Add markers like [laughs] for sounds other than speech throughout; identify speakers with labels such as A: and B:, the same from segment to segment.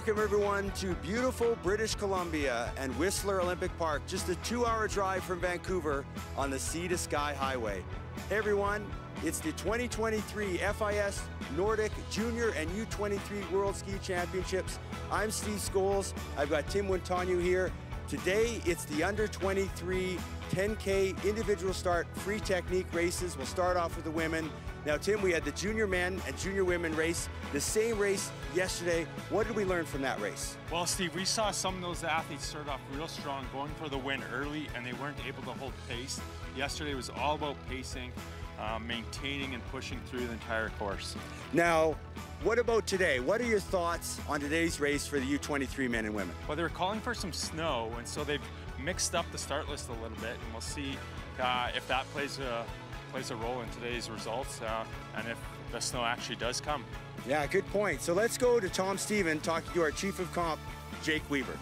A: Welcome everyone to beautiful British Columbia and Whistler Olympic Park, just a two hour drive from Vancouver on the Sea to Sky Highway. Hey everyone, it's the 2023 FIS Nordic Junior and U23 World Ski Championships. I'm Steve Scholes. I've got Tim Wintanu here. Today it's the under 23 10K individual start free technique races. We'll start off with the women. Now, Tim, we had the junior men and junior women race, the same race yesterday. What did we learn from that race?
B: Well, Steve, we saw some of those athletes start off real strong, going for the win early, and they weren't able to hold pace. Yesterday was all about pacing, uh, maintaining and pushing through the entire course.
A: Now, what about today? What are your thoughts on today's race for the U23 men and women?
B: Well, they were calling for some snow, and so they've mixed up the start list a little bit, and we'll see uh, if that plays a plays a role in today's results uh, and if the snow actually does come.
A: Yeah, good point. So let's go to Tom Stephen talking to our chief of comp, Jake Weaver.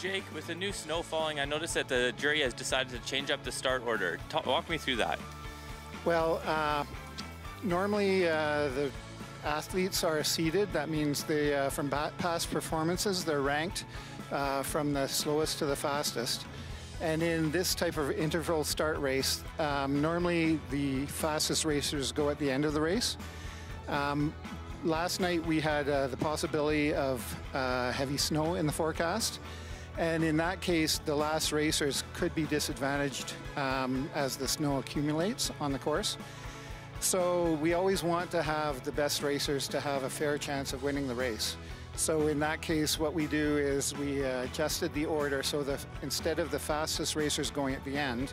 C: Jake, with the new snow falling, I noticed that the jury has decided to change up the start order. Talk, walk me through that.
D: Well, uh, normally uh, the athletes are seeded. That means they, uh, from past performances, they're ranked uh, from the slowest to the fastest. And in this type of interval start race, um, normally the fastest racers go at the end of the race. Um, last night we had uh, the possibility of uh, heavy snow in the forecast. And in that case, the last racers could be disadvantaged um, as the snow accumulates on the course. So we always want to have the best racers to have a fair chance of winning the race. So in that case, what we do is we uh, adjusted the order so that instead of the fastest racers going at the end,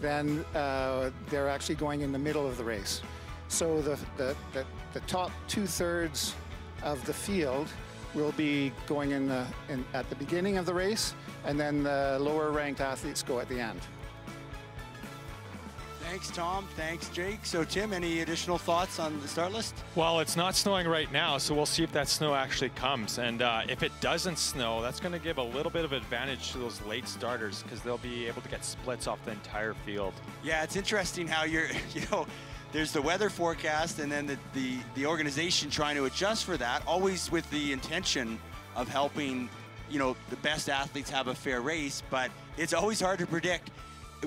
D: then uh, they're actually going in the middle of the race. So the, the, the, the top two thirds of the field will be going in, the, in at the beginning of the race, and then the lower ranked athletes go at the end.
A: Thanks, Tom. Thanks, Jake. So, Tim, any additional thoughts on the start list?
B: Well, it's not snowing right now, so we'll see if that snow actually comes. And uh, if it doesn't snow, that's going to give a little bit of advantage to those late starters because they'll be able to get splits off the entire field.
A: Yeah, it's interesting how you're, [laughs] you know, there's the weather forecast and then the, the, the organization trying to adjust for that, always with the intention of helping, you know, the best athletes have a fair race, but it's always hard to predict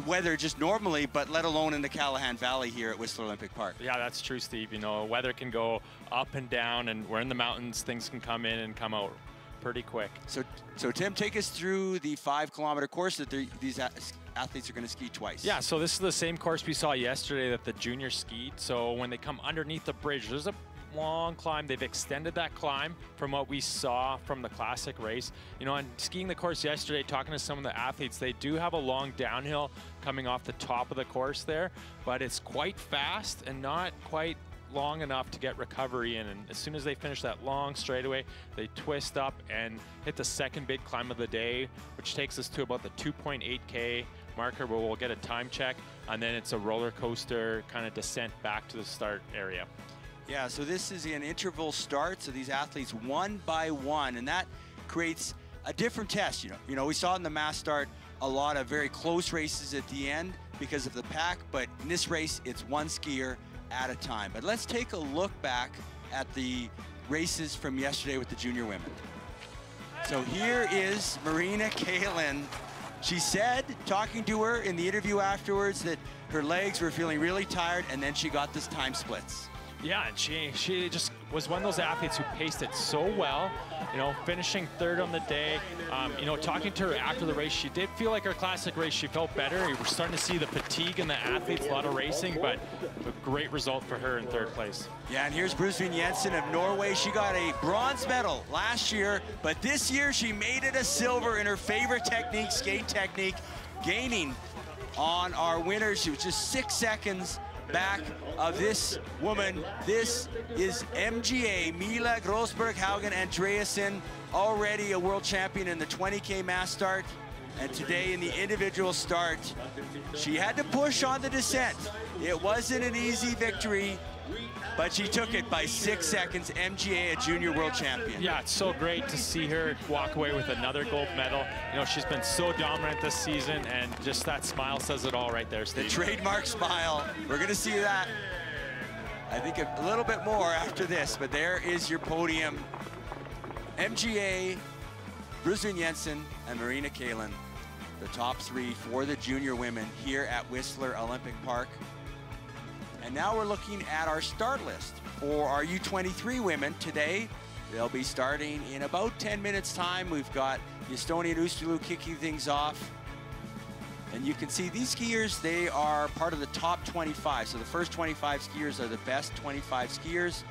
A: weather just normally, but let alone in the Callahan Valley here at Whistler Olympic Park.
B: Yeah, that's true, Steve. You know, weather can go up and down, and we're in the mountains. Things can come in and come out pretty quick.
A: So, so Tim, take us through the five-kilometer course that these athletes are going to ski twice.
B: Yeah, so this is the same course we saw yesterday that the juniors skied. So when they come underneath the bridge, there's a long climb. They've extended that climb from what we saw from the classic race. You know, on skiing the course yesterday, talking to some of the athletes, they do have a long downhill coming off the top of the course there, but it's quite fast and not quite long enough to get recovery in. And as soon as they finish that long straightaway, they twist up and hit the second big climb of the day, which takes us to about the 2.8K marker where we'll get a time check. And then it's a roller coaster kind of descent back to the start area.
A: Yeah, so this is an interval start. So these athletes one by one, and that creates a different test. You know, you know, we saw in the mass start a lot of very close races at the end because of the pack, but in this race, it's one skier at a time. But let's take a look back at the races from yesterday with the junior women. So here is Marina Kalin. She said, talking to her in the interview afterwards, that her legs were feeling really tired, and then she got this time splits.
B: Yeah, and she she just was one of those athletes who paced it so well. You know, finishing third on the day. Um, you know, talking to her after the race, she did feel like her classic race. She felt better. We're starting to see the fatigue in the athletes, a lot of racing, but a great result for her in third place.
A: Yeah, and here's Brusvin Jensen of Norway. She got a bronze medal last year, but this year she made it a silver in her favorite technique, skate technique, gaining on our winner. She was just six seconds back of this woman. This is MGA, Mila Grosberg Haugen Andreasen, already a world champion in the 20K mass start. And today in the individual start, she had to push on the descent. It wasn't an easy victory, but she took it by six seconds. MGA, a junior world champion.
B: Yeah, it's so great to see her walk away with another gold medal. You know, she's been so dominant this season, and just that smile says it all right there, Steve.
A: The trademark smile. We're going to see that, I think, a little bit more after this, but there is your podium. MGA, Brisbane Jensen, and Marina Kalin, the top three for the junior women here at Whistler Olympic Park. And now we're looking at our start list for our U23 women today. They'll be starting in about 10 minutes time. We've got Estonian Ustalu kicking things off. And you can see these skiers, they are part of the top 25. So the first 25 skiers are the best 25 skiers.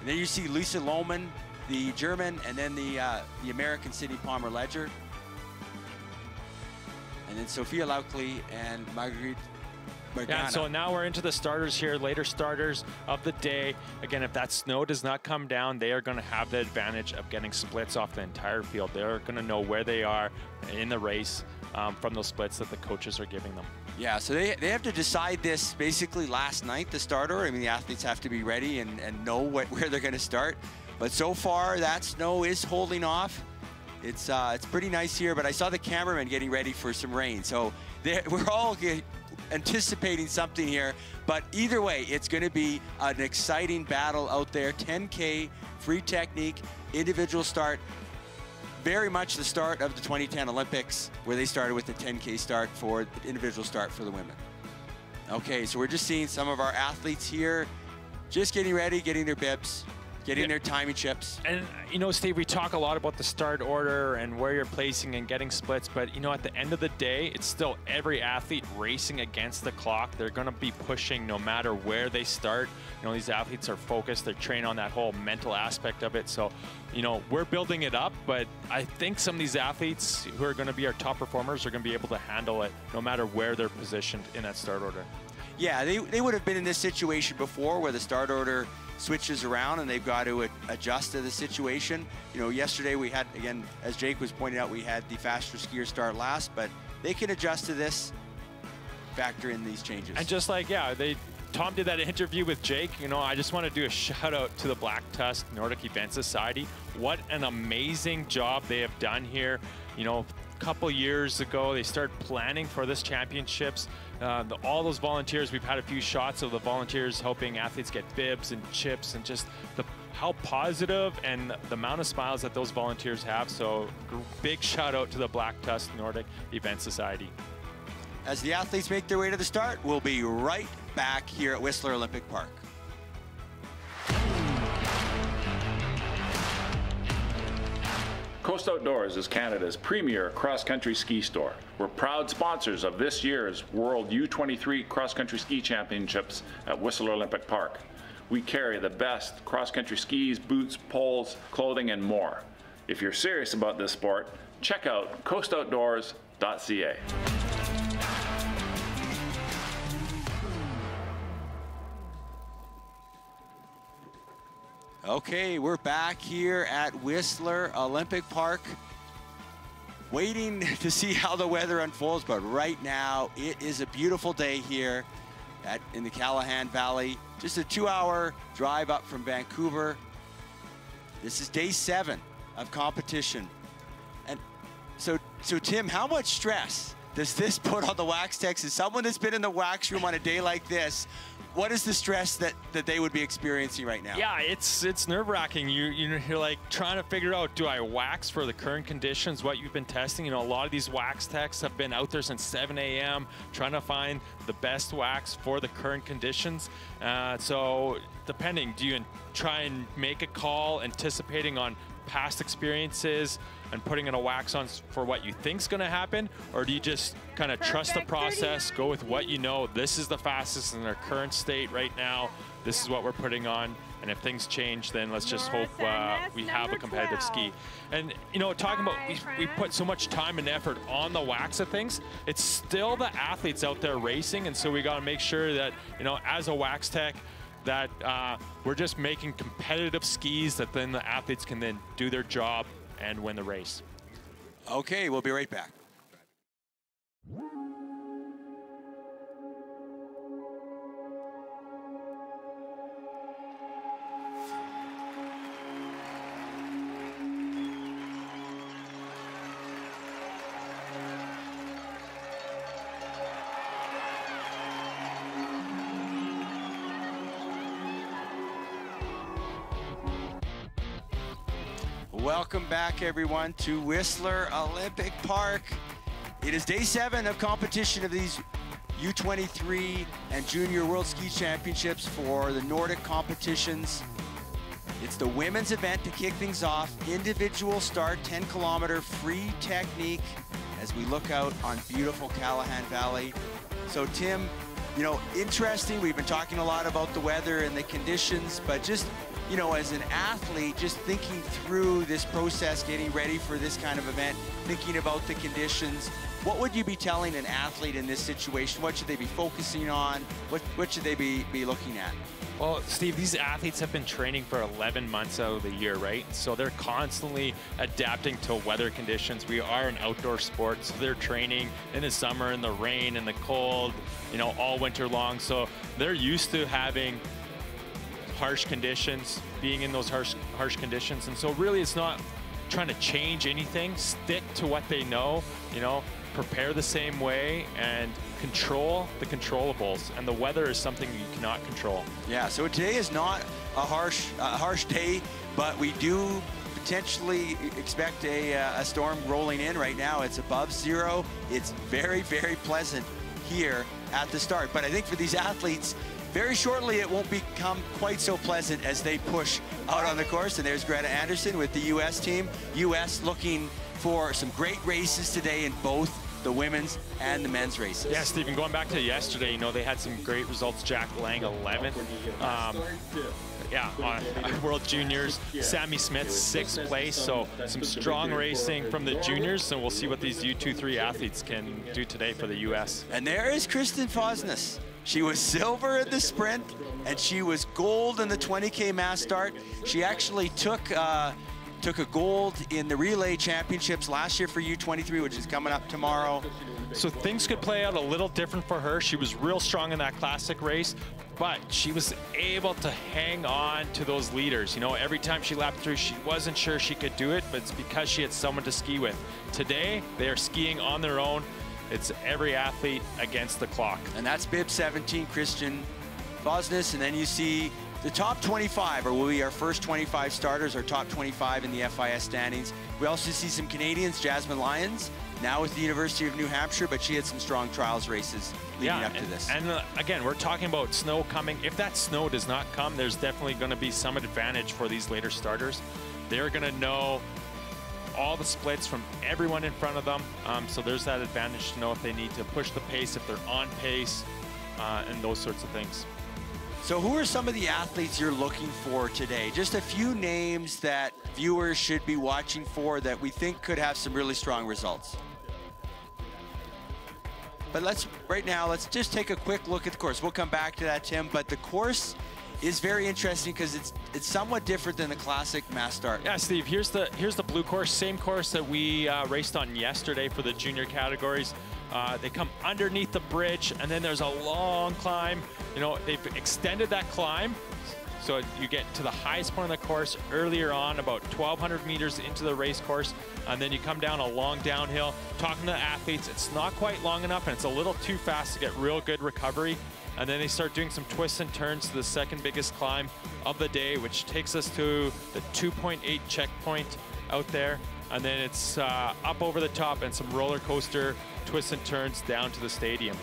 A: And then you see Lisa Lohmann, the German, and then the, uh, the American Sydney Palmer Ledger. And then Sophia Laukli and Marguerite
B: yeah, so now we're into the starters here, later starters of the day. Again, if that snow does not come down, they are going to have the advantage of getting splits off the entire field. They're going to know where they are in the race um, from those splits that the coaches are giving them.
A: Yeah, so they, they have to decide this basically last night, the starter. I mean, the athletes have to be ready and, and know what, [laughs] where they're going to start. But so far, that snow is holding off. It's uh, it's pretty nice here, but I saw the cameraman getting ready for some rain. So [laughs] we're all anticipating something here. But either way, it's going to be an exciting battle out there. 10K, free technique, individual start. Very much the start of the 2010 Olympics, where they started with the 10K start for the individual start for the women. Okay, so we're just seeing some of our athletes here just getting ready, getting their bibs getting yeah. their timing chips.
B: And, you know, Steve, we talk a lot about the start order and where you're placing and getting splits, but, you know, at the end of the day, it's still every athlete racing against the clock. They're going to be pushing no matter where they start. You know, these athletes are focused. They're trained on that whole mental aspect of it. So, you know, we're building it up, but I think some of these athletes who are going to be our top performers are going to be able to handle it no matter where they're positioned in that start order.
A: Yeah, they, they would have been in this situation before where the start order switches around and they've got to adjust to the situation. You know, yesterday we had, again, as Jake was pointing out, we had the faster skier start last, but they can adjust to this, factor in these changes.
B: And just like, yeah, they Tom did that interview with Jake. You know, I just want to do a shout out to the Black Tusk Nordic Event Society. What an amazing job they have done here. You know, couple years ago, they started planning for this championships. Uh, the, all those volunteers, we've had a few shots of the volunteers helping athletes get bibs and chips and just the how positive and the amount of smiles that those volunteers have. So big shout out to the Black Tusk Nordic Event Society.
A: As the athletes make their way to the start, we'll be right back here at Whistler Olympic Park.
E: Coast Outdoors is Canada's premier cross-country ski store. We're proud sponsors of this year's World U23 Cross Country Ski Championships at Whistler Olympic Park. We carry the best cross-country skis, boots, poles, clothing, and more. If you're serious about this sport, check out coastoutdoors.ca.
A: Okay, we're back here at Whistler Olympic Park, waiting [laughs] to see how the weather unfolds, but right now it is a beautiful day here at, in the Callahan Valley. Just a two-hour drive up from Vancouver. This is day seven of competition. And so, so Tim, how much stress does this [laughs] put on the wax techs? As someone that's been in the wax room on a day like this, what is the stress that, that they would be experiencing right now?
B: Yeah, it's it's nerve wracking. You you're like trying to figure out do I wax for the current conditions? What you've been testing. You know, a lot of these wax techs have been out there since 7 a.m. trying to find the best wax for the current conditions. Uh, so depending, do you try and make a call anticipating on past experiences and putting in a wax on for what you think's going to happen? Or do you just kind of trust the process go with what you know this is the fastest in their current state right now this is what we're putting on and if things change then let's just hope uh, we have a competitive 12. ski and you know talking about we, we put so much time and effort on the wax of things it's still the athletes out there racing and so we got to make sure that you know as a wax tech that uh, we're just making competitive skis that then the athletes can then do their job and win the race.
A: Okay, we'll be right back. Back, everyone, to Whistler Olympic Park. It is day seven of competition of these U23 and Junior World Ski Championships for the Nordic competitions. It's the women's event to kick things off. Individual start, 10 kilometer free technique as we look out on beautiful Callahan Valley. So Tim, you know, interesting. We've been talking a lot about the weather and the conditions, but just, you know, as an athlete, just thinking through this process, getting ready for this kind of event, thinking about the conditions, what would you be telling an athlete in this situation? What should they be focusing on? What, what should they be, be looking at?
B: Well, Steve, these athletes have been training for 11 months out of the year, right? So they're constantly adapting to weather conditions. We are an outdoor sport, so they're training in the summer, in the rain, in the cold, you know, all winter long. So they're used to having harsh conditions, being in those harsh, harsh conditions. And so really it's not trying to change anything, stick to what they know, you know, prepare the same way and control the controllables. And the weather is something you cannot control.
A: Yeah, so today is not a harsh, a harsh day, but we do potentially expect a, uh, a storm rolling in right now. It's above zero. It's very, very pleasant here at the start. But I think for these athletes, very shortly it won't become quite so pleasant as they push out on the course. And there's Greta Anderson with the U.S. team. U.S. looking for some great races today in both the women's and the men's races.
B: Yeah, Stephen, going back to yesterday, you know, they had some great results. Jack Lang, 11th. Um, yeah, on World Juniors. Sammy Smith, sixth place. So some strong racing from the juniors, and we'll see what these U23 athletes can do today for the U.S.
A: And there is Kristen Fosnes. She was silver in the sprint, and she was gold in the 20K mass start. She actually took uh, took a gold in the relay championships last year for U23, which is coming up tomorrow.
B: So things could play out a little different for her. She was real strong in that classic race, but she was able to hang on to those leaders. You know, every time she lapped through, she wasn't sure she could do it, but it's because she had someone to ski with. Today, they are skiing on their own. It's every athlete against the clock.
A: And that's bib 17, Christian Fosnes, and then you see the top 25 are will be our first 25 starters, our top 25 in the FIS standings. We also see some Canadians, Jasmine Lyons, now with the University of New Hampshire, but she had some strong trials races leading
B: yeah,
A: up to
B: and,
A: this.
B: And uh, again, we're talking about snow coming. If that snow does not come, there's definitely going to be some advantage for these later starters. They're going to know all the splits from everyone in front of them. Um, so there's that advantage to know if they need to push the pace, if they're on pace, uh, and those sorts of things.
A: So who are some of the athletes you're looking for today? Just a few names that viewers should be watching for that we think could have some really strong results. But let's, right now, let's just take a quick look at the course. We'll come back to that, Tim, but the course is very interesting because it's it's somewhat different than the classic mass start.
B: Yeah, Steve, here's the here's the blue course, same course that we uh, raced on yesterday for the junior categories. Uh, they come underneath the bridge, and then there's a long climb. You know, they've extended that climb, so you get to the highest point of the course earlier on, about 1,200 meters into the race course, and then you come down a long downhill. Talking to the athletes, it's not quite long enough, and it's a little too fast to get real good recovery. And then they start doing some twists and turns to the second biggest climb of the day, which takes us to the 2.8 checkpoint out there. And then it's uh, up over the top and some roller coaster twists and turns down to the stadium.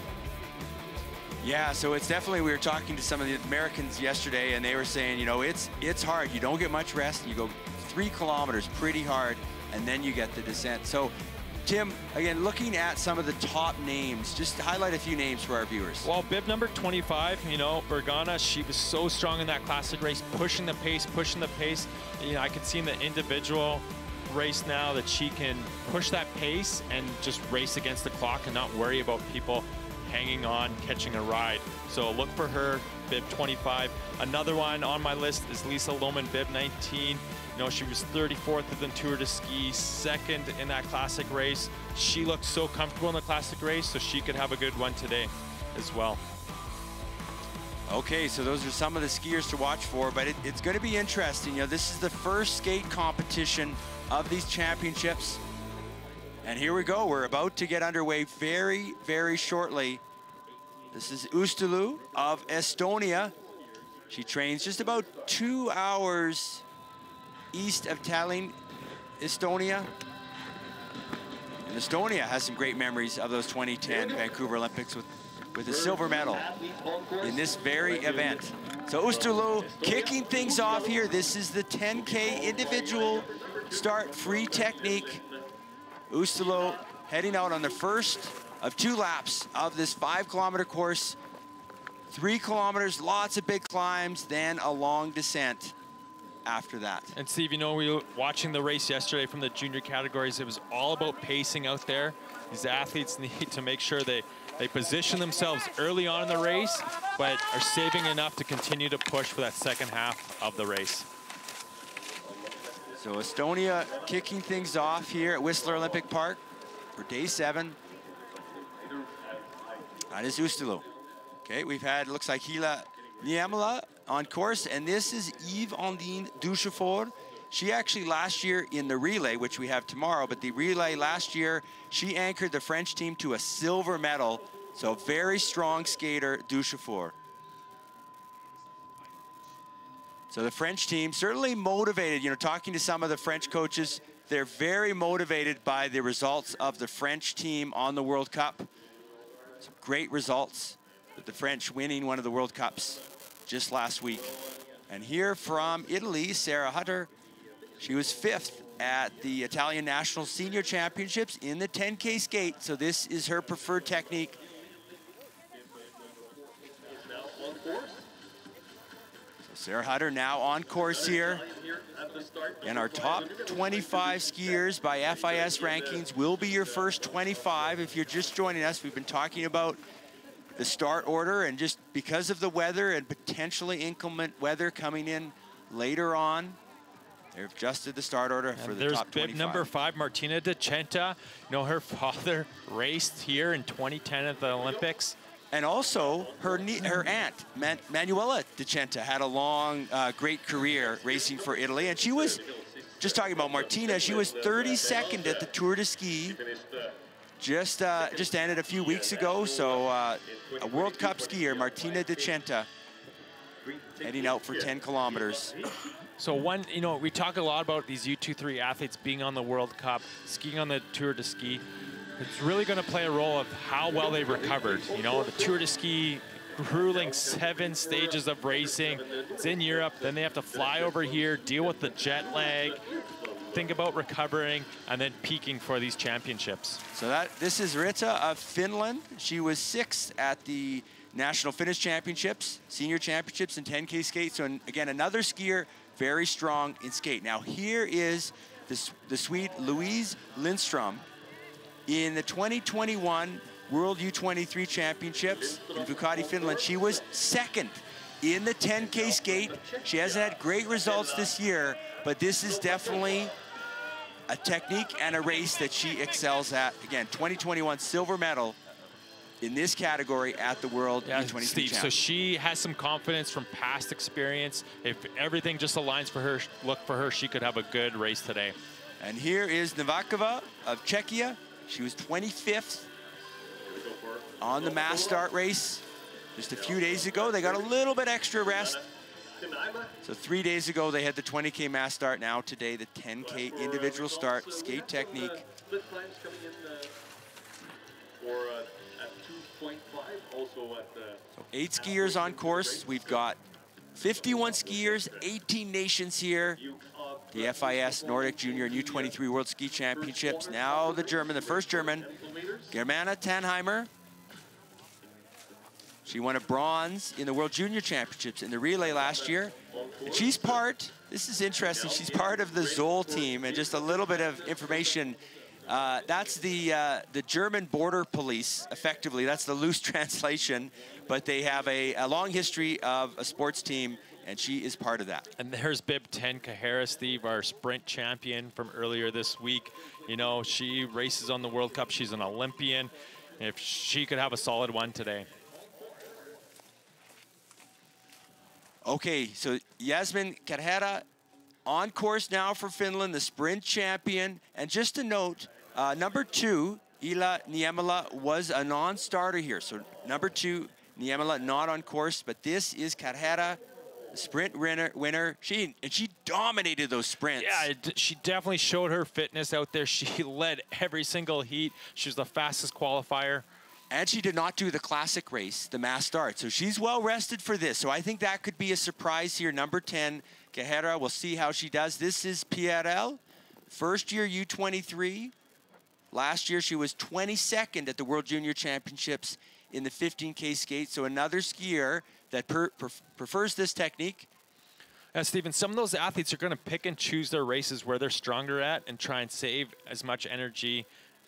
A: Yeah, so it's definitely, we were talking to some of the Americans yesterday and they were saying, you know, it's it's hard. You don't get much rest. You go three kilometers pretty hard and then you get the descent. So Tim, again, looking at some of the top names, just highlight a few names for our viewers.
B: Well, bib number 25, you know, Bergane, she was so strong in that classic race, pushing the pace, pushing the pace. You know, I could see in the individual race now that she can push that pace and just race against the clock and not worry about people hanging on, catching a ride. So look for her, bib 25. Another one on my list is Lisa Lohmann, bib 19. You know, she was 34th in the Tour de Ski, second in that classic race. She looked so comfortable in the classic race, so she could have a good one today as well.
A: Okay, so those are some of the skiers to watch for, but it, it's going to be interesting. You know, this is the first skate competition of these championships. And here we go. We're about to get underway very, very shortly. This is Ustalu of Estonia. She trains just about two hours east of Tallinn. Estonia. And Estonia has some great memories of those 2010 Vancouver Olympics with, with a silver medal in this very event. So Oostaloo kicking things off here. This is the 10K individual start free technique. Oostaloo heading out on the first of two laps of this five kilometer course. Three kilometers, lots of big climbs, then a long descent after that.
B: And Steve, you know, we were watching the race yesterday from the junior categories. It was all about pacing out there. These athletes [laughs] need to make sure they, they position themselves early on in the race, but are saving enough to continue to push for that second half of the race.
A: So Estonia kicking things off here at Whistler Olympic Park for day seven. That is Oostaloo. Okay, we've had, looks like Hila Niemela on course, and this is Eve Ondine Duchaufour. She actually last year in the relay, which we have tomorrow, but the relay last year, she anchored the French team to a silver medal. So very strong skater, Duchaufour. So the French team certainly motivated, you know, talking to some of the French coaches, they're very motivated by the results of the French team on the World Cup. Some great results with the French winning one of the World Cups just last week. And here from Italy, Sarah Hutter, she was fifth at the Italian National Senior Championships in the 10K skate. So this is her preferred technique. So Sarah Hutter now on course here. And our top 25 skiers by FIS rankings will be your first 25. If you're just joining us, we've been talking about the start order and just because of the weather and potentially inclement weather coming in later on, they've adjusted the start order
B: and
A: for the
B: there's
A: top 25.
B: bib number five, Martina Di Centa. You know, her father raced here in 2010 at the Olympics.
A: And also, her her aunt, Man Manuela Di Centa, had a long, uh, great career racing for Italy. And she was, just talking about Martina, she was 32nd at the Tour de Ski. Just, uh, just ended a few weeks ago. So uh, a World Cup skier, Martina Di Centa, heading out for 10 kilometers.
B: So one, you know, we talk a lot about these U23 athletes being on the World Cup, skiing on the Tour de Ski. It's really going to play a role of how well they've recovered. You know, the Tour de Ski, grueling seven stages of racing. It's in Europe. Then they have to fly over here, deal with the jet lag, think about recovering, and then peaking for these championships.
A: So that this is Rita of Finland. She was sixth at the National Finnish Championships, Senior Championships in 10K skate. So again, another skier very strong in skate. Now here is the, the Swede Louise Lindstrom in the 2021 World U23 Championships in Vuokatti, Finland. She was second in the 10K skate. She hasn't had great results this year, but this is definitely a technique and a race that she excels at. Again, 2021 silver medal in this category at the World
B: yeah,
A: U23
B: Steve,
A: Champ.
B: so she has some confidence from past experience. If everything just aligns for her, look for her, she could have a good race today.
A: And here is Novakova of Czechia. She was 25th on the mass start race just a few days ago. They got a little bit extra rest. So three days ago, they had the 20K mass start. Now today, the 10K individual start, skate technique.
F: Split climbs coming in for at 2.5, also at the
A: So eight skiers on course. We've got 51 skiers, 18 nations here. The FIS Nordic Junior and U23 World Ski Championships. Now the German, the first German, Germana Thannheimer. She won a bronze in the World Junior Championships in the relay last year. And she's part, this is interesting, she's part of the Zoll team. And just a little bit of information, uh, that's the, uh, the German border police, effectively. That's the loose [laughs] translation. But they have a, a long history of a sports team and she is part of that.
B: And there's Bib 10 Kahara, Steve, our sprint champion from earlier this week. You know, she races on the World Cup. She's an Olympian. If she could have a solid one today.
A: Okay, so Yasmin Kahara on course now for Finland, the sprint champion. And just a note, uh, number two, Ila Niemela was a non-starter here. So number two, Niemela not on course, but this is Kahara, sprint winner. winner. She and she dominated those sprints.
B: Yeah, it, she definitely showed her fitness out there. [laughs] She led every single heat. She was the fastest qualifier.
A: And she did not do the classic race, the mass start. So she's well rested for this. So I think that could be a surprise here. Number 10, Kahara. We'll see how she does. This is Pierrel, first year U23. Last year she was 22nd at the World Junior Championships in the 15K skate. So another skier that per, per, prefers this technique.
B: Yeah, Stephen, some of those athletes are going to pick and choose their races where they're stronger at and try and save as much energy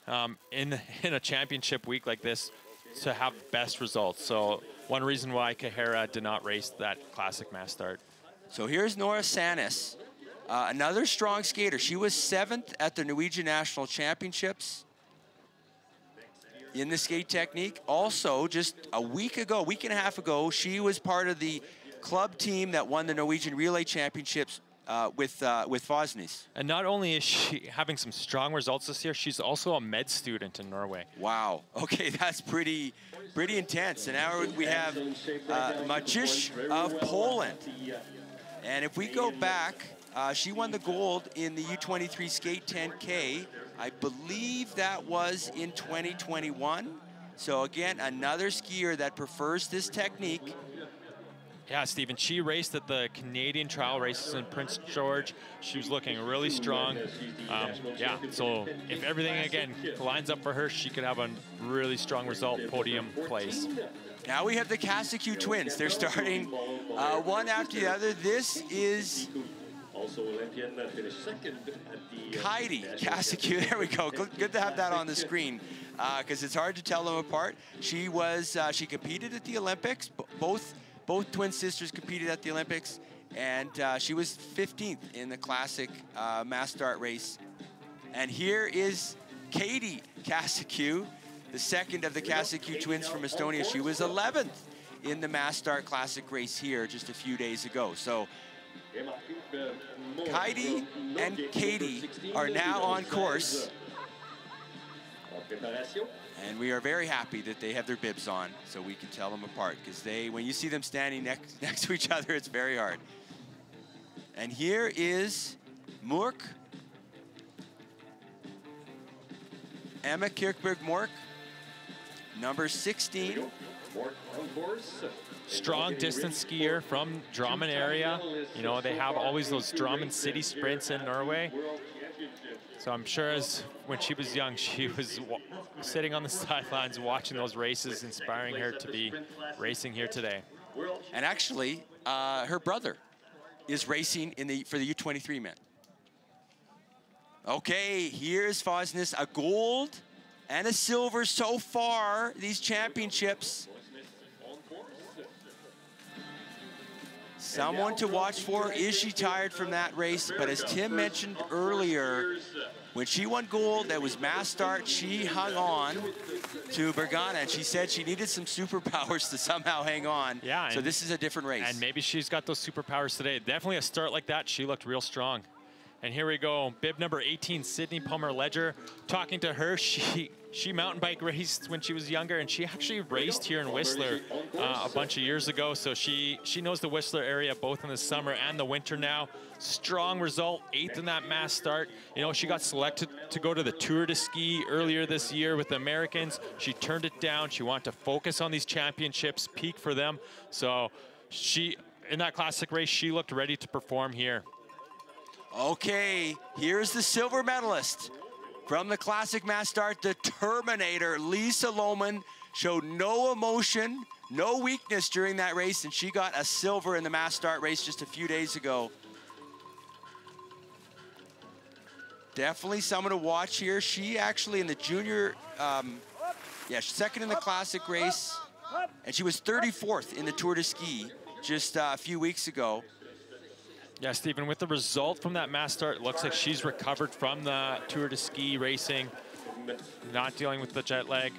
B: um, in, [laughs] in a championship week like this to have best results. So one reason why Kahara did not race that classic mass start.
A: So here's Nora Sanness, uh, another strong skater. She was seventh at the Norwegian National Championships in the skate technique. Also, just a week ago, week and a half ago, she was part of the club team that won the Norwegian Relay Championships uh, with uh, with Fosnes.
B: And not only is she having some strong results this year, she's also a med student in Norway.
A: Wow. [laughs] Okay, that's pretty pretty intense. And now we have uh, Marcisz of Poland. And if we go back, uh, she won the gold in the U23 Skate 10K. I believe that was in 2021. So again, another skier that prefers this technique.
B: Yeah, Stephen, she raced at the Canadian trial races in Prince George. She was looking really strong. Um, yeah, so if everything, again, lines up for her, she could have a really strong result, podium place.
A: Now we have the Kaasiku twins. They're starting uh, one after the other. This is
F: Also Olympian second uh,
A: Heidi There we go. Good, to have that on the screen because it's hard to tell them apart. She was uh, she competed at the Olympics. Both both twin sisters competed at the Olympics, and uh, she was 15th in the classic uh, mass start race. And here is Katie Kaasiku, the second of the Kaasiku twins from Estonia. She was 11th in the mass start classic race here just a few days ago. So Heidi and Katie are now on course. And we are very happy that they have their bibs on so we can tell them apart because they, when you see them standing next, [laughs] next to each other, it's very hard. And here is Murk. Emma Kirkberg Mork, number 16.
F: More on course.
B: Strong distance skier from Drammen area. You know, they have always those Drammen city sprints in Norway. So I'm sure as when she was young, she was sitting on the [laughs] sidelines watching those races, inspiring her to be racing here today.
A: And actually, uh, her brother is racing in the for the U23 men. Okay, here's Fosnes, a gold and a silver so far, these championships. Someone to watch for. Is she tired from that race? But as Tim mentioned earlier, when she won gold, that was mass start, she hung on to Bergane, and she said she needed some [laughs] superpowers to somehow hang on.
B: Yeah,
A: So this is a different race.
B: And maybe she's got those superpowers today. Definitely a start like that. She looked real strong. And here we go. Bib number 18, Sydney Palmer Ledger. Talking to her, [laughs] she she mountain bike raced when she was younger, and she actually raced here in Whistler uh, a bunch of years ago. So she she knows the Whistler area both in the summer and the winter now. Strong result, eighth in that mass start. You know, she got selected to go to the Tour de Ski earlier this year with the Americans. She turned it down. She wanted to focus on these championships, peak for them. So she in that classic race, she looked ready to perform here.
A: Okay, here's the silver medalist from the classic mass start, the Terminator, Lisa Lohmann, showed no emotion, no weakness during that race, and she got a silver in the mass start race just a few days ago. Definitely someone to watch here. She actually in the junior, um, yeah, second in the classic race, and she was 34th in the Tour de Ski just uh, a few weeks ago.
B: Yeah, Stephen, with the result from that mass start, it looks like she's recovered from the Tour de Ski racing, not dealing with the jet lag.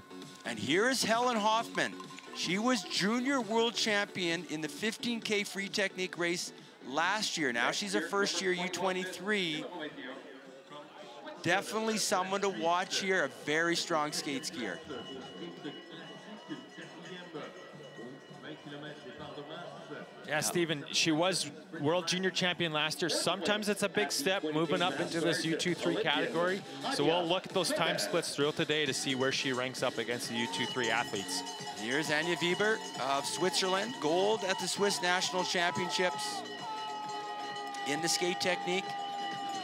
A: And here is Helen Hoffman. She was junior world champion in the 15K free technique race last year. Now she's a first year U23. Definitely someone to watch here, a very strong skate skier.
B: Yeah, Stephen, she was World Junior Champion last year. Sometimes it's a big step moving up into this U23 category. So we'll look at those time splits throughout the day to see where she ranks up against the U23 athletes.
A: Here's Anja Weber of Switzerland, gold at the Swiss National Championships in the skate technique.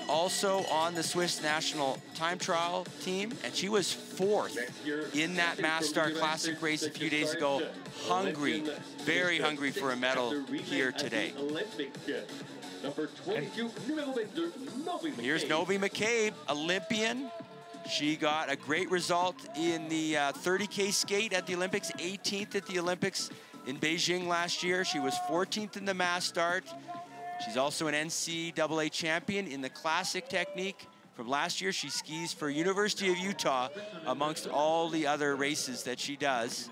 A: Also on the Swiss national time trial team, and she was fourth in that Mass Start Classic race a few days ago. Hungry, very hungry for a medal here today. Here's Novi McCabe, Olympian. She got a great result in the uh, 30K skate at the Olympics, 18th at the Olympics in Beijing last year. She was 14th in the mass start. She's also an NCAA champion in the classic technique. From last year, she skis for University of Utah amongst all the other races that she does.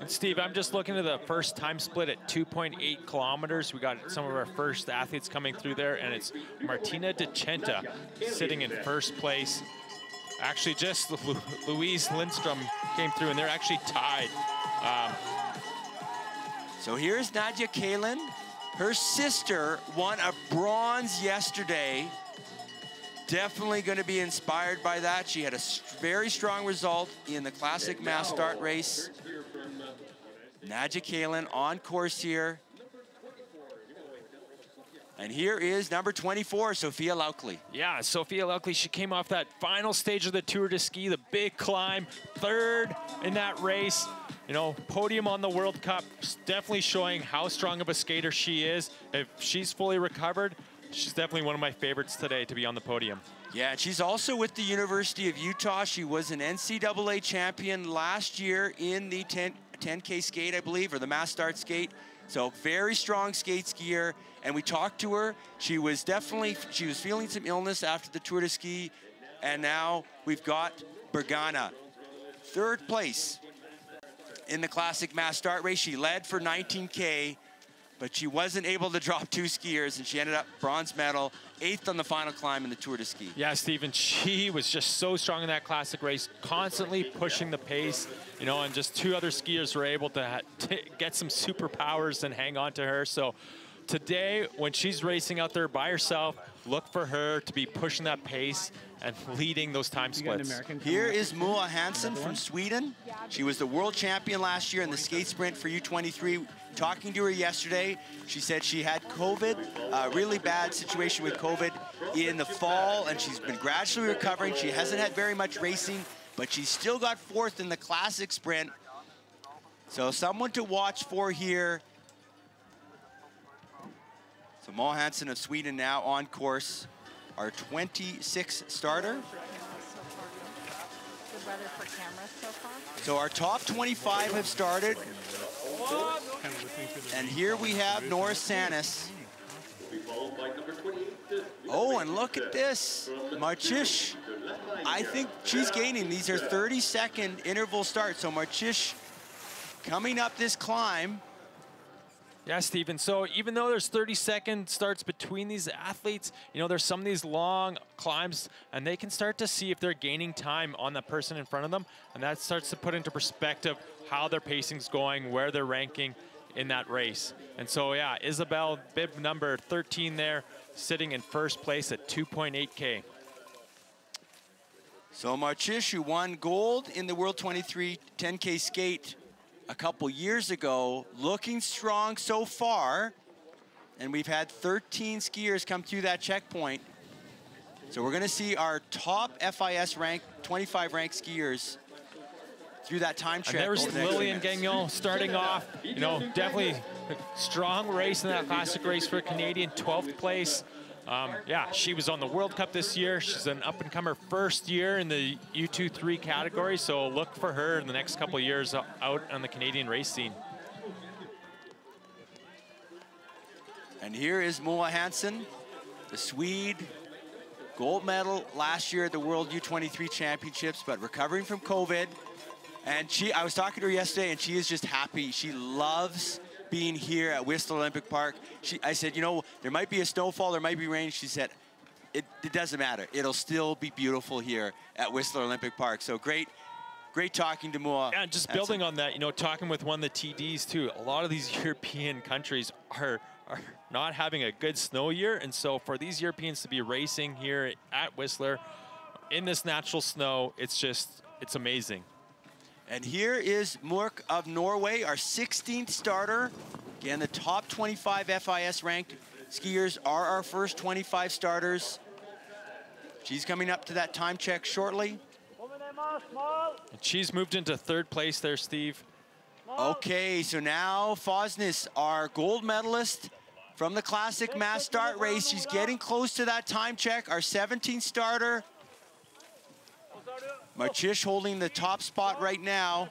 B: And Steve, I'm just looking at the first time split at 2.8 kilometers. We got some of our first athletes coming through there, and it's Martina Di Centa sitting in first place. Actually, just [laughs] Louise Lindstrom came through, and they're actually tied. Um,
A: so here's Nadia Kalin. Her sister won a bronze yesterday. Definitely going to be inspired by that. She had a very strong result in the classic mass start race. Nadja Kalin on course here. And here is number 24, Sophia Laukli.
B: Yeah, Sophia Laukli, she came off that final stage of the Tour de Ski, the big climb, third in that race. You know, podium on the World Cup, definitely showing how strong of a skater she is. If she's fully recovered, she's definitely one of my favorites today to be on the podium.
A: Yeah, and she's also with the University of Utah. She was an NCAA champion last year in the 10, 10K skate, I believe, or the mass start skate. So very strong skate skier. And we talked to her. She was definitely, she was feeling some illness after the Tour de Ski. And now we've got Bergane, third place in the classic mass start race. She led for 19K, but she wasn't able to drop two skiers, and she ended up bronze medal, eighth on the final climb in the Tour de Ski.
B: Yeah, Stephen, she was just so strong in that classic race, constantly pushing the pace, you know, and just two other skiers were able to get some superpowers and hang on to her. So today, when she's racing out there by herself, look for her to be pushing that pace and leading those time splits.
A: Here is Moa Hansson from Sweden. She was the world champion last year in the skate sprint for U23. Talking to her yesterday, she said she had COVID, a really bad situation with COVID in the fall, and she's been gradually recovering. She hasn't had very much racing, but she still got fourth in the classic sprint. So someone to watch for here so Moa Hansson of Sweden now on course, our 26 starter. So our top 25 have started. And here we have Norris Sanness. Oh, and look at this. Marcisz. I think she's gaining. These are 30 second interval starts. So Marcisz coming up this climb.
B: Yeah, Stephen. So even though there's 30 second starts between these athletes, you know, there's some of these long climbs and they can start to see if they're gaining time on the person in front of them. And that starts to put into perspective how their pacing's going, where they're ranking in that race. And so, yeah, Isabel, bib number 13 there, sitting in first place at 2.8K.
A: So Marcisz, won gold in the World 23 10K skate a couple years ago, looking strong so far. And we've had 13 skiers come through that checkpoint. So we're gonna see our top FIS rank, 25 ranked skiers through that time check.
B: And there's Lillian Gagnon starting off, you know, definitely strong race in that classic race for Canadian, 12th place. Um, yeah, she was on the World Cup this year. She's an up-and-comer first year in the U23 category, so look for her in the next couple years out on the Canadian race scene.
A: And here is Moa Hansson, the Swede, gold medal last year at the World U23 Championships, but recovering from COVID. And she, I was talking to her yesterday, and she is just happy. She loves being here at Whistler Olympic Park. She, I said, you know, there might be a snowfall, there might be rain. She said, it, it doesn't matter. It'll still be beautiful here at Whistler Olympic Park. So great, great talking to Moa.
B: Yeah, and just building on that, you know, talking with one of the TDs too, a lot of these [laughs] European countries are, are not having a good snow year. And so for these Europeans to be racing here at Whistler in this natural snow, it's just, it's amazing.
A: And here is Murk of Norway, our 16th starter. Again, the top 25 FIS ranked skiers are our first 25 starters. She's coming up to that time check shortly.
B: And she's moved into third place there, Steve.
A: Okay, so now Fosnis, our gold medalist from the Classic Mass Start race. She's getting close to that time check. Our 17th starter. Marcisz holding the top spot right now.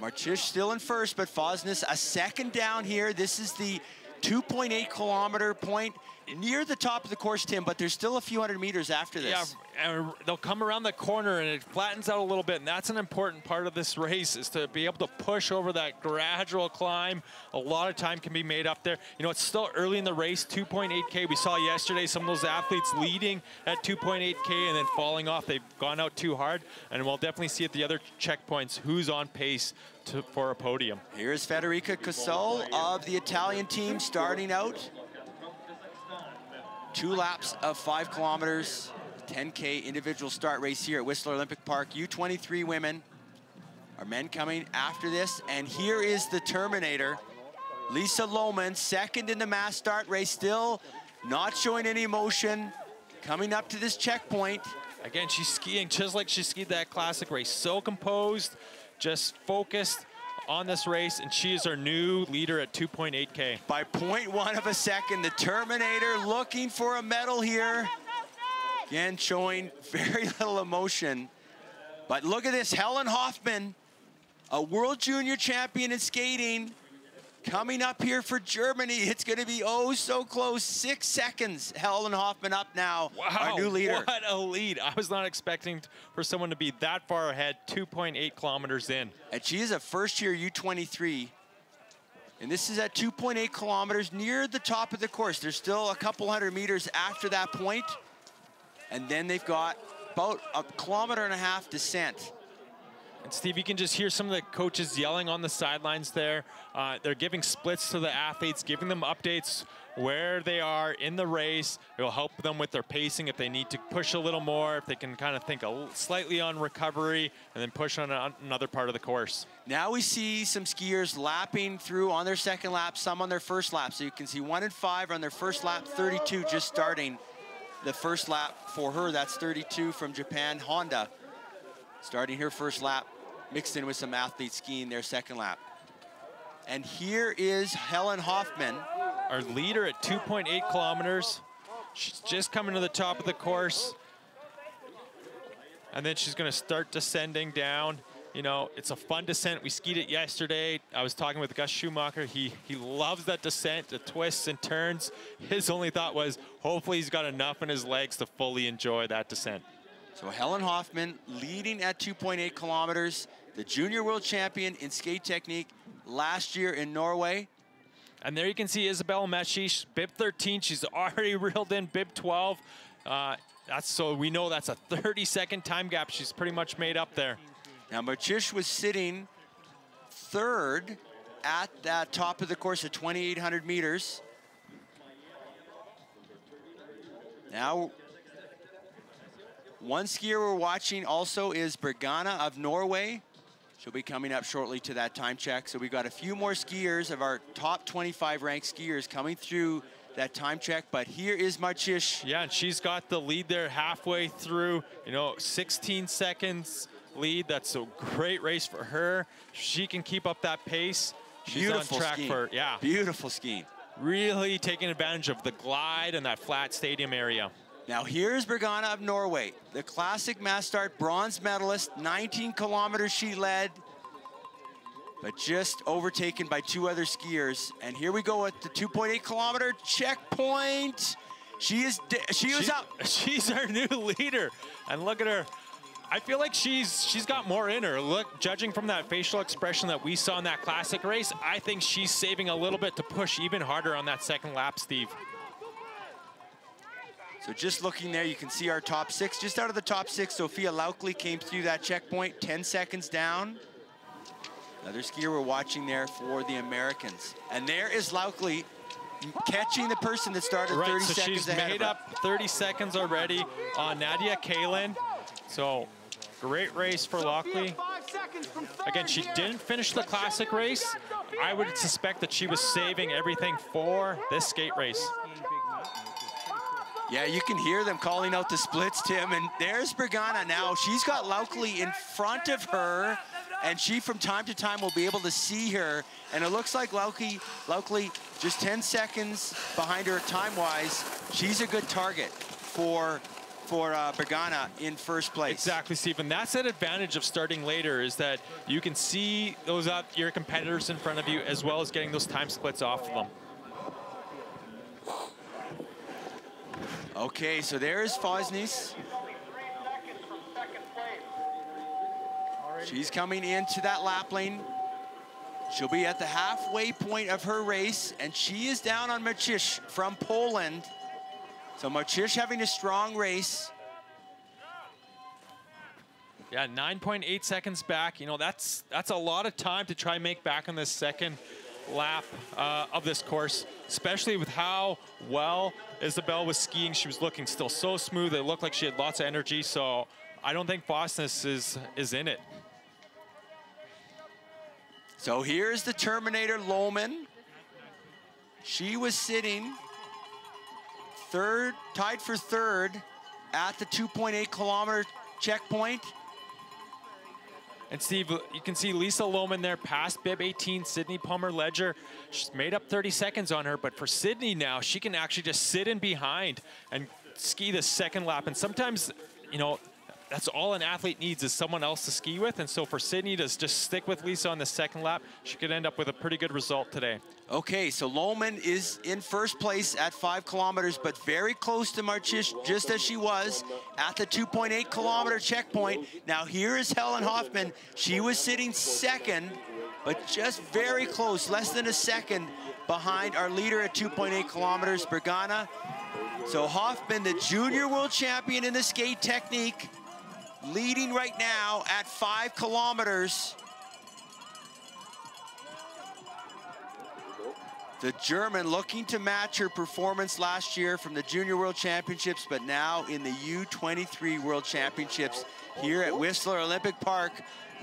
A: Marcisz still in first, but Fosnis a second down here. This is the 2.8 kilometer point near the top of the course, Tim, but there's still a few hundred meters after this.
B: Yeah, and they'll come around the corner and it flattens out a little bit, and that's an important part of this race is to be able to push over that gradual climb. A lot of time can be made up there. You know, it's still early in the race, 2.8K. We saw yesterday some of those athletes leading at 2.8K and then falling off. They've gone out too hard, and we'll definitely see at the other checkpoints who's on pace to, for a podium.
A: Here's Federica Cassol of the Italian team starting out. Two laps of five kilometers, 10K individual start race here at Whistler Olympic Park. U23 women. Our men coming after this. And here is the Terminator. Lisa Lohmann, second in the mass start race, still not showing any emotion. Coming up to this checkpoint.
B: Again, she's skiing just like she skied that classic race. So composed, just focused on this race, and she is our new leader at 2.8K.
A: By 0.1 of a second, the Terminator looking for a medal here. Again, showing very little emotion. But look at this, Helen Hoffmann, a world junior champion in skating, coming up here for Germany. It's gonna be oh so close, six seconds. Helen Hoffmann up now,
B: Wow,
A: our new leader.
B: what a lead. I was not expecting for someone to be that far ahead, 2.8 kilometers in.
A: And she is a first year U23. And this is at 2.8 kilometers near the top of the course. There's still a couple hundred meters after that point. And then they've got about a kilometer and a half descent.
B: And Steve, you can just hear some of the coaches yelling on the sidelines there. Uh, they're giving splits to the athletes, giving them updates where they are in the race. It will help them with their pacing if they need to push a little more, if they can kind of think a slightly on recovery and then push on another part of the course.
A: Now we see some skiers lapping through on their second lap, some on their first lap. So you can see one and five on their first lap, 32 just starting the first lap for her. That's 32 from Japan, Honda. Starting her first lap, mixed in with some athletes skiing their second lap. And here is Helen Hoffmann.
B: Our leader at 2.8 kilometers. She's just coming to the top of the course. And then she's going to start descending down. You know, it's a fun descent. We skied it yesterday. I was talking with Gus Schumacher. He he loves that descent, the twists and turns. His only thought was, hopefully he's got enough in his legs to fully enjoy that descent.
A: So Helen Hoffmann leading at 2.8 kilometers, the junior world champion in skate technique last year in Norway.
B: And there you can see Isabel Marcisz, bib 13. She's [laughs] already reeled in bib 12. Uh, that's so we know that's a 30 second time gap. She's pretty much made up there.
A: Now Marcisz was sitting third at that top of the course at 2,800 meters. Now, one skier we're watching also is Bergane of Norway. She'll be coming up shortly to that time check. So we've got a few more skiers of our top 25 ranked skiers coming through that time check. But here is Marcisz.
B: Yeah, and she's got the lead there halfway through. You know, 16 seconds lead. That's a great race for her. She can keep up that pace. She's
A: Beautiful
B: on track
A: skiing.
B: for yeah,
A: Beautiful skiing.
B: really taking advantage of the glide and that flat stadium area.
A: Now here's Bergane of Norway, the classic mass start bronze medalist, 19 kilometers she led, but just overtaken by two other skiers. And here we go at the 2.8 kilometer checkpoint. She is, she was
B: She-
A: up. [laughs]
B: She's our new leader, and look at her. I feel like she's she's got more in her. Look, judging from that facial expression that we saw in that classic race, I think she's saving a little bit to push even harder on that second lap, Steve.
A: So just looking there, you can see our top six. Just out of the top six, Sophia Laukli came through that checkpoint, 10 seconds down. Another skier we're watching there for the Americans. And there is Laukli catching the person that started
B: Right,
A: 30
B: so
A: seconds
B: she's
A: ahead
B: made
A: of her.
B: up 30 seconds already on Nadja Kälin. So great race for Laukli. Again, she didn't finish the classic race. I would suspect that she was saving everything for this skate race.
A: Yeah, you can hear them calling out the splits, Tim. And there's Bergane now. She's got Laukli in front of her, and she from time to time will be able to see her. And it looks like Laukli just 10 seconds behind her time-wise. She's a good target for for uh, Bergane in first place.
B: Exactly, Stephen. That's that advantage of starting later is that you can see those up your competitors in front of you as well as getting those time splits off of them.
A: Okay, so there's Fosnis. She's coming into that lap lane. She'll be at the halfway point of her race, and she is down on Marcisz from Poland. So Marcisz having a strong race.
B: Yeah, 9.8 seconds back. You know, that's that's a lot of time to try and make back on this second lap uh, of this course, especially with how well Isabel was skiing. She was looking still so smooth. It looked like she had lots of energy. So I don't think Fosnis is is in it.
A: So here's the Terminator Lohmann. She was sitting third, tied for third at the 2.8 kilometer checkpoint.
B: And Steve, you can see Lisa Lohmann there past bib 18, Sydney Palmer Leger. She's made up 30 seconds on her, but for Sydney now, she can actually just sit in behind and ski the second lap. And sometimes, you know, that's all an athlete needs is someone else to ski with. And so for Sydney to just stick with Lisa on the second lap, she could end up with a pretty good result today.
A: Okay, so Lohmann is in first place at five kilometers, but very close to Marcisz, just as she was at the 2.8 kilometer checkpoint. Now here is Helen Hoffmann. She was sitting second, but just very close, less than a second behind our leader at 2.8 kilometers, Bergane. So Hoffmann, the junior world champion in the skate technique, leading right now at five kilometers. The German looking to match her performance last year from the Junior World Championships, but now in the U23 World Championships here at Whistler Olympic Park.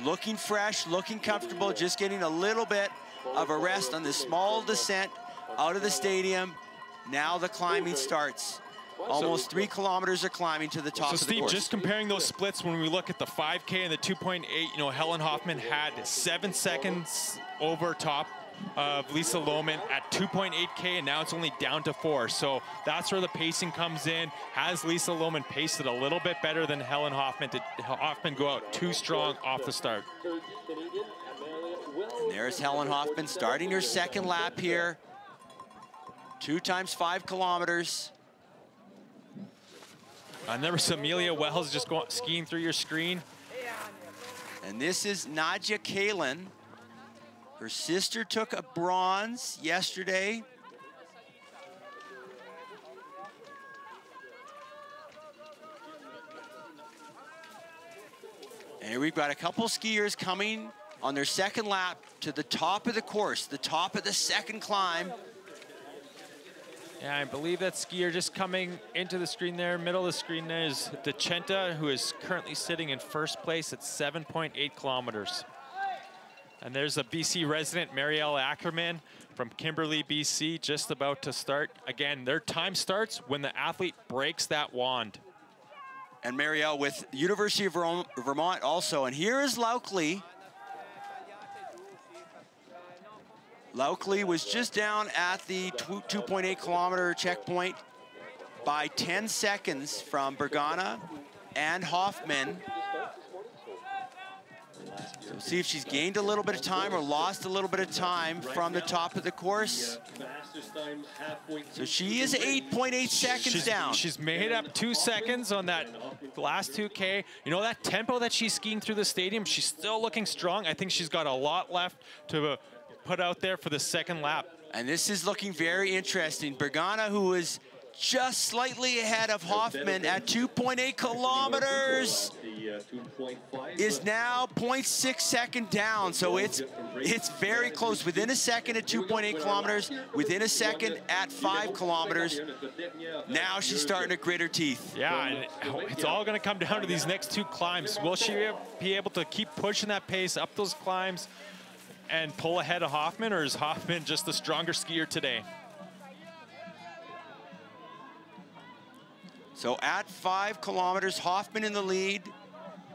A: Looking fresh, looking comfortable, just getting a little bit of a rest on this small descent out of the stadium. Now the climbing starts. Almost three kilometers of climbing to the top
B: So
A: of the
B: Steve,
A: course.
B: just comparing those splits when we look at the 5K and the 2.8, you know, Helen Hoffmann had seven seconds over top of Lisa Lohmann at 2.8K, and now it's only down to four. So that's where the pacing comes in. Has Lisa Lohmann paced it a little bit better than Helen Hoffmann? Did Hoffmann go out too strong off the start?
A: There's Helen Hoffmann starting her second lap here. Two times five kilometers.
B: There was Amelia Wells just going skiing through your screen.
A: And this is Nadja Kälin. Her sister took a bronze yesterday. And we've got a couple skiers coming on their second lap to the top of the course, the top of the second climb.
B: Yeah, I believe that skier just coming into the screen there, middle of the screen there is Di Centa, who is currently sitting in first place at 7.8 kilometers. And there's a BC resident, Marielle Ackerman from Kimberley, BC, just about to start. Again, their time starts when the athlete breaks that wand.
A: And Marielle with University of Verm- Vermont also. And here is Laukli. Laukli was just down at the 2.8 kilometer checkpoint by 10 seconds from Bergane and Hoffmann. So see if she's gained a little bit of time or lost a little bit of time from the top of the course.
F: Fastest time halfway
A: So she is 8.8 seconds
B: she's,
A: down.
B: She's made up two seconds on that last 2K. You know, that tempo that she's skiing through the stadium, she's still looking strong. I think she's got a lot left to uh, put out there for the second lap.
A: And this is looking very interesting. Bergane, who was just slightly ahead of Hoffmann at 2.8 kilometers.
F: The, 2.5.
A: Is now 0.6 second down, so it's it's very close. Within a second at 2.8 kilometers, within a second at five kilometers. Now she's starting to grit her teeth.
B: Yeah, and it's all going to come down to these next two climbs. Will she be able to keep pushing that pace up those climbs and pull ahead of Hoffmann, or is Hoffmann just the stronger skier today?
A: So at five kilometers, Hoffmann in the lead,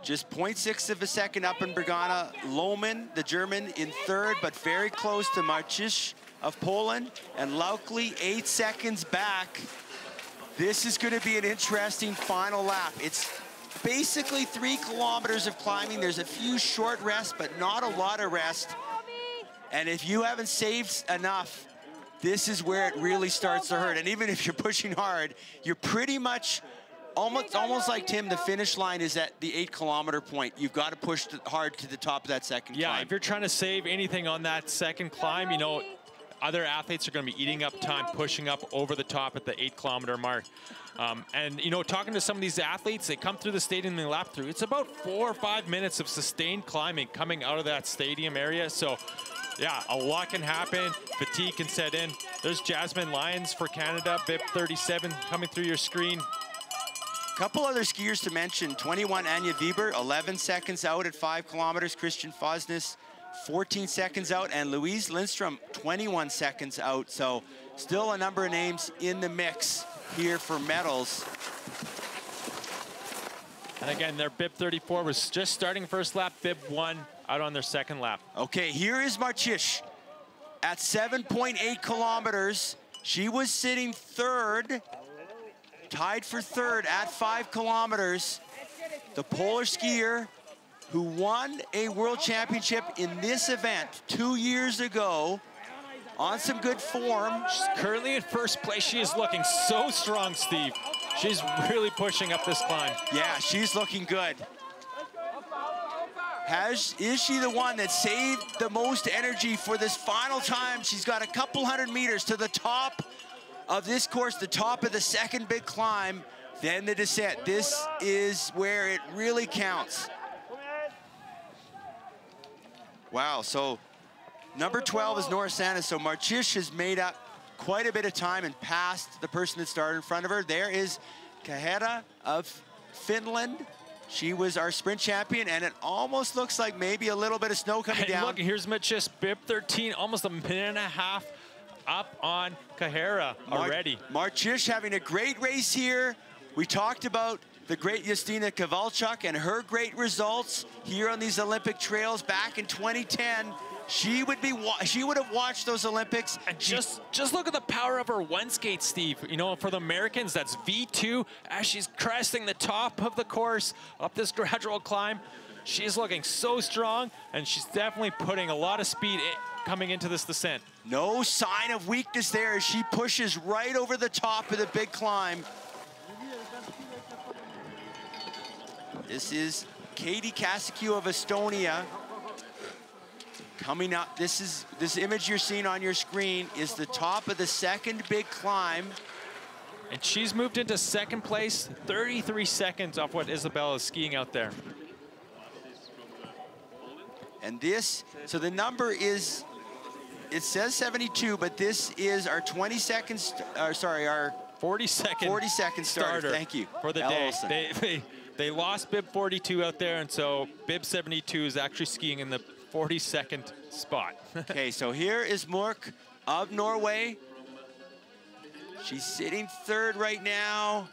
A: just 0.6 of a second up in Bergane. Lohmann, the German, in third, but very close to Marcisz of Poland. And Laukli, eight seconds back. This is gonna be an interesting final lap. It's basically three kilometers of climbing. There's a few short rests, but not a lot of rest. And if you haven't saved enough, this is where it really starts to hurt. And even if you're pushing hard, you're pretty much almost almost like Tim, the finish line is at the eight kilometer point. You've got to push hard to the top of that second
B: yeah,
A: climb.
B: if you're trying to save anything on that second climb, you know, other athletes are going to be eating up time, pushing up over the top at the eight kilometer mark. Um, and, you know, talking to some of these athletes, they come through the stadium and they lap through. It's about four or five minutes of sustained climbing coming out of that stadium area. So, yeah, a lot can happen. Fatigue can set in. There's Jasmine Lyons for Canada, BIP 37 coming through your screen.
A: Couple other skiers to mention. 21, Anja Weber, 11 seconds out at five kilometers. Christian Fosnes, 14 seconds out. And Louise Lindstrom, 21 seconds out. So still a number of names in the mix here for medals.
B: And again, their bib 34 was just starting first lap, bib 1 out on their second lap.
A: Okay, here is Marcisz at 7.8 kilometers. She was sitting third, tied for third at five kilometers. The Polish skier who won a world championship in this event two years ago on some good form.
B: She's currently in first place. She is looking so strong, Steve. She's really pushing up this climb.
A: Yeah, she's looking good. Has, is she the one that saved the most energy for this final time? She's got a couple hundred meters to the top of this course, the top of the second big climb, then the descent. This is where it really counts. Wow, so number 12 is Nora Sanness. So Marchish has made up quite a bit of time and passed the person that started in front of her. There is Kahara of Finland. She was our sprint champion, and it almost looks like maybe a little bit of snow coming
B: And
A: down.
B: look, here's Marcisz, BIP 13, almost a minute and a half up on Kahara
A: Mar-
B: already.
A: Marcisz having a great race here. We talked about the great Justyna Kowalczyk and her great results here on these Olympic trails back in 2010. She would be wa- she would have watched those Olympics.
B: And just just look at the power of her one skate, Steve. You know, for the Americans, that's V2 as she's cresting the top of the course up this gradual climb. She's looking so strong, and she's definitely putting a lot of speed i- coming into this descent.
A: No sign of weakness there as she pushes right over the top of the big climb. This is Keidy Kaasiku of Estonia. Coming up, this is this image you're seeing on your screen is the top of the second big climb.
B: And she's moved into second place, 33 seconds off what Isabella is skiing out there.
A: And this, so the number is, it says 72, but this is our 20 seconds, uh, sorry, our
B: 40 second
A: 40 second starter. Thank you.
B: for the day. They, they, they lost bib 42 out there, and so bib 72 is actually skiing in the 42nd spot. [laughs]
A: Okay, so here is Mork of Norway. She's sitting third right now.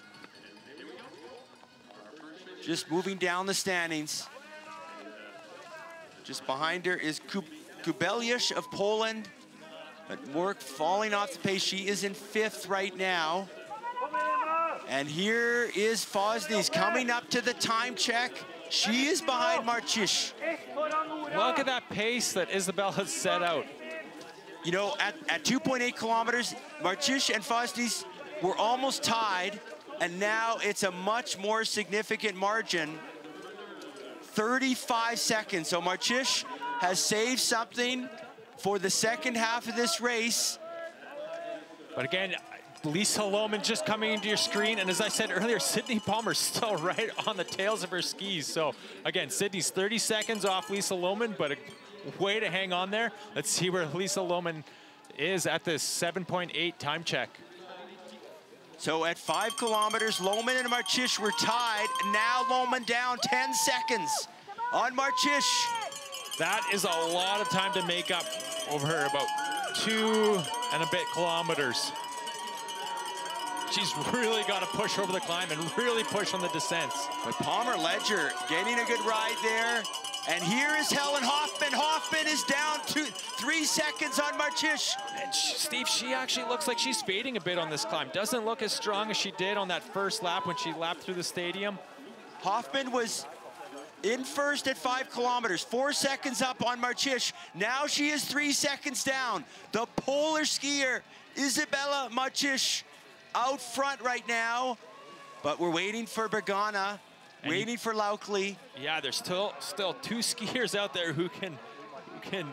A: Just moving down the standings. Just behind her is Kub Kubeliusz of Poland. But Mork falling off the pace. She is in fifth right now. And here is Fosnes coming up to the time check. She is behind Marcisz.
B: Look at that pace that Isabella has set out.
A: You know, at, at 2.8 kilometers, Marcisz and Fosnes were almost tied, and now it's a much more significant margin. 35 seconds. So Marcisz has saved something for the second half of this race.
B: But again, Lisa Lohmann just coming into your screen. And as I said earlier, Sydney Palmer's still [laughs] right on the tails of her skis. So again, Sydney's 30 seconds off Lisa Lohmann, but a way to hang on there. Let's see where Lisa Lohmann is at this 7.8 time check.
A: So at five kilometers, Lohmann and Marcisz were tied. Now Lohmann down 10 seconds on Marcisz.
B: That is a lot of time to make up over her, about two and a bit kilometers. She's really got to push over the climb and really push on the descents.
A: But Palmer Leger getting a good ride there. And here is Helen Hoffmann. Hoffmann is down two, three seconds on Marcisz.
B: And she, Steve, she actually looks like she's fading a bit on this climb. Doesn't look as strong as she did on that first lap when she lapped through the stadium.
A: Hoffmann was in first at five kilometers, four seconds up on Marcisz. Now she is three seconds down. The polar skier, Isabella Marcisz, out front right now. But we're waiting for Bergane,
B: And
A: waiting
B: you-
A: for Laukli.
B: Yeah, there's still still two [laughs] skiers out there who can who can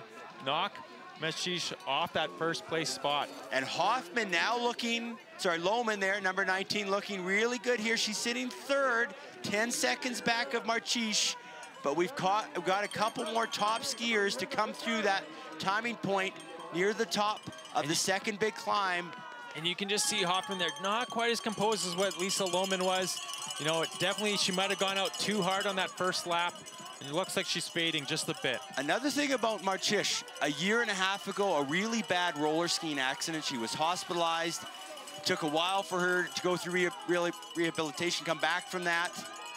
B: knock Marcisz off that first place spot.
A: And Hoffmann now looking, sorry, Lohmann there, number 19, looking really good here. She's sitting third, 10 seconds back of Marcisz. But we've caught, we've got a couple more top skiers to come through that timing point near the top of the second big climb.
B: And you can just see Hoffmann there, not quite as composed as what Lisa Lohmann was. You know, it definitely she might have gone out too hard on that first lap. And it looks like she's fading just a bit.
A: Another thing about Marcisz, a year and a half ago, a really bad roller skiing accident. She was hospitalized. It took a while for her to go through re really rehabilitation, come back from that.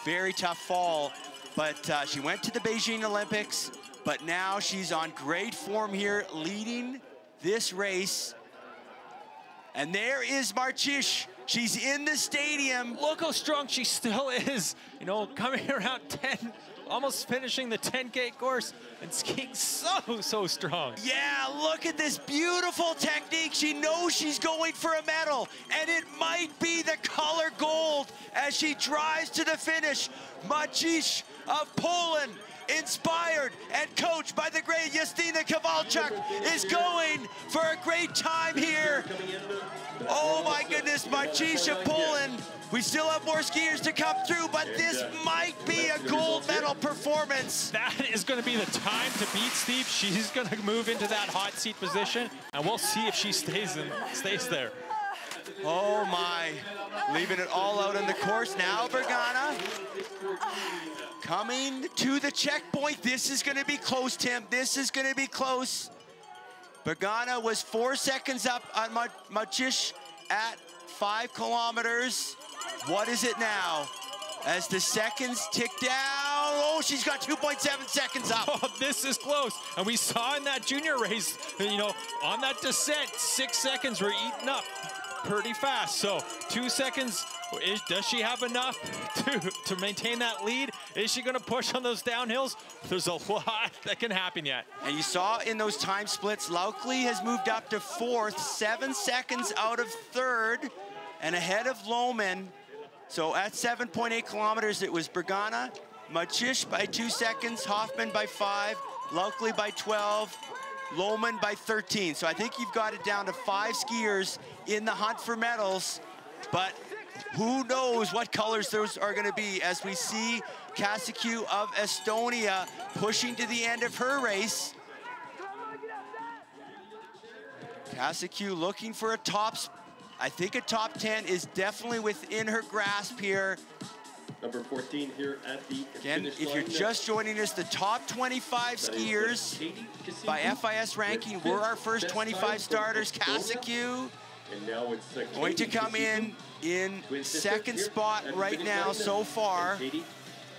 A: Very tough fall. But uh, she went to the Beijing Olympics, but now she's on great form here, leading this race. And there is Marcisz. She's in the stadium.
B: Look how strong she still is. You know, coming [laughs] around 10, almost finishing the 10K course and skiing so, so strong.
A: Yeah, look at this beautiful technique. She knows she's going for a medal, and it might be the color gold as she drives to the finish. Marcisz of Poland, inspired and coached by the great Justyna Kowalczyk, is going for a great time here. Oh my goodness, Marcisz of Poland. We still have more skiers to come through, but this might be a gold medal performance.
B: That is going to be the time to beat Steve. She's going to move into that hot seat position, and we'll see if she stays in, stays there.
A: Oh my, leaving it all out on the course. Now Bergane coming to the checkpoint. This is gonna be close, Tim. This is gonna be close. Bergane was four seconds up on Ma- Marcisz at five kilometers. What is it now? As the seconds tick down, oh, she's got 2.7 seconds up.
B: Oh, [laughs] this is close. And we saw in that junior race, you know, on that descent, six seconds were eaten up pretty fast. So two seconds, is, does she have enough [laughs] to, to maintain that lead? Is she gonna push on those downhills? There's a [laughs] lot that can happen yet.
A: And you saw in those time splits, Laukli has moved up to fourth, seven seconds out of third, and ahead of Lohmann. So at 7.8 kilometers, it was Bergane, Marcisz by two seconds, Hoffmann by five, Laukli by 12, Lohmann by 13. So I think you've got it down to five skiers in the hunt for medals, but who knows what colors those are gonna be as we see Kaasiku of Estonia pushing to the end of her race. Kaasiku looking for a top, I think a top 10 is definitely within her grasp here.
F: Number 14 here at the
A: Again, if you're just joining us, the top 25 skiers by FIS ranking were our first 25 starters.
F: Estonia.
A: Kaasiku
F: And now it's uh,
A: going to come in in second spot right now so far.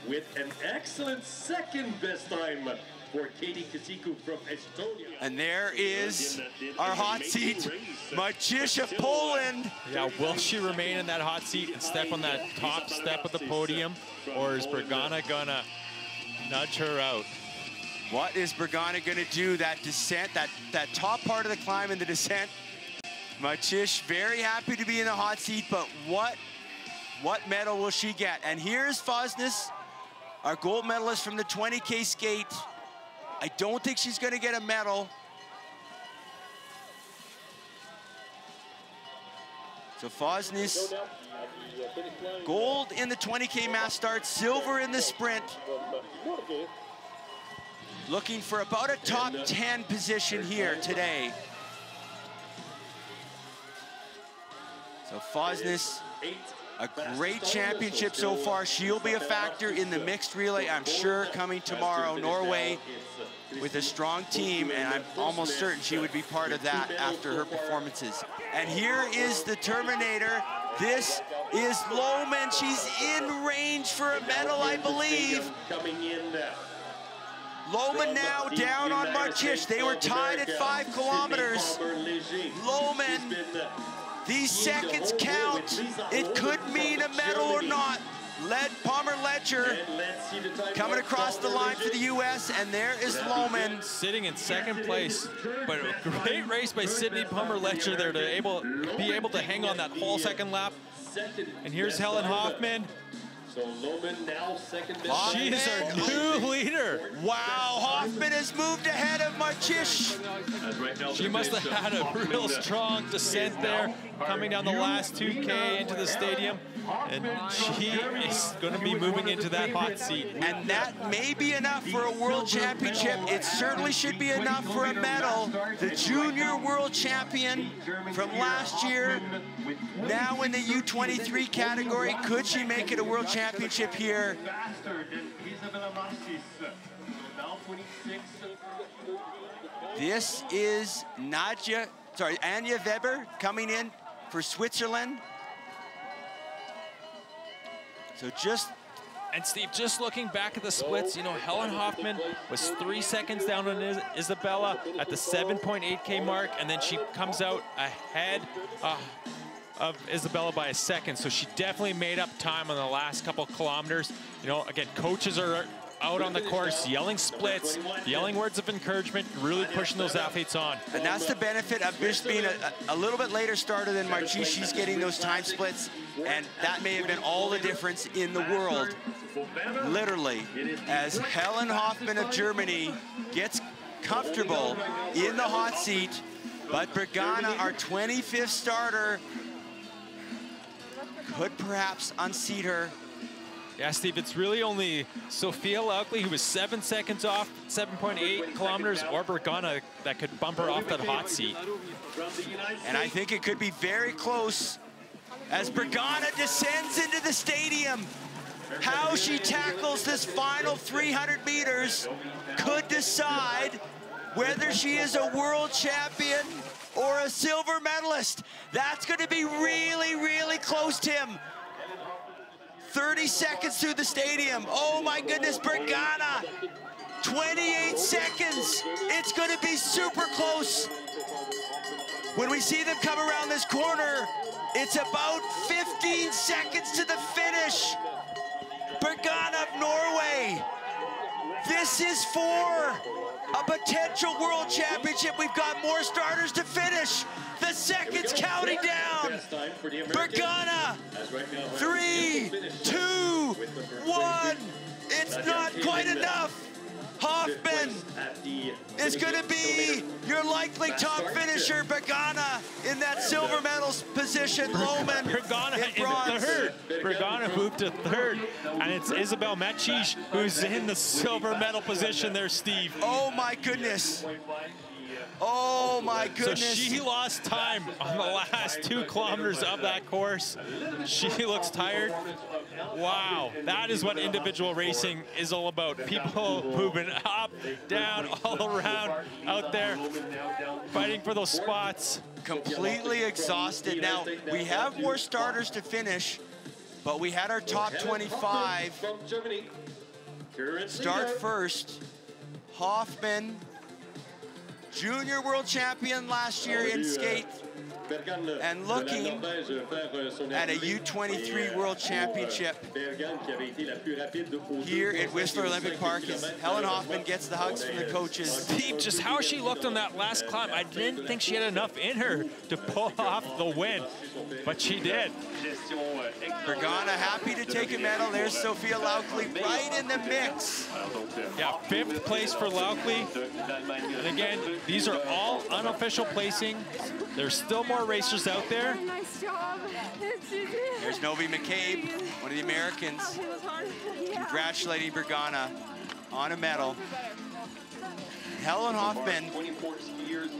F: With an excellent second best time for Keidy Kaasiku from Estonia.
A: And there is our hot seat, Marcisz of Poland.
B: Yeah, will she remain in that hot seat and step on that top step of the podium? Or is Bergane gonna nudge her out?
A: What is Bergane gonna do? That descent, that, that top part of the climb and the descent. Marcisz very happy to be in the hot seat, but what, what medal will she get? And here's Fosnes, our gold medalist from the 20K skate. I don't think she's gonna get a medal. So Fosnis, gold in the 20K mass start, silver in the sprint. Looking for about a top 10 position here today. So Fosnis, a great championship so far. She'll be a factor in the mixed relay, I'm sure, coming tomorrow. Norway with a strong team, and I'm almost certain she would be part of that after her performances. And here is the Terminator. This is Lohmann. She's in range for a medal, I believe. Lohmann now down on Marcisz. They were tied at five kilometers. Lohmann, these seconds count. It could mean a medal or not. Led Palmer Leger coming across the line for the U.S., and there is Lohmann.
B: Sitting in second place, but a great race by Sydney Palmer Leger there to able be able to hang on that whole second lap. And here's Helen Hoffmann.
F: So Lohmann now second
B: She is our new leader.
A: Wow, Hoffmann has moved ahead of Marcisz.
B: She must have had a real strong descent there, coming down the last 2K into the stadium. And she is going to be moving into that hot seat.
A: And that may be enough for a world championship. It certainly should be enough for a medal. The junior world champion from last year, now in the U23 category. Could she make it a world championship here? This is Nadja, sorry, Anja Weber coming in for Switzerland. So just
B: And Steve, just looking back at the splits, you know, Helen Hoffmann was three seconds down on Is Isabella at the 7.8K mark, and then she comes out ahead uh, of Isabella by a second. So she definitely made up time on the last couple kilometers. You know, again, coaches are out on the course, yelling splits, yelling words of encouragement, really pushing those athletes on.
A: And that's the benefit of just being a, a little bit later starter than Marchi. She's getting those time splits, and that may have been all the difference in the world, literally, as Helen Hoffmann of Germany gets comfortable in the hot seat. But Bergane, our 25th starter, could perhaps unseat her
B: Yeah, Steve, it's really only Sophia Laukli, who was seven seconds off, 7.8 kilometers, or Bergane that could bump her off that hot seat.
A: And I think it could be very close as Bergane descends into the stadium. How she tackles this final 300 meters could decide whether she is a world champion or a silver medalist. That's going to be really, really close, Tim. 30 seconds through the stadium. Oh my goodness, Bergane. 28 seconds. It's going to be super close. When we see them come around this corner, it's about 15 seconds to the finish. Bergane of Norway. This is for a potential world championship. We've got more starters to finish. The seconds counting down. Bergane, three, two, one. It's not quite enough. Hoffmann is going to be your likely top finisher. Bergane in that silver medal position. Lohmann
B: Bergane
A: in
B: in third. Bergane moved to third. And it's Isabel Marcisz who's in the silver medal position there, Steve.
A: Oh my goodness. Oh my goodness.
B: So
A: goodness.
B: she lost time on the last two kilometers of that course. She looks tired. Wow, that is what individual racing is all about. People moving up, down, all around out there, fighting for those spots.
A: completely exhausted. Now, we have more starters to finish, but we had our top 25
F: from Germany. Current
A: start first. Hoffmann, junior world champion last year in euh,
F: skate,
A: and looking
F: Norvège faire euh, son
A: at a
F: arrivée.
A: U23
F: euh,
A: World Championship
F: euh, Bergane qui avait été la plus rapide aux
A: here at Whistler Olympic Park as. Helen euh, Hoffmann gets the hugs from the coaches.
B: Steve, just how she looked on that last climb, I didn't think she had enough in her to pull off the win, but she did.
A: Bergane happy to take a medal. There's Sophia Laukli right in the mix.
B: Yeah, fifth place for Laukli. And again, These are all unofficial placing. There's still more racers out there.
G: Nice job.
A: There's Novi McCabe, one of the Americans,
G: It was hard. Yeah.
A: congratulating Bergane on a medal. Helen Hoffmann,
F: 24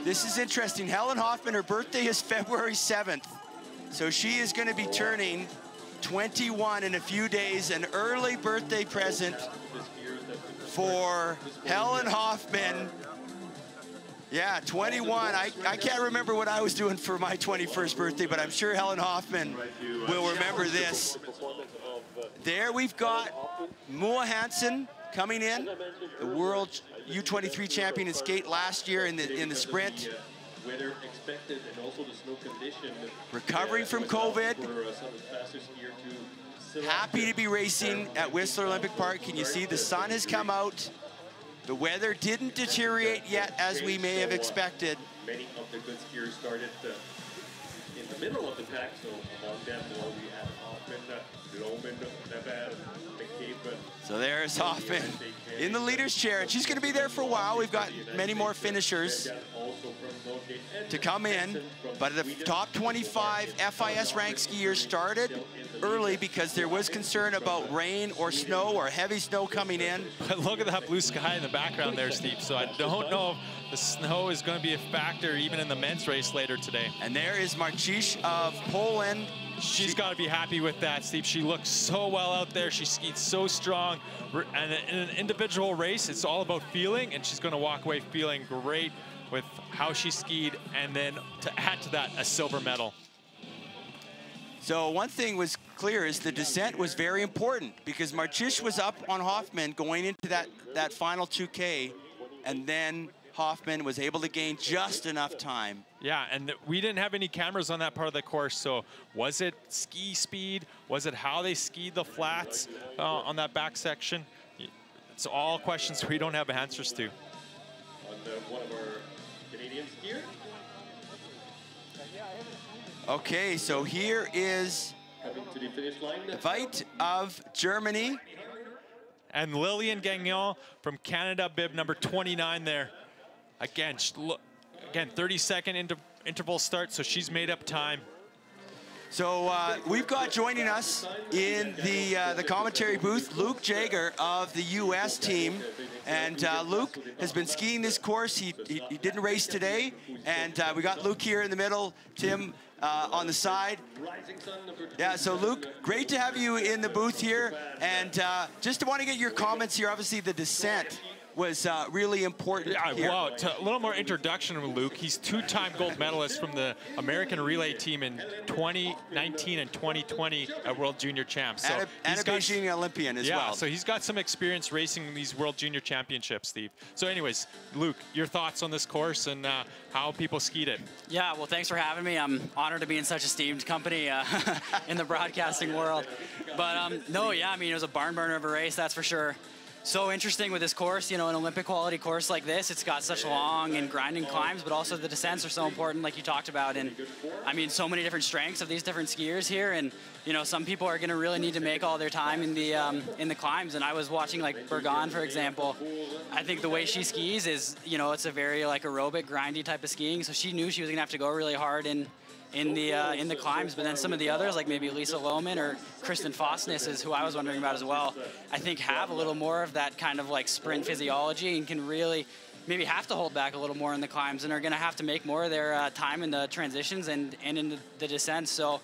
A: this is interesting. Helen Hoffmann, her birthday is February 7th. So she is going to be turning 21 in a few days, an early birthday present for Helen Hoffmann. Yeah, 21. I, I can't remember what I was doing for my 21st birthday, but I'm sure Helen Hoffmann will remember this. There we've got Moa Hansson coming in, the world U23 champion in skate last year in the in the sprint.
F: Weather expected and also the snow condition.
A: Recovering from COVID.
F: For uh, some of the faster skier to
A: Happy to be racing at Whistler Olympic Park. Can you see the sun has come out? The weather didn't deteriorate yet as we may have expected.
F: Many of the good skiers started uh, in the middle of the pack, so among them, well, we had Hoffmann, uh, McCabe, uh,
A: So there's Hoffmann in the leader's chair, and she's going to be there for a while. We've got many more finishers
F: also from Northgate and
A: to come in, but the top 25 FIS ranked skiers started early because there was concern about rain or snow or heavy snow coming in.
B: But [laughs] look at that blue sky in the background there, Steve. So I don't know if the snow is going to be a factor even in the men's race later today.
A: And there is Marcisz of Poland.
B: She's got to be happy with that, Steve. She looks so well out there. She skied so strong. And in an individual race, it's all about feeling, and she's going to walk away feeling great with how she skied. And then to add to that, a silver medal.
A: So one thing was clear is the descent was very important because Marcisz was up on Hoffmann going into that, that final 2K, and then Hoffmann was able to gain just enough time.
B: Yeah, and we didn't have any cameras on that part of the course. So was it ski speed? Was it how they skied the flats uh, on that back section? It's all questions we don't have answers to.
F: on one of our Canadian skiers.
A: Okay, so here is
F: the.
A: Veit of Germany.
B: And Lillian Gagnon from Canada, bib number 29 there. Again, look, again, 30 second inter- interval start, so she's made up time.
A: So uh, we've got joining us in the uh, the commentary booth Luke Jager of the U.S. team, and uh, Luke has been skiing this course. He, he, he didn't race today, and uh, we got Luke here in the middle, Tim uh, on the side. Yeah, so Luke, great to have you in the booth here, and uh, just want to get your comments here. Obviously, the descent was uh, really important
B: Yeah,
A: here.
B: wow, to, a little more introduction of Luke. He's two-time gold medalist from the American relay team in 2019 and 2020 at World Junior Champs. So
A: and a, and
B: he's
A: a
B: got-
A: Beijing Olympian as
B: yeah,
A: well.
B: Yeah, so he's got some experience racing these World Junior Championships, Steve. So anyways, Luke, your thoughts on this course and uh, how people skied it?
H: Yeah, well, thanks for having me. I'm honored to be in such esteemed company uh, [laughs] in the broadcasting world. But um, no, yeah, I mean, it was a barn burner of a race, that's for sure. So interesting with this course, you know, an Olympic quality course like this, it's got such long and grinding climbs, but also the descents are so important, like you talked about. And I mean, so many different strengths of these different skiers here. And, you know, some people are going to really need to make all their time in the um, in the climbs. And I was watching, like, Bergane, for example. I think the way she skis is, you know, it's a very, like, aerobic, grindy type of skiing. So she knew she was going to have to go really hard in in the uh, in the climbs. But then some of the others, like maybe Lisa Lohmann or Kristen Fosness, is who I was wondering about as well. I think have a little more of that kind of like sprint physiology and can really maybe have to hold back a little more in the climbs and are going to have to make more of their uh, time in the transitions and and in the, the descents. So.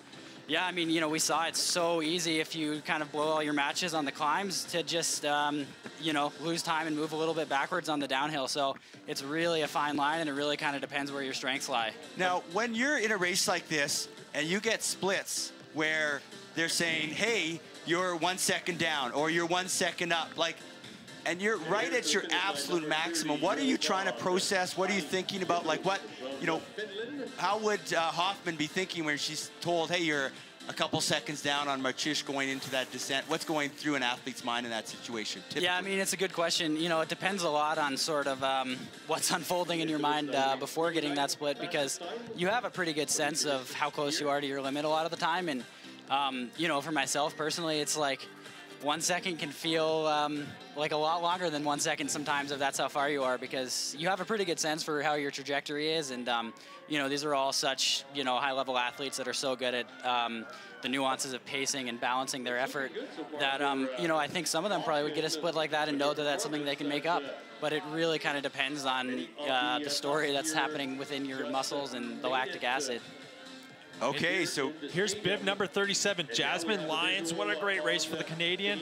H: Yeah, I mean, you know, we saw it's so easy if you kind of blow all your matches on the climbs to just, um, you know, lose time and move a little bit backwards on the downhill. So it's really a fine line, and it really kind of depends where your strengths lie.
A: Now, when you're in a race like this and you get splits where they're saying, hey, you're one second down or you're one second up, like, and you're right at your absolute maximum, what are you trying to process? What are you thinking about? Like, what, you know, how would uh, Hoffmann be thinking when she's told, hey, you're a couple seconds down on Marcisz going into that descent? What's going through an athlete's mind in that situation?
H: Yeah, I mean, it's a good question. You know, it depends a lot on sort of um, [laughs] what's unfolding in your mind uh, before getting that split because you have a pretty good sense of how close you are to your limit a lot of the time. And, um, you know, for myself personally, it's like, one second can feel um, like a lot longer than one second sometimes if that's how far you are because you have a pretty good sense for how your trajectory is and um, you know these are all such you know high level athletes that are so good at um, the nuances of pacing and balancing their effort that um, you know I think some of them probably would get a split like that and know that that's something they can make up but it really kind of depends on uh, the story that's happening within your muscles and the lactic acid.
A: Okay, so
B: here's bib number 37, Jasmine Lyons. What a great race for the Canadian.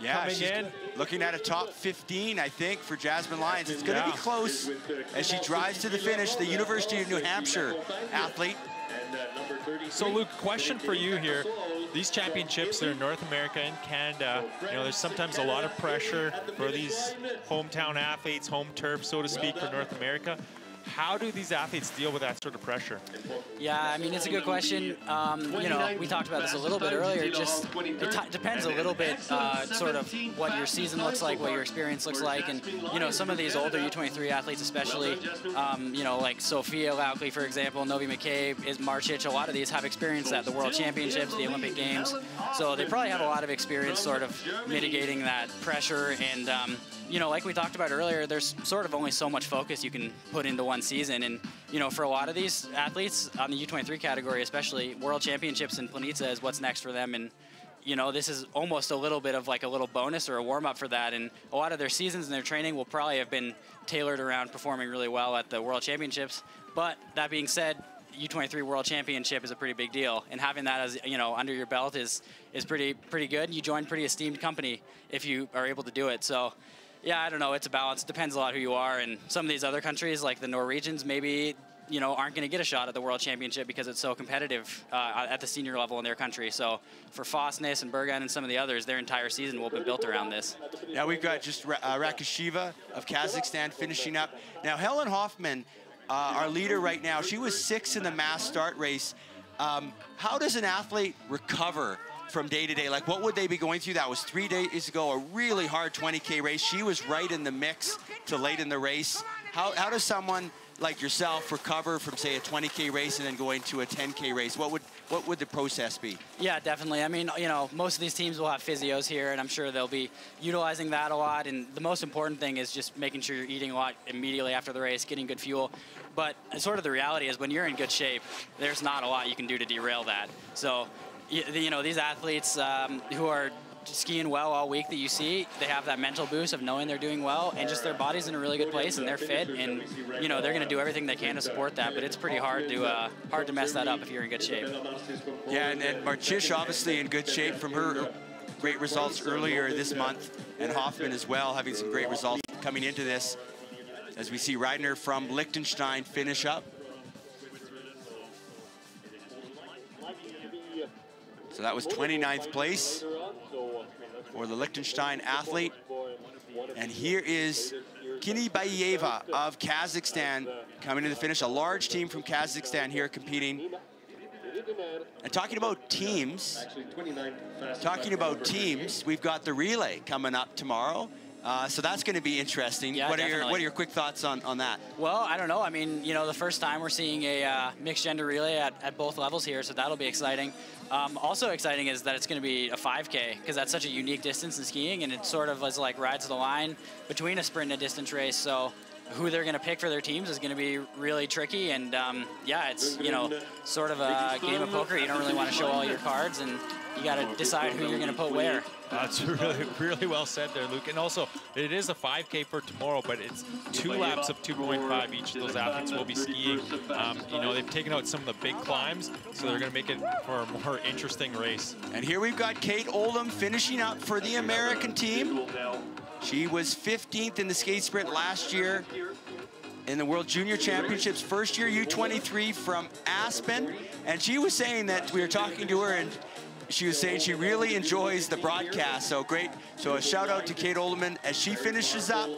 A: Yeah,
B: Coming
A: she's
B: in.
A: looking at a top 15, I think, for Jasmine Lyons. It's going to
B: Yeah.
A: be close as she drives to the finish. The University of New Hampshire athlete.
B: So, Luke, question for you here. These championships, they're in North America and Canada. You know, there's sometimes a lot of pressure for these hometown athletes, home turf, so to speak, for North America. How do these athletes deal with that sort of pressure?
H: Yeah, I mean, it's a good question. Um, you know, we talked about this a little bit earlier. Just it depends a little bit, uh, sort of what your season looks like, what your experience looks like, and you know, some of these older U23 athletes, especially, um, you know, like Sophia Laukli, for example, Novi McCabe, is Marcisz. A lot of these have experience at the World Championships, the Olympic Games, so they probably have a lot of experience, sort of mitigating that pressure and. Um, you know, like we talked about earlier, there's sort of only so much focus you can put into one season. And, you know, for a lot of these athletes on the U23 category, especially, World Championships in Planica is what's next for them. And, you know, this is almost a little bit of like a little bonus or a warm up for that. And a lot of their seasons and their training will probably have been tailored around performing really well at the World Championships. But that being said, U23 World Championship is a pretty big deal, and having that as you know under your belt is is pretty pretty good. You join pretty esteemed company if you are able to do it. So, yeah, I don't know. It's a balance. It depends a lot who you are, and some of these other countries like the Norwegians maybe you know aren't going to get a shot at the World Championship because it's so competitive uh, at the senior level in their country. So for Fosnes and Bergane and some of the others, their entire season will be built around this.
A: Now we've got just uh, Rakasheva of Kazakhstan finishing up. Now Helen Hoffmann, uh, our leader right now, she was sixth in the mass start race. Um, how does an athlete recover from day to day? Like what would they be going through? That was three days ago, a really hard 20K race. She was right in the mix to late in the race. How, how does someone like yourself recover from say a 20K race and then going to a 10K race? What would, what would the process be?
H: Yeah, definitely. I mean, you know, most of these teams will have physios here, and I'm sure they'll be utilizing that a lot. And the most important thing is just making sure you're eating a lot immediately after the race, getting good fuel. But sort of the reality is, when you're in good shape, there's not a lot you can do to derail that. So, you know, these athletes um, who are skiing well all week that you see, they have that mental boost of knowing they're doing well, and just their body's in a really good place, and they're fit, and you know they're going to do everything they can to support that. But it's pretty hard to uh, hard to mess that up if you're in good shape.
A: Yeah, and, and Marcisz obviously in good shape from her great results earlier this month, and Hoffmann as well having some great results coming into this. As we see Reidner from Liechtenstein finish up. So that was 29th place for the Liechtenstein athlete. And here is Kini Bayeva of Kazakhstan coming to the finish. A large team from Kazakhstan here competing. And talking about teams,
F: Actually, 29 fastest
A: talking about teams, we've got the relay coming up tomorrow. Uh, so that's going to be interesting.
H: Yeah,
A: what are your. What are your quick thoughts on, on that?
H: Well, I don't know. I mean, you know, the first time we're seeing a uh, mixed gender relay at, at both levels here, so that'll be exciting. Um, also exciting is that it's going to be a 5K because that's such a unique distance in skiing, and it sort of is like rides the line between a sprint and a distance race. So who they're going to pick for their teams is going to be really tricky, and um, yeah, it's you know sort of a game of poker. You don't really want to show all your cards, and you got to decide who you're going to put where.
B: That's [laughs] really, really well said there, Luke. And also, it is a 5K for tomorrow, but it's two laps of 2.5. Each of those athletes will be skiing. Um, you know, they've taken out some of the big climbs, so they're going to make it for a more interesting race.
A: And here we've got Kate Oldham finishing up for the American team. She was 15th in the skate sprint last year in the World Junior Championships, first year U23 from Aspen. And she was saying that we were talking to her and she was saying she really enjoys the broadcast. So great. So a shout out to Kate Oldham as she finishes up.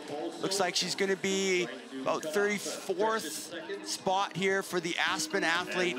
A: Looks like she's going to be about 34th spot here for the Aspen athlete.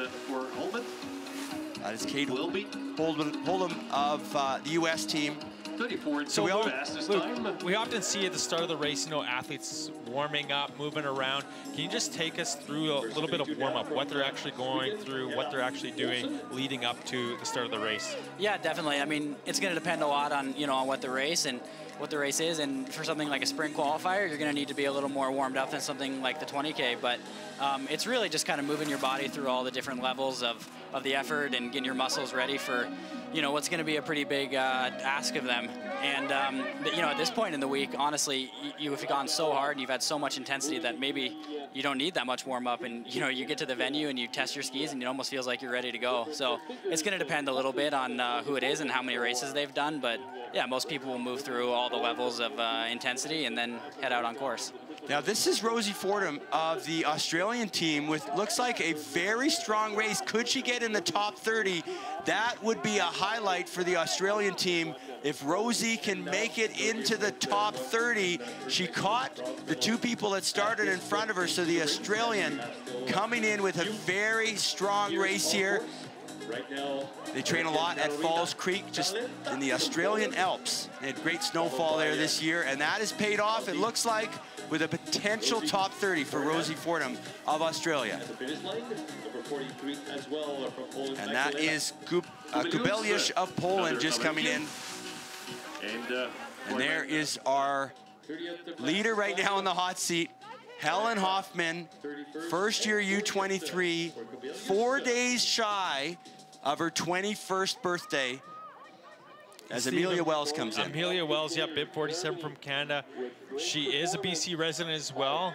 A: That is Kate Oldham, Oldham of uh, the U.S. team.
F: 34
A: So we all-
F: fastest
B: Luke,
F: time.
B: we often see at the start of the race, you know, athletes warming up, moving around. Can you just take us through a little bit of warm-up, what they're actually going through, what they're actually doing leading up to the start of the race?
H: Yeah, definitely. I mean, it's going to depend a lot on you know on what the race and what the race is. And for something like a sprint qualifier, you're going to need to be a little more warmed up than something like the 20k. But um, it's really just kind of moving your body through all the different levels of of the effort and getting your muscles ready for you know what's going to be a pretty big uh, ask of them. And um, you know at this point in the week, honestly, you, have gone so hard and you've had so much intensity that maybe you don't need that much warm up. And you know you get to the venue and you test your skis and it almost feels like you're ready to go. So it's going to depend a little bit on uh, who it is and how many races they've done. But yeah, most people will move through all the levels of uh, intensity and then head out on course.
A: Now this is Rosie Fordham of the Australian team with looks like a very strong race. Could she get in the top 30? That would be a highlight for the Australian team. If Rosie can make it into the top 30, she caught the two people that started in front of her. So the Australian coming in with a very strong race here. They train a lot at Falls Creek, just in the Australian Alps. They had great snowfall there this year, and that has paid off, it looks like, with a potential top 30 for Rosie Fordham of Australia.
F: the finish line, number 43 as well from Poland.
A: And that is Gub uh, of Poland just coming in.
F: And,
A: there is our leader right now in the hot seat, Helen Hoffmann, first year U23, four days shy of her 21st birthday as
B: Steve,
A: Amelia Wells comes in.
B: Amelia Wells, yeah, Bib 47 from Canada. She is a BC resident as well.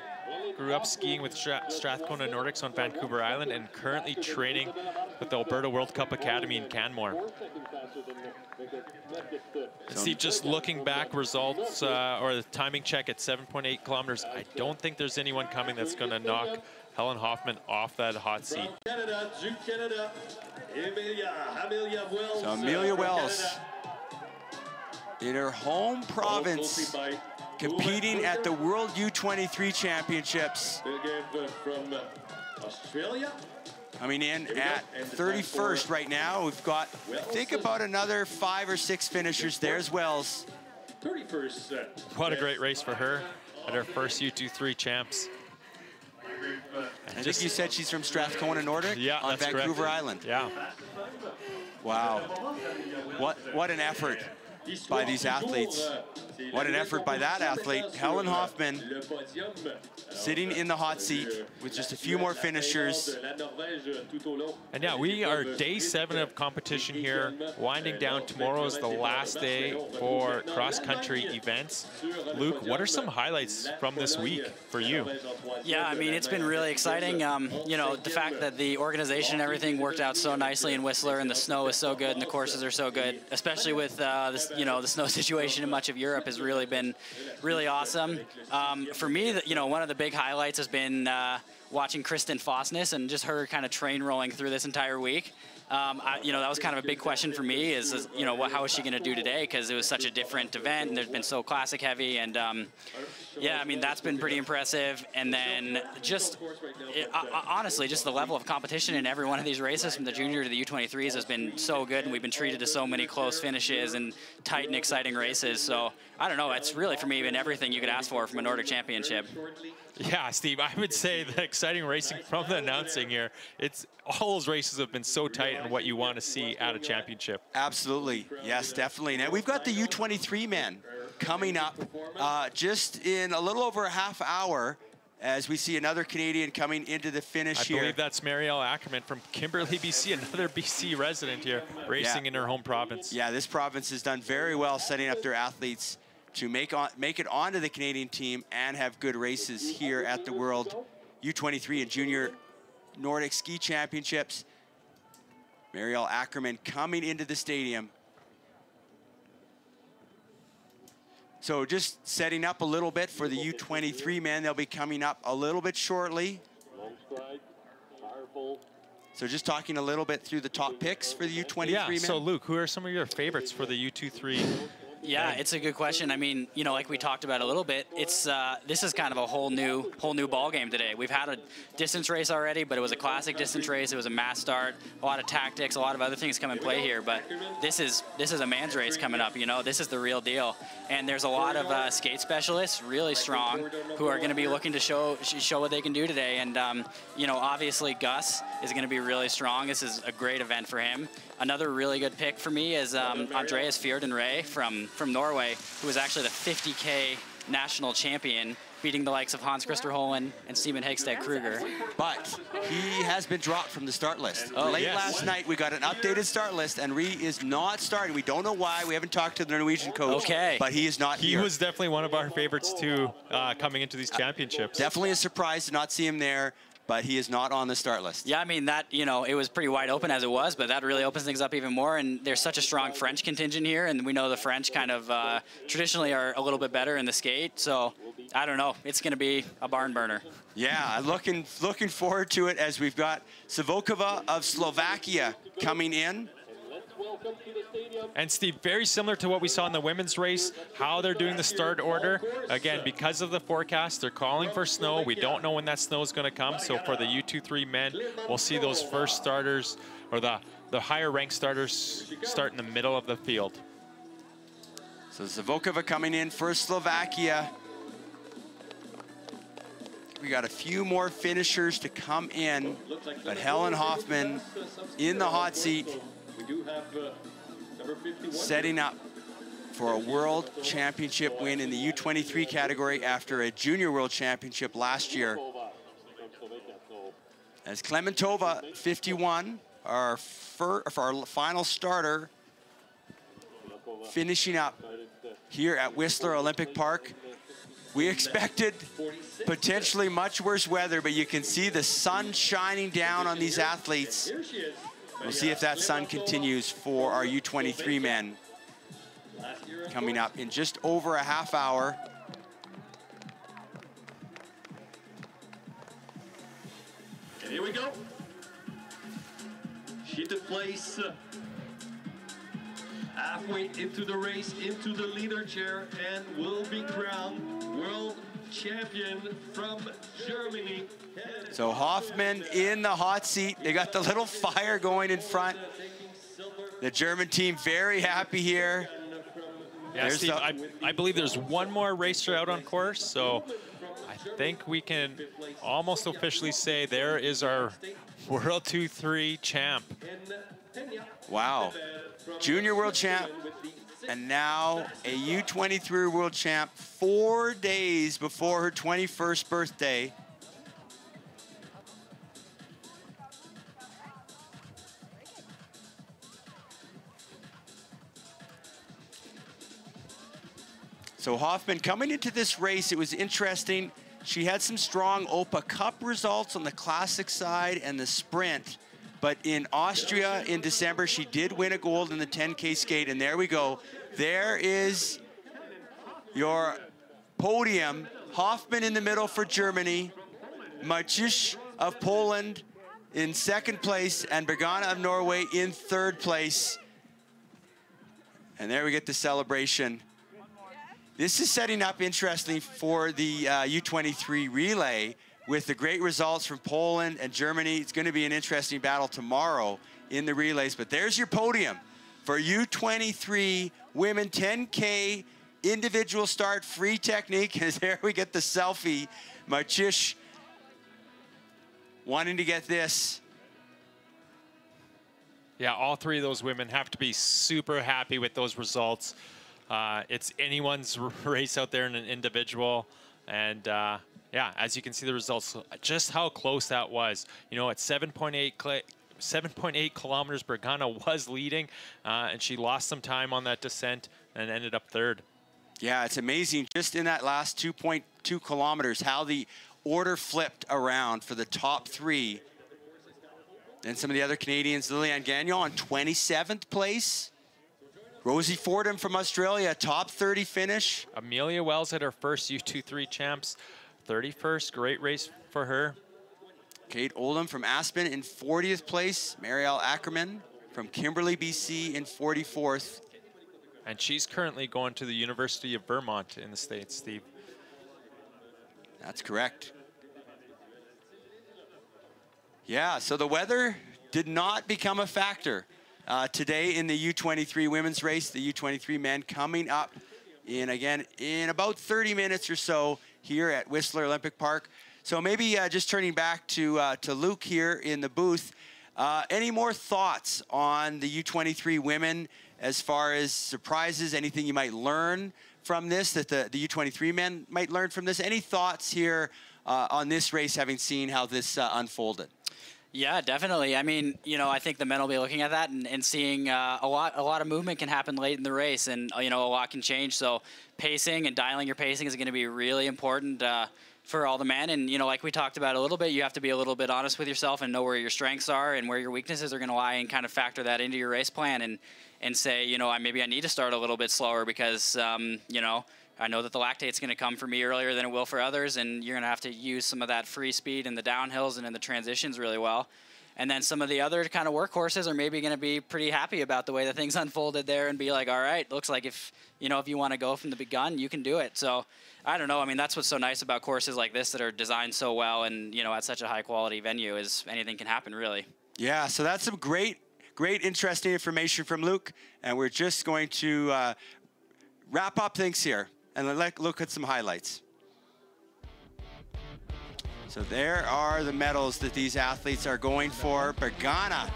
B: Grew up skiing with Stra- Strathcona Nordics on Vancouver Island and currently training with the Alberta World Cup Academy in Canmore. And Steve, just looking back results uh, or the timing check at 7.8 kilometers, I don't think there's anyone coming that's going to knock Helen Hoffmann off that hot seat.
F: Canada, Duke Canada, Amelia, Amelia Wells.
A: So Amelia Wells
F: Canada.
A: In her home province, competing at the World U23 Championships,
F: from uh, Australia.
A: coming in at
F: And the time
A: 31st right now. We've got, I think, about another five or six finishers. There's Wells.
F: 31st. uh,
B: What a great race for her at her first U23 champs.
A: I think you said she's from Strathcona Nordic
B: Yeah,
A: on
B: that's correct.
A: Vancouver Island.
B: Yeah.
A: Wow. What, what an effort by these athletes. What an effort by that athlete, Helen Hoffmann, sitting in the hot seat with just a few more finishers.
B: And yeah, we are day seven of competition here, winding down. Tomorrow is the last day for cross-country events. Luke, what are some highlights from this week for you?
H: Yeah, I mean, it's been really exciting. Um, you know, the fact that the organization and everything worked out so nicely in Whistler and the snow is so good and the courses are so good, especially with, uh, this, you know, the snow [laughs] situation in much of Europe has really been really awesome. Um, for me, you know, one of the big highlights has been uh, watching Kristen Fossness and just her kind of train rolling through this entire week. Um, I, you know, that was kind of a big question for me is, is you know, what, how is she going to do today? Because it was such a different event and there's been so classic heavy. And um, yeah, I mean, that's been pretty impressive. And then just, it, honestly, just the level of competition in every one of these races from the junior to the U23s has been so good. And we've been treated to so many close finishes and tight and exciting races. So I don't know, it's really for me been everything you could ask for from a Nordic championship.
B: Yeah, Steve, I would say the exciting racing from the announcing here, it's all those races have been so tight and what you want to see at a championship.
A: Absolutely. Yes, definitely. Now we've got the U23 men coming up uh, just in a little over a half hour as we see another Canadian coming into the finish
B: I
A: here.
B: I believe that's Marielle Ackerman from Kimberley, BC, another BC resident here, racing
A: Yeah.
B: in her home province.
A: Yeah, this province has done very well setting up their athletes to make on make it onto the Canadian team and have good races here at the World U23 and Junior Nordic Ski Championships. Marielle Ackerman coming into the stadium. So just setting up a little bit for the U23 men. They'll be coming up a little bit shortly.
F: Long stride, powerful.
A: So just talking a little bit through the top picks for the U23
B: Yeah,
A: men.
B: so Luke, who are some of your favorites for the U23
H: Yeah, it's a good question. I mean, you know, like we talked about a little bit, it's uh, this is kind of a whole new whole new ball game today. We've had a distance race already, but it was a classic distance race. It was a mass start, a lot of tactics, a lot of other things come in play here. But this is this is a man's race coming up. You know, this is the real deal. And there's a lot of uh, skate specialists, really strong, who are going to be looking to show show what they can do today. And um, you know, obviously Gus is going to be really strong. This is a great event for him. Another really good pick for me is um, Andreas Fjorden from, from Norway, who was actually the 50K national champion, beating the likes of Hans Christer Holund and Steven Hegstad Kruger.
A: But he has been dropped from the start list.
H: Oh,
A: Late
H: yes.
A: last night, we got an updated start list, and Ree is not starting. We don't know why. We haven't talked to the Norwegian coach.
H: Okay.
A: But he is not
B: He
A: here.
B: was definitely one of our favorites too, uh, coming into these championships.
A: Definitely a surprise to not see him there, but he is not on the start list.
H: Yeah, I mean, that, you know, it was pretty wide open as it was, but that really opens things up even more. And there's such a strong French contingent here, and we know the French kind of uh, traditionally are a little bit better in the skate. So I don't know. It's going to be a barn burner.
A: Yeah, looking looking forward to it as we've got Savokova of Slovakia coming in.
B: And Steve, very similar to what we saw in the women's race, how they're doing the start order. Again, because of the forecast, they're calling for snow. We don't know when that snow is going to come. So for the U23 men, we'll see those first starters or the, the higher ranked starters start in the middle of the field.
A: So Savokova coming in for Slovakia. We got a few more finishers to come in, but Helen Hoffmann in the hot seat,
F: We do have uh, number 51.
A: setting up for a world championship win in the U23 category after a junior world championship last year. As Klementova, 51, our, fir- our final starter, finishing up here at Whistler Olympic Park. We expected potentially much worse weather, but you can see the sun shining down on these athletes. We'll see if that sun continues for our U23 men coming up in just over a half hour.
F: And here we go. She took place halfway into the race, into the leader chair, and will be crowned world champion from Germany.
A: So Hoffmann in the hot seat. They got the little fire going in front. The German team very happy here.
B: Yeah, Steve,
A: the-
B: I, I believe there's one more racer out on course, so I think we can almost officially say there is our World 2-3 champ.
A: Wow. Junior world champ and now a U23 world champ four days before her 21st birthday. So Hoffmann coming into this race, it was interesting. She had some strong OPA Cup results on the classic side and the sprint. But in Austria in December, she did win a gold in the 10K skate. And there we go. There is your podium. Hoffmann in the middle for Germany. Marcisz of Poland in second place. And Bergane of Norway in third place. And there we get the celebration. This is setting up interestingly for the uh, U23 relay with the great results from Poland and Germany. It's going to be an interesting battle tomorrow in the relays. But there's your podium for U23 women 10K individual start free technique. And [laughs] there we get the selfie. Marcisz wanting to get this.
B: Yeah, all three of those women have to be super happy with those results. Uh, it's anyone's [laughs] race out there in an individual. And uh, yeah, as you can see the results, just how close that was. You know, at 7.8 cl- 7.8 kilometers, Bergane was leading, uh, and she lost some time on that descent and ended up third.
A: Yeah, it's amazing just in that last 2.2 kilometers how the order flipped around for the top three. And some of the other Canadians, Lillian Gagnon on 27th place. Rosie Fordham from Australia, top 30 finish.
B: Amelia Wells had her first U23 champs, 31st. Great race for her.
A: Kate Oldham from Aspen in 40th place. Marielle Ackerman from Kimberley, BC in 44th.
B: And she's currently going to the University of Vermont in the States, Steve.
A: That's correct. Yeah, so the weather did not become a factor uh, today in the U23 women's race. The U23 men coming up in, again, in about 30 minutes or so here at Whistler Olympic Park. So maybe uh, just turning back to, uh, to Luke here in the booth. Uh, any more thoughts on the U23 women as far as surprises, anything you might learn from this that the, the U23 men might learn from this? Any thoughts here uh, on this race, having seen how this uh, unfolded?
H: Yeah, definitely. I mean, you know, I think the men will be looking at that and, and seeing uh, a lot. A lot of movement can happen late in the race, and you know, a lot can change. So, pacing and dialing your pacing is going to be really important uh, for all the men. And you know, like we talked about a little bit, you have to be a little bit honest with yourself and know where your strengths are and where your weaknesses are going to lie, and kind of factor that into your race plan and and say, you know, I maybe I need to start a little bit slower because um, you know I know that the lactate's going to come for me earlier than it will for others, and you're going to have to use some of that free speed in the downhills and in the transitions really well. And then some of the other kind of workhorses are maybe going to be pretty happy about the way that things [laughs] unfolded there and be like, all right, looks like if you know if you want to go from the begun, you can do it. So I don't know. I mean, that's what's so nice about courses like this that are designed so well and you know at such a high quality venue is anything can happen really.
A: Yeah, so that's some great, great, interesting information from Luke, and we're just going to uh, wrap up things here and let's look at some highlights. So there are the medals that these athletes are going for. Bergane.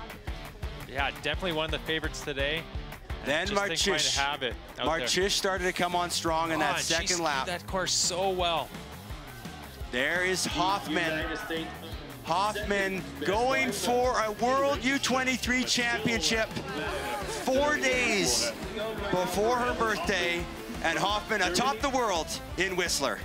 B: Yeah, definitely one of the favorites today.
A: Then
B: Marcisz.
A: Marcisz started to come on strong in
B: oh,
A: that second lap.
B: that course so well.
A: There is Hoffmann. Hoffmann going for a World U23 Championship four days before her birthday, and Hoffmann atop the world in Whistler.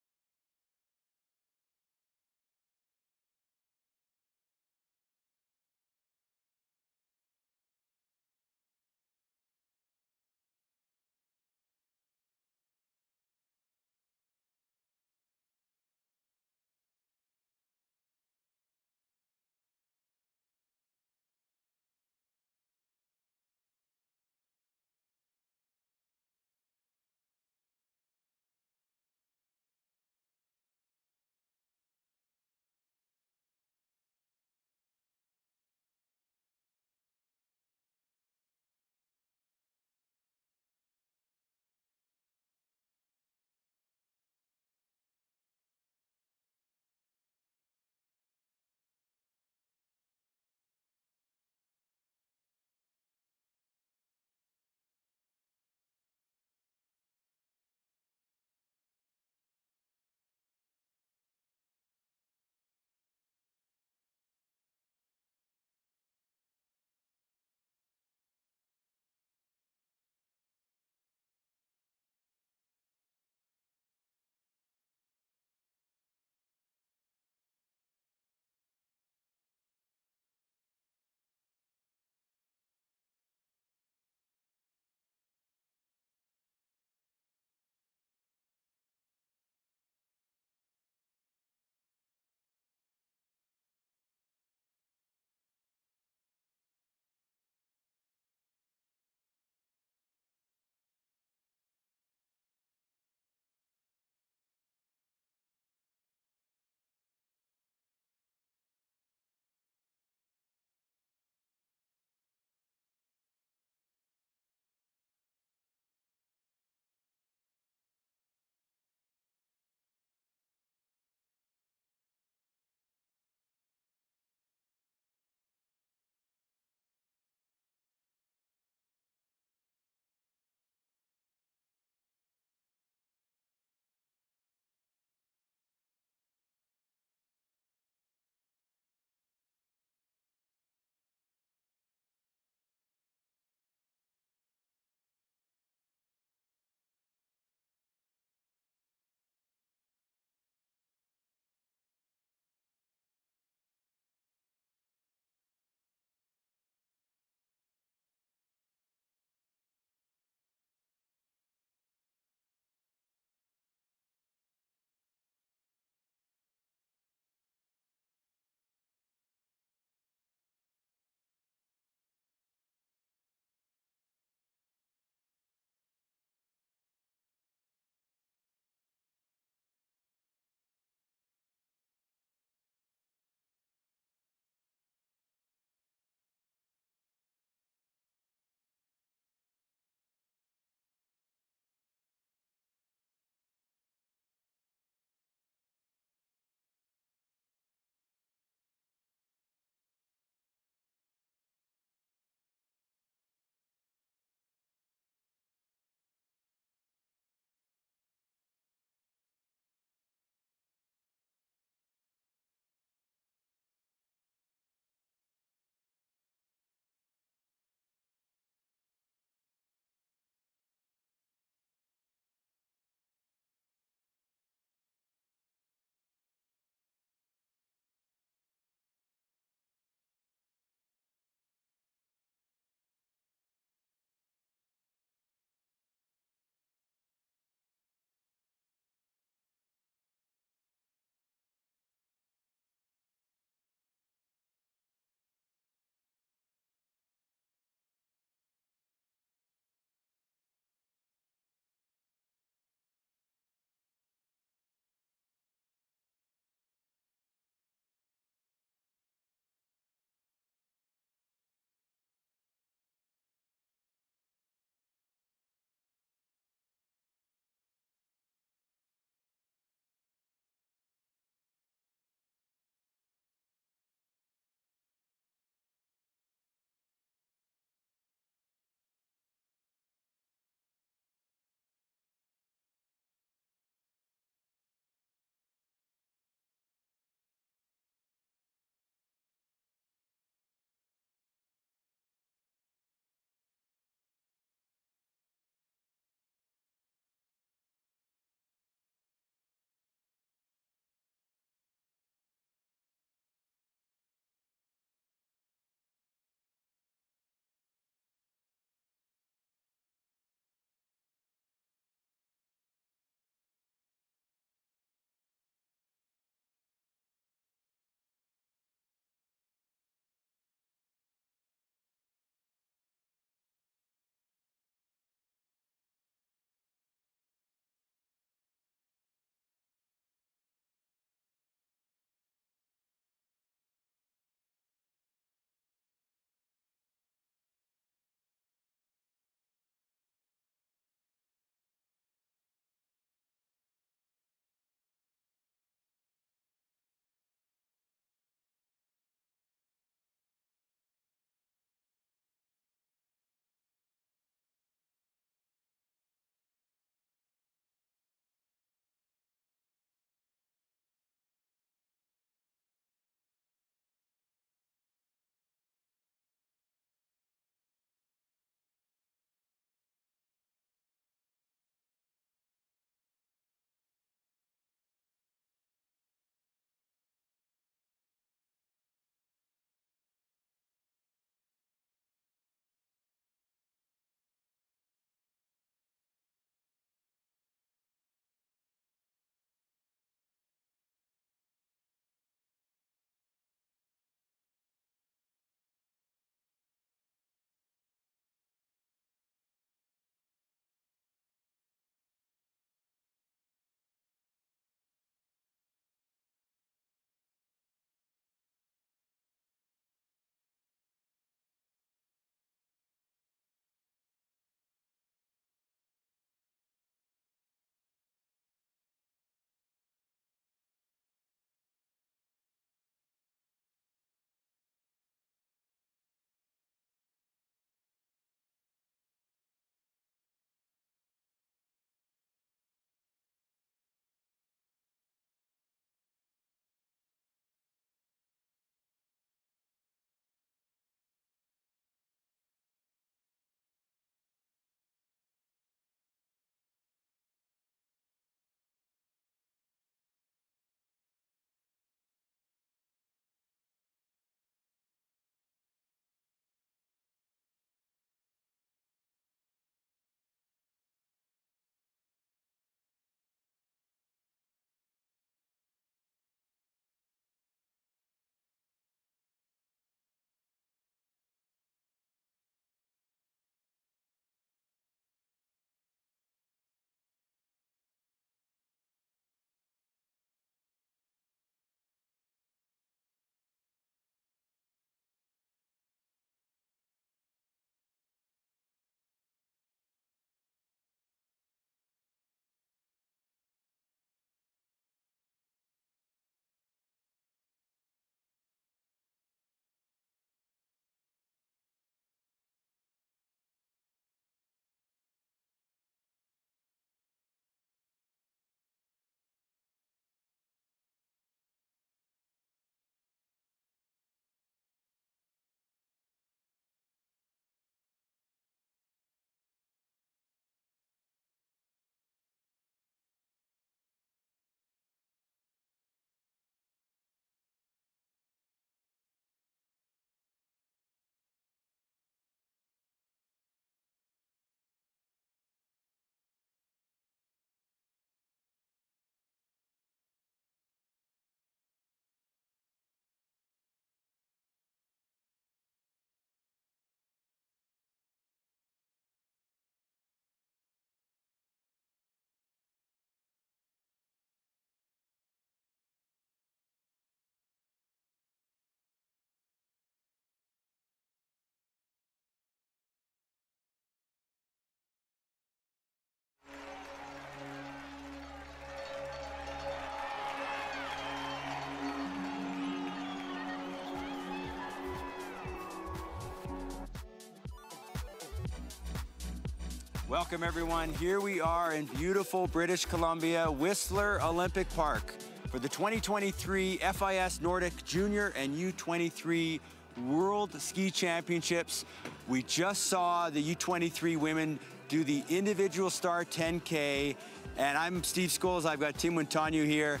A: Welcome, everyone. Here we are in beautiful British Columbia, Whistler Olympic Park for the 2023 FIS Nordic Junior and U23 World Ski Championships. We just saw the U23 women do the individual star 10K, and I'm Steve Scholes. I've got Tim Montano here.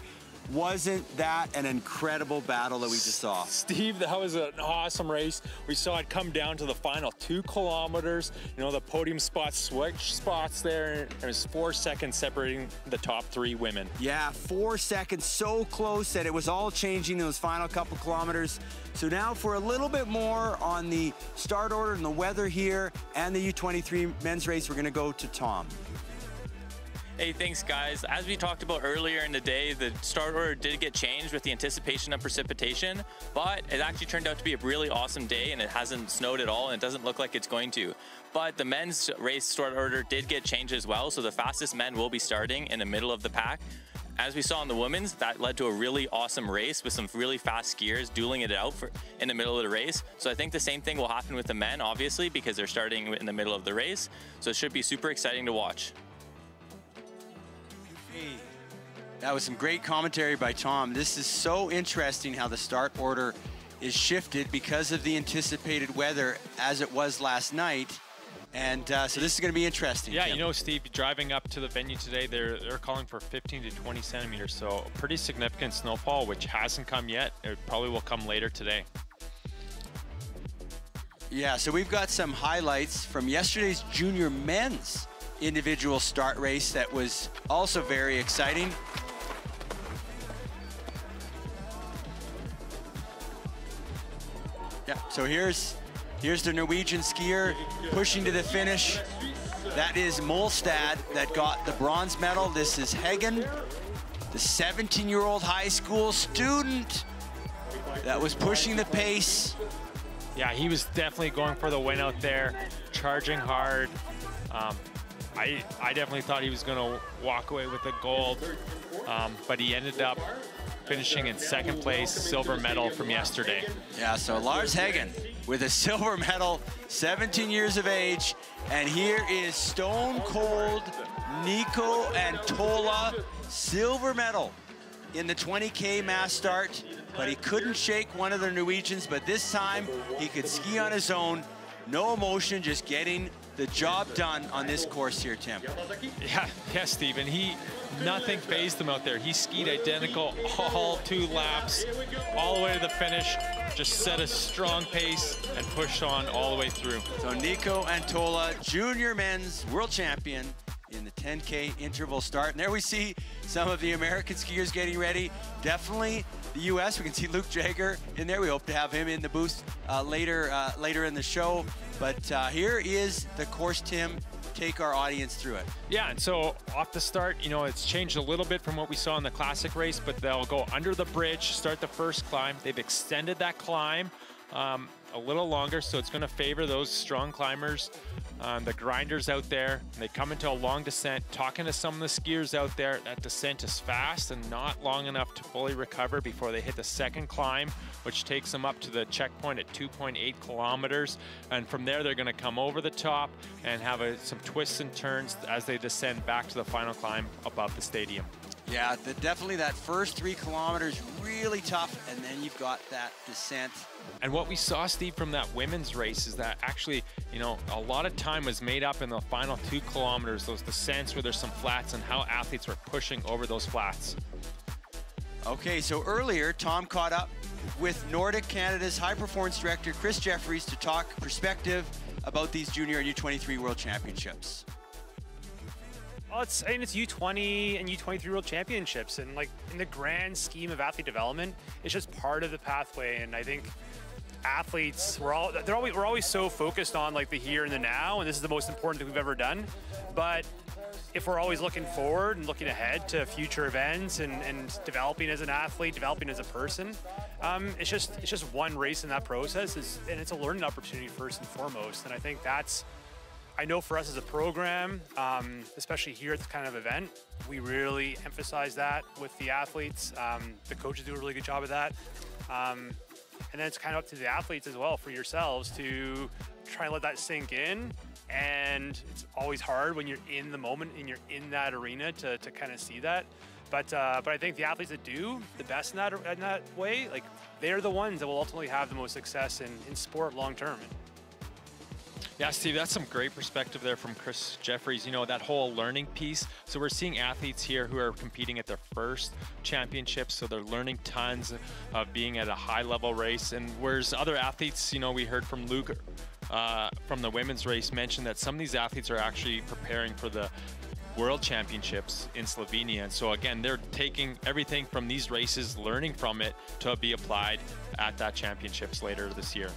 A: Wasn't that an incredible battle that we just saw?
B: Steve, that was an awesome race. We saw it come down to the final two kilometers. You know, the podium spots switch spots there. and It was four seconds separating the top three women.
A: Yeah, four seconds, so close that it was all changing in those final couple kilometers. So now for a little bit more on the start order and the weather here and the U23 men's race, we're gonna go to Tom.
C: Hey, thanks, guys. As we talked about earlier in the day, the start order did get changed with the anticipation of precipitation, but it actually turned out to be a really awesome day and it hasn't snowed at all and it doesn't look like it's going to. But the men's race start order did get changed as well, so the fastest men will be starting in the middle of the pack. As we saw in the women's, that led to a really awesome race with some really fast skiers dueling it out for, in the middle of the race. So I think the same thing will happen with the men, obviously, because they're starting in the middle of the race. So it should be super exciting to watch.
A: That was some great commentary by Tom. This is so interesting how the start order is shifted because of the anticipated weather as it was last night. And uh, so this is going to be interesting.
B: Yeah,
A: Tim.
B: you know, Steve, driving up to the venue today, they're they're calling for 15 to 20 centimeters, so a pretty significant snowfall, which hasn't come yet. It probably will come later today.
A: Yeah, so we've got some highlights from yesterday's junior men's individual start race that was also very exciting. Yeah, so here's here's the Norwegian skier pushing to the finish. That is Molstad that got the bronze medal. This is Hagen, the 17-year-old high school student that was pushing the pace.
B: Yeah, he was definitely going for the win out there, charging hard. Um, I, I definitely thought he was going to walk away with the gold, um, but he ended up finishing in second place, silver medal from yesterday.
A: Yeah, so Lars Hagen with a [laughs] silver medal, 17 years of age. And here is Stone Cold Niko Anttola, silver medal in the 20K mass start. But he couldn't shake one of the Norwegians, but this time he could ski on his own. No emotion, just getting the job done on this course here, Tim.
B: Yeah, yeah, Steve, and he, nothing phased him out there. He skied identical all two laps, all the way to the finish, just set a strong pace and pushed on all the way through.
A: So Niko Anttola, junior men's world champion in the 10K interval start. And there we see some of the American skiers getting ready. Definitely the U.S. We can see Luke Jager in there. We hope to have him in the booth uh, later uh, later in the show. But uh, here is the course, Tim. Take our audience through it.
B: Yeah, and so off the start, you know, it's changed a little bit from what we saw in the classic race, but they'll go under the bridge, start the first climb. They've extended that climb um, a little longer, so it's going to favor those strong climbers, um, the grinders out there. They come into a long descent, talking to some of the skiers out there. That descent is fast and not long enough to fully recover before they hit the second climb, which takes them up to the checkpoint at 2.8 kilometers. And from there, they're going to come over the top and have a, some twists and turns as they descend back to the final climb above the stadium.
A: Yeah, the, definitely that first three kilometers really tough, and then you've got that descent.
B: And what we saw, Steve, from that women's race is that actually, you know, a lot of time was made up in the final two kilometers, those descents where there's some flats and how athletes were pushing over those flats.
A: Okay, so earlier, Tom caught up with Nordiq Canada's high performance director, Chris Jeffries, to talk perspective about these junior and U23 World Championships.
G: Well, it's I mean it's U20 and U23 World Championships, and like in the grand scheme of athlete development, it's just part of the pathway. And I think athletes we're all they're always we're always so focused on like the here and the now, and this is the most important thing we've ever done. But if we're always looking forward and looking ahead to future events and, and developing as an athlete, developing as a person, um, it's just it's just one race in that process, is, and it's a learning opportunity first and foremost. And I think that's I know for us as a program, um, especially here at this kind of event, we really emphasize that with the athletes. Um, the coaches do a really good job of that. Um, And then it's kind of up to the athletes as well for yourselves to try and let that sink in. And it's always hard when you're in the moment and you're in that arena to, to kind of see that. But uh, but I think the athletes that do the best in that in that way, like they're the ones that will ultimately have the most success in, in sport long term.
B: Yeah, Steve, that's some great perspective there from Chris Jeffries. You know, that whole learning piece. So we're seeing athletes here who are competing at their first championships. So they're learning tons of being at a high level race. And whereas other athletes, you know, we heard from Luke uh, from the women's race mention that some of these athletes are actually preparing for the World Championships in Slovenia. And so again, they're taking everything from these races, learning from it to be applied at that championships later this year.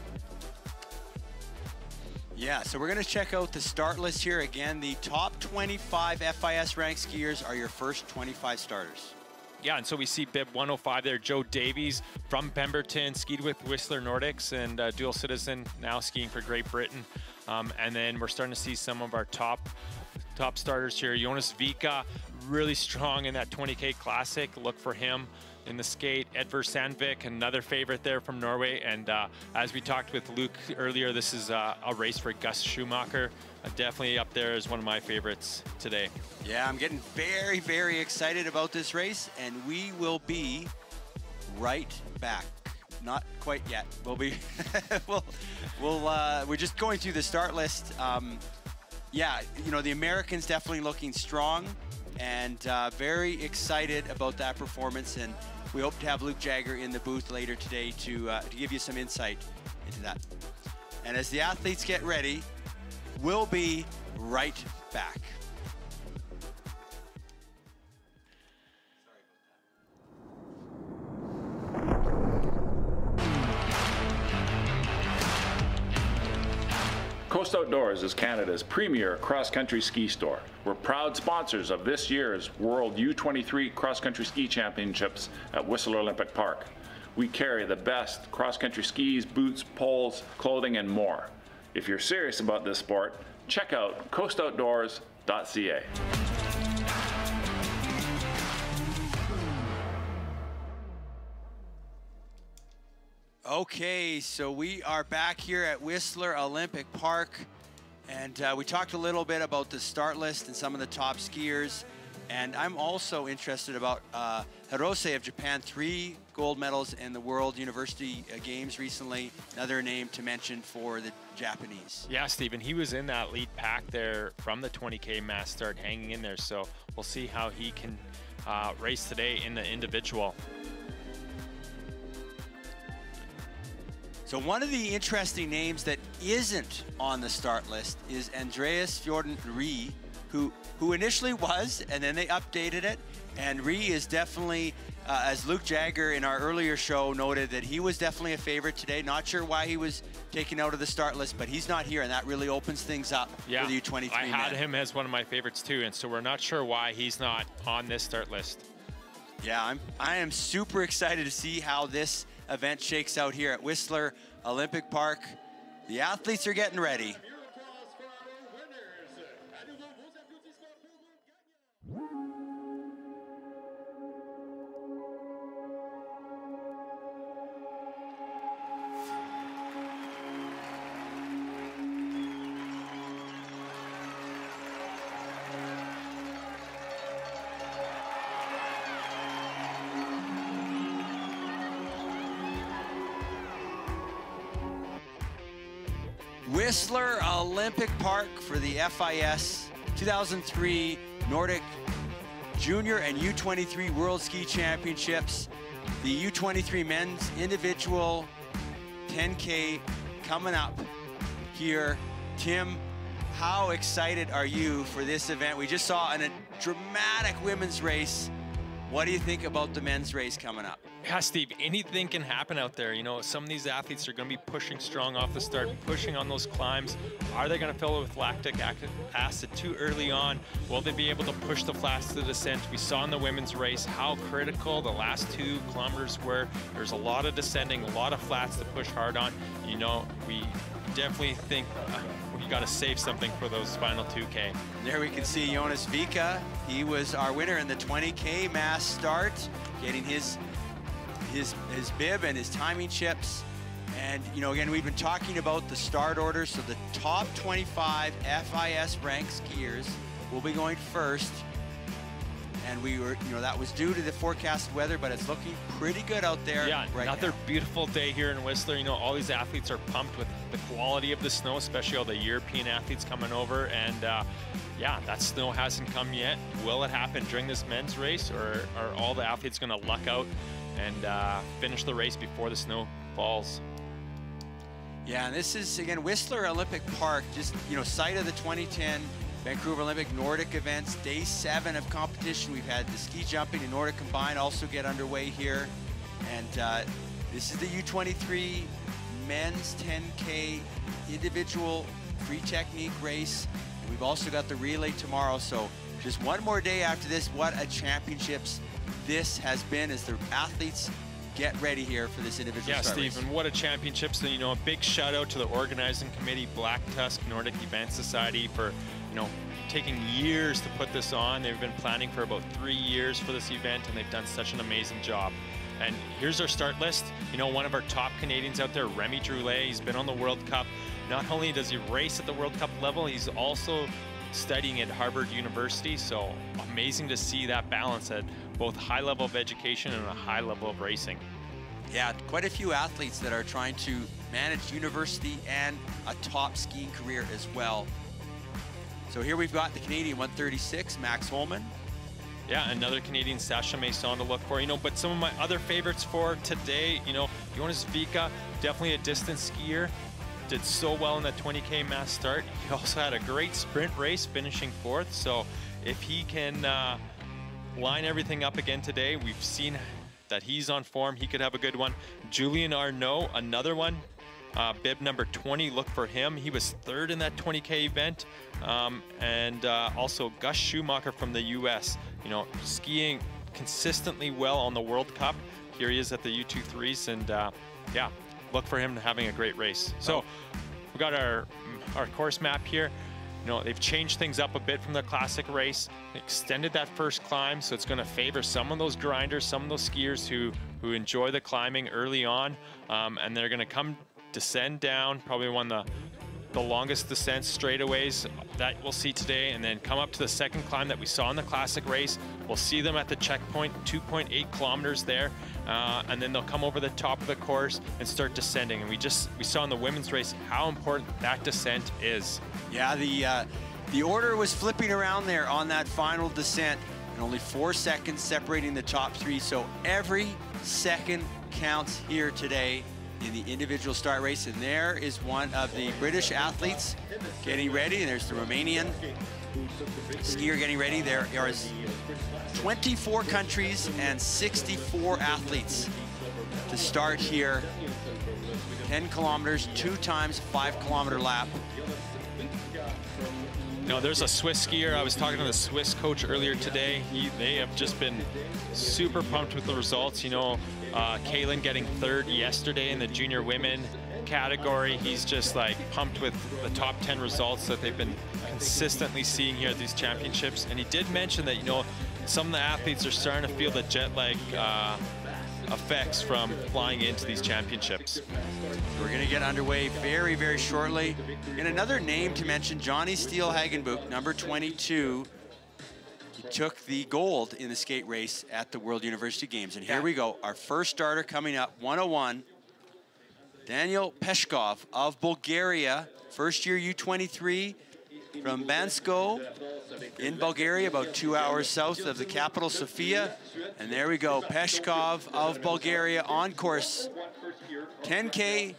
A: Yeah, so we're going to check out the start list here. Again, the top 25 FIS ranked skiers are your first 25 starters.
B: Yeah, and so we see bib 105 there. Joe Davies from Pemberton, skied with Whistler Nordics and uh, dual citizen, now skiing for Great Britain. Um, and then we're starting to see some of our top top starters here. Jonas Vika, really strong in that 20K Classic. Look for him in the skate. Edvard Sandvik, another favorite there from Norway. And uh, as we talked with Luke earlier, this is uh, a race for Gus Schumacher. Uh, definitely up there as one of my favorites today.
A: Yeah, I'm getting very, very excited about this race, and we will be right back. Not quite yet. We'll be, [laughs] we'll, we'll, uh, we're just going through the start list. Um, yeah, you know, the Americans definitely looking strong and uh, very excited about that performance. And we hope to have Luke Jager in the booth later today to, uh, to give you some insight into that. And as the athletes get ready, we'll be right back.
E: Coast Outdoors is Canada's premier cross-country ski store. We're proud sponsors of this year's World U23 Cross Country Ski Championships at Whistler Olympic Park. We carry the best cross-country skis, boots, poles, clothing, and more. If you're serious about this sport, check out coastoutdoors.ca.
A: Okay, so we are back here at Whistler Olympic Park, and uh, we talked a little bit about the start list and some of the top skiers. And I'm also interested about uh, Hirose of Japan, three gold medals in the World University uh, Games recently. Another name to mention for the Japanese.
B: Yeah, Stephen, he was in that lead pack there from the 20K mass start, hanging in there. So we'll see how he can uh, race today in the individual.
A: So one of the interesting names that isn't on the start list is Andreas Fjorden Ree, who who initially was, and then they updated it. And Ree is definitely, uh, as Luke Jager in our earlier show noted, that he was definitely a favorite today. Not sure why he was taken out of the start list, but he's not here, and that really opens things up
B: yeah,
A: for the U23
B: I had
A: men.
B: him as one of my favorites too, and so we're not sure why he's not on this start list.
A: Yeah, I'm, I am super excited to see how this event shakes out here at Whistler Olympic Park. The athletes are getting ready. Whistler Olympic Park for the FIS 2003 Nordic Junior and U23 World Ski Championships. The U23 men's individual 10K coming up here. Tim, how excited are you for this event? We just saw an, a dramatic women's race. What do you think about the men's race coming up?
B: Yeah, Steve, anything can happen out there. You know, some of these athletes are going to be pushing strong off the start, pushing on those climbs. Are they going to fill it with lactic acid too early on? Will they be able to push the flats to the descent? We saw in the women's race how critical the last two kilometers were. There's a lot of descending, a lot of flats to push hard on. You know, we definitely think uh, we got to save something for those final 2K.
A: There we can see Jonas Vika. He was our winner in the 20K mass start, getting his his his bib and his timing chips. And, you know, again, we've been talking about the start order. So the top 25 FIS ranked skiers will be going first. And we were, you know, that was due to the forecast weather, but it's looking pretty good out there
B: Yeah,
A: right
B: another
A: now.
B: beautiful day here in Whistler. You know, all these athletes are pumped with the quality of the snow, especially all the European athletes coming over. And uh, yeah, that snow hasn't come yet. Will it happen during this men's race, or are all the athletes going to luck out and uh, finish the race before the snow falls?
A: Yeah, and this is, again, Whistler Olympic Park, just, you know, site of the 2010 Vancouver Olympic Nordic events, day seven of competition. We've had the ski jumping and Nordic combined also get underway here. And uh, this is the U23 men's 10K individual free technique race. And we've also got the relay tomorrow. So just one more day after this, what a championships this has been as the athletes get ready here for this individual
B: Yeah,
A: start race.
B: And what a championship. So, you know, a big shout out to the organizing committee, Black Tusk Nordic Event Society, for, you know, taking years to put this on. They've been planning for about three years for this event, and they've done such an amazing job. And here's our start list. You know, one of our top Canadians out there, Remi Drolet, he's been on the World Cup. Not only does he race at the World Cup level, he's also studying at Harvard University. So amazing to see that balance at both high level of education and a high level of racing.
A: Yeah, quite a few athletes that are trying to manage university and a top skiing career as well. So here we've got the Canadian 136, Max Hollmann.
B: Yeah, another Canadian Sasha Masson to look for. You know, but some of my other favorites for today, you know, Jonas Vika, definitely a distance skier. Did so well in that 20K mass start. He also had a great sprint race, finishing fourth. So if he can uh, line everything up again today, we've seen that he's on form. He could have a good one. Julian Arnault, another one. Uh, bib number 20, look for him. He was third in that 20K event. Um, and uh, also Gus Schumacher from the US, you know, skiing consistently well on the World Cup. Here he is at the U23s, and uh, yeah, look for him having a great race. So we've got our our course map here. You know, they've changed things up a bit from the classic race, extended that first climb, so it's going to favor some of those grinders, some of those skiers who who enjoy the climbing early on, um, and they're going to come descend down, probably one of the the longest descents straightaways that we'll see today, and then come up to the second climb that we saw in the classic race. We'll see them at the checkpoint, 2.8 kilometers there, uh, and then they'll come over the top of the course and start descending. And we just we saw in the women's race how important that descent is.
A: Yeah, the uh, the order was flipping around there on that final descent, and only four seconds separating the top three. So every second counts here today in the individual start race. And there is one of the British athletes getting ready. And there's the Romanian skier getting ready. There are 24 countries and 64 athletes to start here. 10 kilometers, two times five kilometer lap.
B: No, there's a Swiss skier. I was talking to the Swiss coach earlier today. He, they have just been super pumped with the results. You know, uh, Kälin getting third yesterday in the junior women category. He's just like pumped with the top 10 results that they've been consistently seeing here at these championships. And he did mention that, you know, some of the athletes are starting to feel the jet lag uh, effects from flying into these championships.
A: We're going to get underway very, very shortly. And another name to mention, Johnny Steel Hagenbuch, number 22. Took the gold in the skate race at the World University Games. And here we go, our first starter coming up, 101. Daniel Peshkov of Bulgaria, first year U23 from Bansko in Bulgaria, about two hours south of the capital, Sofia. And there we go, Peshkov of Bulgaria on course. 10K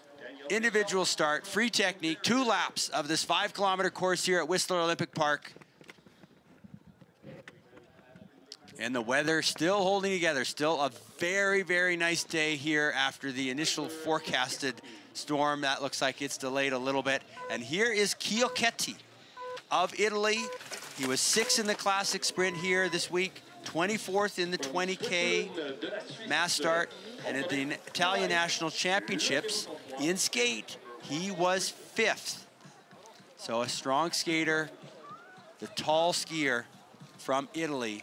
A: individual start, free technique, two laps of this five kilometer course here at Whistler Olympic Park. And the weather still holding together, still a very, very nice day here after the initial forecasted storm. That looks like it's delayed a little bit. And here is Chiocchetti of Italy. He was sixth in the classic sprint here this week, 24th in the 20K mass start. And at the Italian National Championships in skate, he was fifth. So a strong skater, the tall skier from Italy.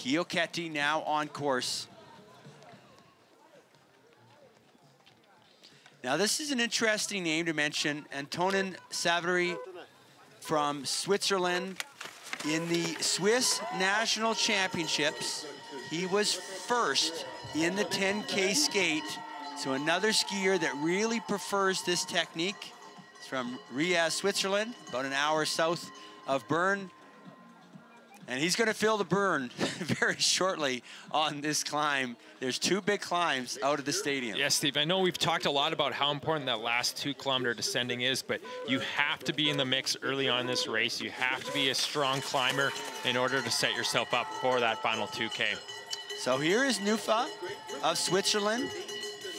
A: Chiocchetti now on course. Now this is an interesting name to mention. Antonin Savary from Switzerland in the Swiss National Championships. He was first in the 10K skate. So another skier that really prefers this technique. He's from Riaz, Switzerland, about an hour south of Bern. And he's gonna feel the burn [laughs] very shortly on this climb. There's two big climbs out of the stadium.
B: Yes, Steve, I know we've talked a lot about how important that last two kilometer descending is, but you have to be in the mix early on this race. You have to be a strong climber in order to set yourself up for that final 2K.
A: So here is Nufa of Switzerland,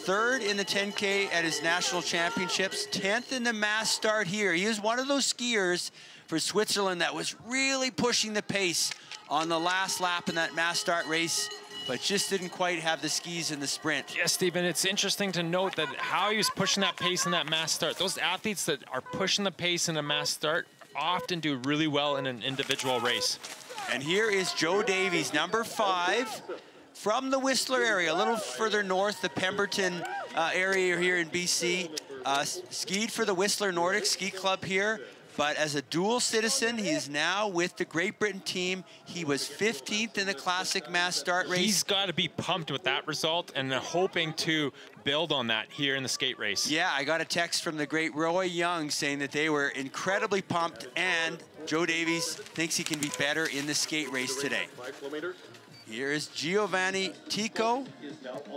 A: third in the 10K at his national championships, 10th in the mass start here. He is one of those skiers for Switzerland that was really pushing the pace on the last lap in that mass start race but just didn't quite have the skis in the sprint.
B: Yes, Stephen, it's interesting to note that how he was pushing that pace in that mass start. Those athletes that are pushing the pace in a mass start often do really well in an individual race.
A: And here is Joe Davies, number five, from the Whistler area, a little further north, the Pemberton uh, area here in BC. Uh, skied for the Whistler Nordic Ski Club here. But as a dual citizen, he is now with the Great Britain team. He was 15th in the Classic Mass Start race.
B: He's got to be pumped with that result and hoping to build on that here in the skate race.
A: Yeah, I got a text from the great Roy Young saying that they were incredibly pumped and Joe Davies thinks he can be better in the skate race today. Here is Giovanni Ticcò.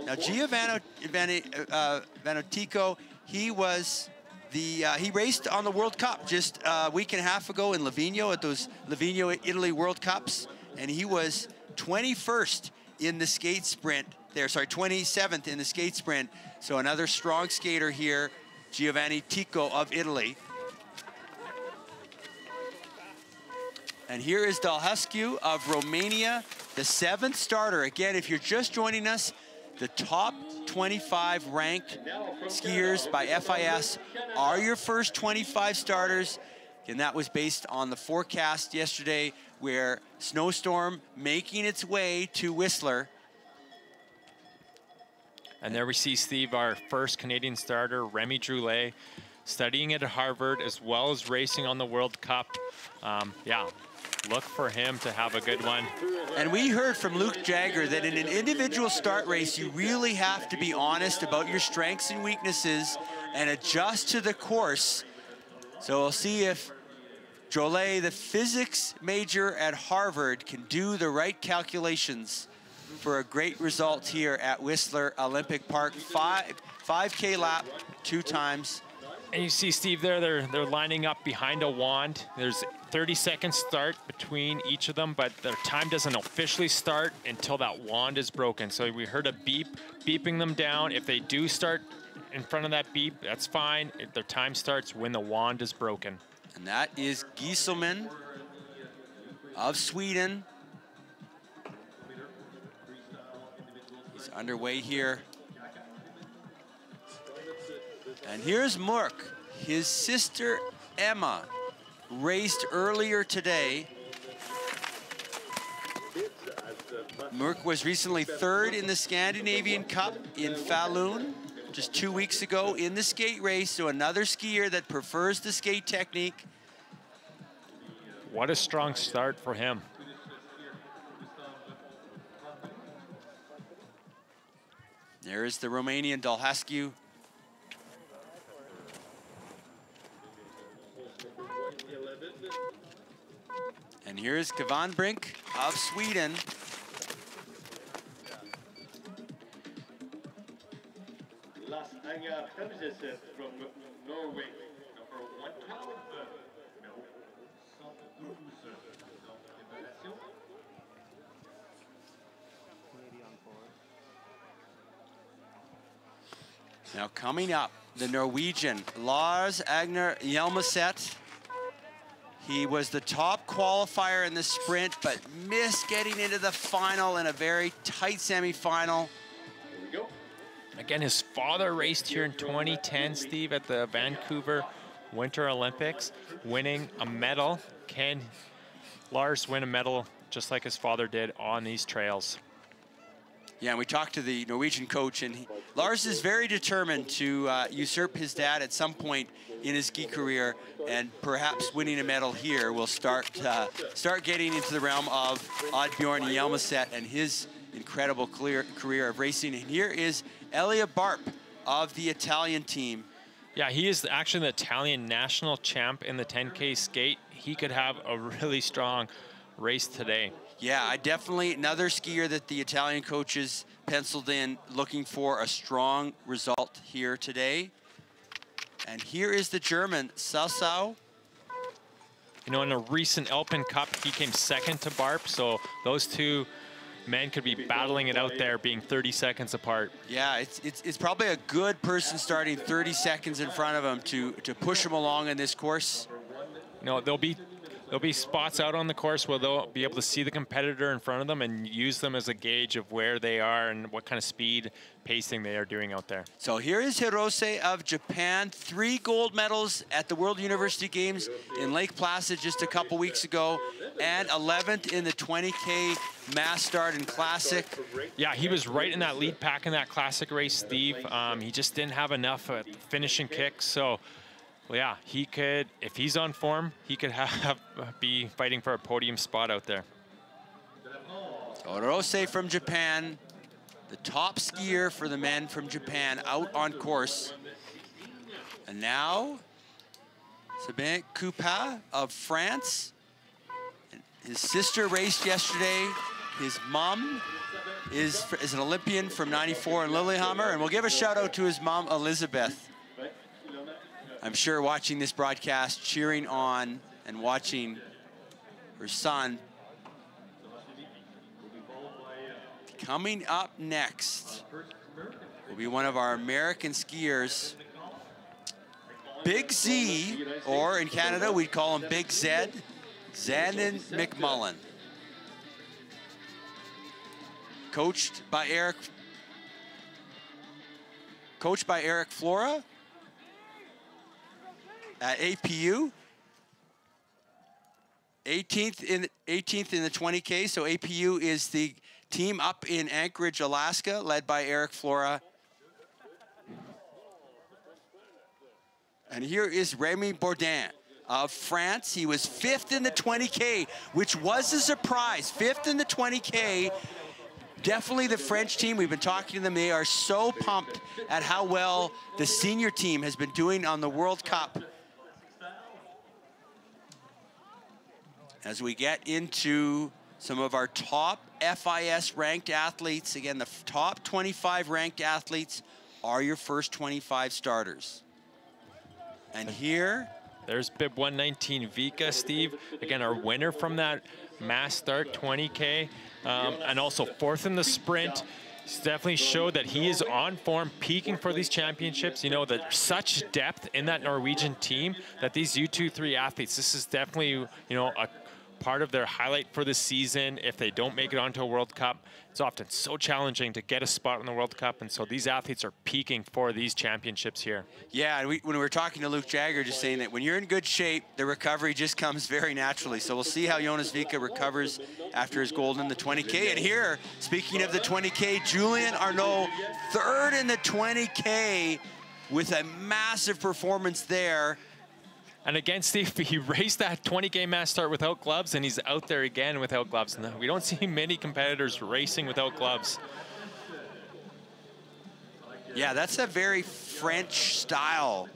A: Now, Giovanni uh, Ticcò, he was the, uh, he raced on the World Cup just a week and a half ago in Livigno at those Livigno Italy World Cups, and he was 21st in the skate sprint there, sorry, 27th in the skate sprint. So another strong skater here, Giovanni Ticcò of Italy. And here is Dalhescu of Romania, the seventh starter. Again, if you're just joining us, the top 25 ranked skiers by FIS are your first 25 starters. And that was based on the forecast yesterday where snowstorm making its way to Whistler.
B: And there we see Steve, our first Canadian starter, Remi Drolet, studying at Harvard as well as racing on the World Cup. Um, yeah, look for him to have a good one.
A: And we heard from Luke Jager that in an individual start race, you really have to be honest about your strengths and weaknesses and adjust to the course. So we'll see if Drolet, the physics major at Harvard, can do the right calculations for a great result here at Whistler Olympic Park. Five, 5K lap, two times.
B: And you see Steve there, they're, they're lining up behind a wand. There's 30 seconds start between each of them, but their time doesn't officially start until that wand is broken. So we heard a beep, beeping them down. If they do start in front of that beep, that's fine. If their time starts when the wand is broken.
A: And that is Gisselman of Sweden. He's underway here. And here's Merck. His sister Emma raced earlier today. Merck was recently third in the Scandinavian Cup in Falun just two weeks ago in the skate race. So another skier that prefers the skate technique.
B: What a strong start for him.
A: There is the Romanian Dalhescu And here's Kavan Brink of Sweden.
F: Lars Anger from Norway, number 112.
A: Now coming up, the Norwegian Lars Agnar Hjelmeset. He was the top qualifier in the sprint, but missed getting into the final in a very tight semifinal. Here we go.
B: Again, his father raced here in 2010, Steve, at the Vancouver Winter Olympics, winning a medal. Can Lars win a medal just like his father did on these trails?
A: Yeah, and we talked to the Norwegian coach, and he, Lars is very determined to uh, usurp his dad at some point in his ski career, and perhaps winning a medal here will start uh, start getting into the realm of Oddbjorn Hjelmeset and his incredible clear career of racing. And here is Elia Barp of the Italian team.
B: Yeah, he is actually the Italian national champ in the 10K skate. He could have a really strong race today.
A: Yeah, I definitely, another skier that the Italian coaches penciled in looking for a strong result here today. And here is the German, Sassau.
B: You know, in a recent Alpen Cup, he came second to Barp, so those two men could be battling it out there, being 30 seconds apart.
A: Yeah, it's, it's, it's probably a good person starting 30 seconds in front of him to, to push him along in this course.
B: You know, there'll be there'll be spots out on the course where they'll be able to see the competitor in front of them and use them as a gauge of where they are and what kind of speed pacing they are doing out there.
A: So here is Hirose of Japan, three gold medals at the World University Games in Lake Placid just a couple weeks ago, and 11th in the 20K Mass Start and Classic.
B: Yeah, he was right in that lead pack in that Classic race, Steve. Um, he just didn't have enough uh, finishing kicks, so well, yeah, he could, if he's on form, he could [laughs] have be fighting for a podium spot out there.
A: Hirose from Japan, the top skier for the men from Japan out on course. And now, Sabin Coupat of France. His sister raced yesterday. His mom is, is an Olympian from 94 in Lillehammer. And we'll give a shout out to his mom, Elizabeth. I'm sure watching this broadcast, cheering on and watching her son. Coming up next will be one of our American skiers, Big Z, or in Canada we'd call him Big Zed, Zanden McMullen. Coached by Eric, coached by Erik Flora, at APU. 18th in 18th in the 20K. So APU is the team up in Anchorage, Alaska, led by Erik Flora. And here is Remy Bourdin of France. He was fifth in the 20K, which was a surprise. Fifth in the 20K. Definitely the French team, we've been talking to them, they are so pumped at how well the senior team has been doing on the World Cup as we get into some of our top FIS ranked athletes. Again, the top 25 ranked athletes are your first 25 starters. And here...
B: There's bib 119 Vika, Steve. Again, our winner from that mass start 20K. Um, and also fourth in the sprint. He's definitely showed that he is on form, peaking for these championships. You know, that such depth in that Norwegian team that these U23 athletes, this is definitely, you know, a part of their highlight for the season. If they don't make it onto a World Cup, it's often so challenging to get a spot in the World Cup. And so these athletes are peaking for these championships here.
A: Yeah, we, when we were talking to Luke Jager, just saying that when you're in good shape, the recovery just comes [laughs] very naturally. So we'll see how Jonas Vika recovers after his gold in the 20K. And here, speaking of the 20K, Julian Arnault, third in the 20K with a massive performance there.
B: And again, [laughs] Steve, he raced that 20K mass start without gloves, and he's out there again without gloves. And we don't see many competitors racing without gloves.
A: Yeah, that's a very French style.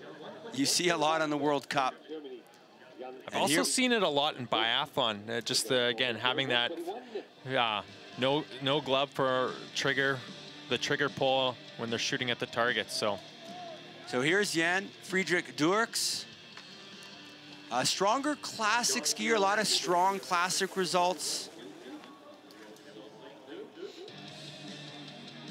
A: You see a lot on the World Cup.
B: I've and also here, seen it a lot in biathlon. Uh, just, uh, again, having that uh, no, no glove for trigger, the trigger pull when they're shooting at the target, so.
A: So here's Jan Friedrich Durks. A stronger classic skier, a lot of strong classic results.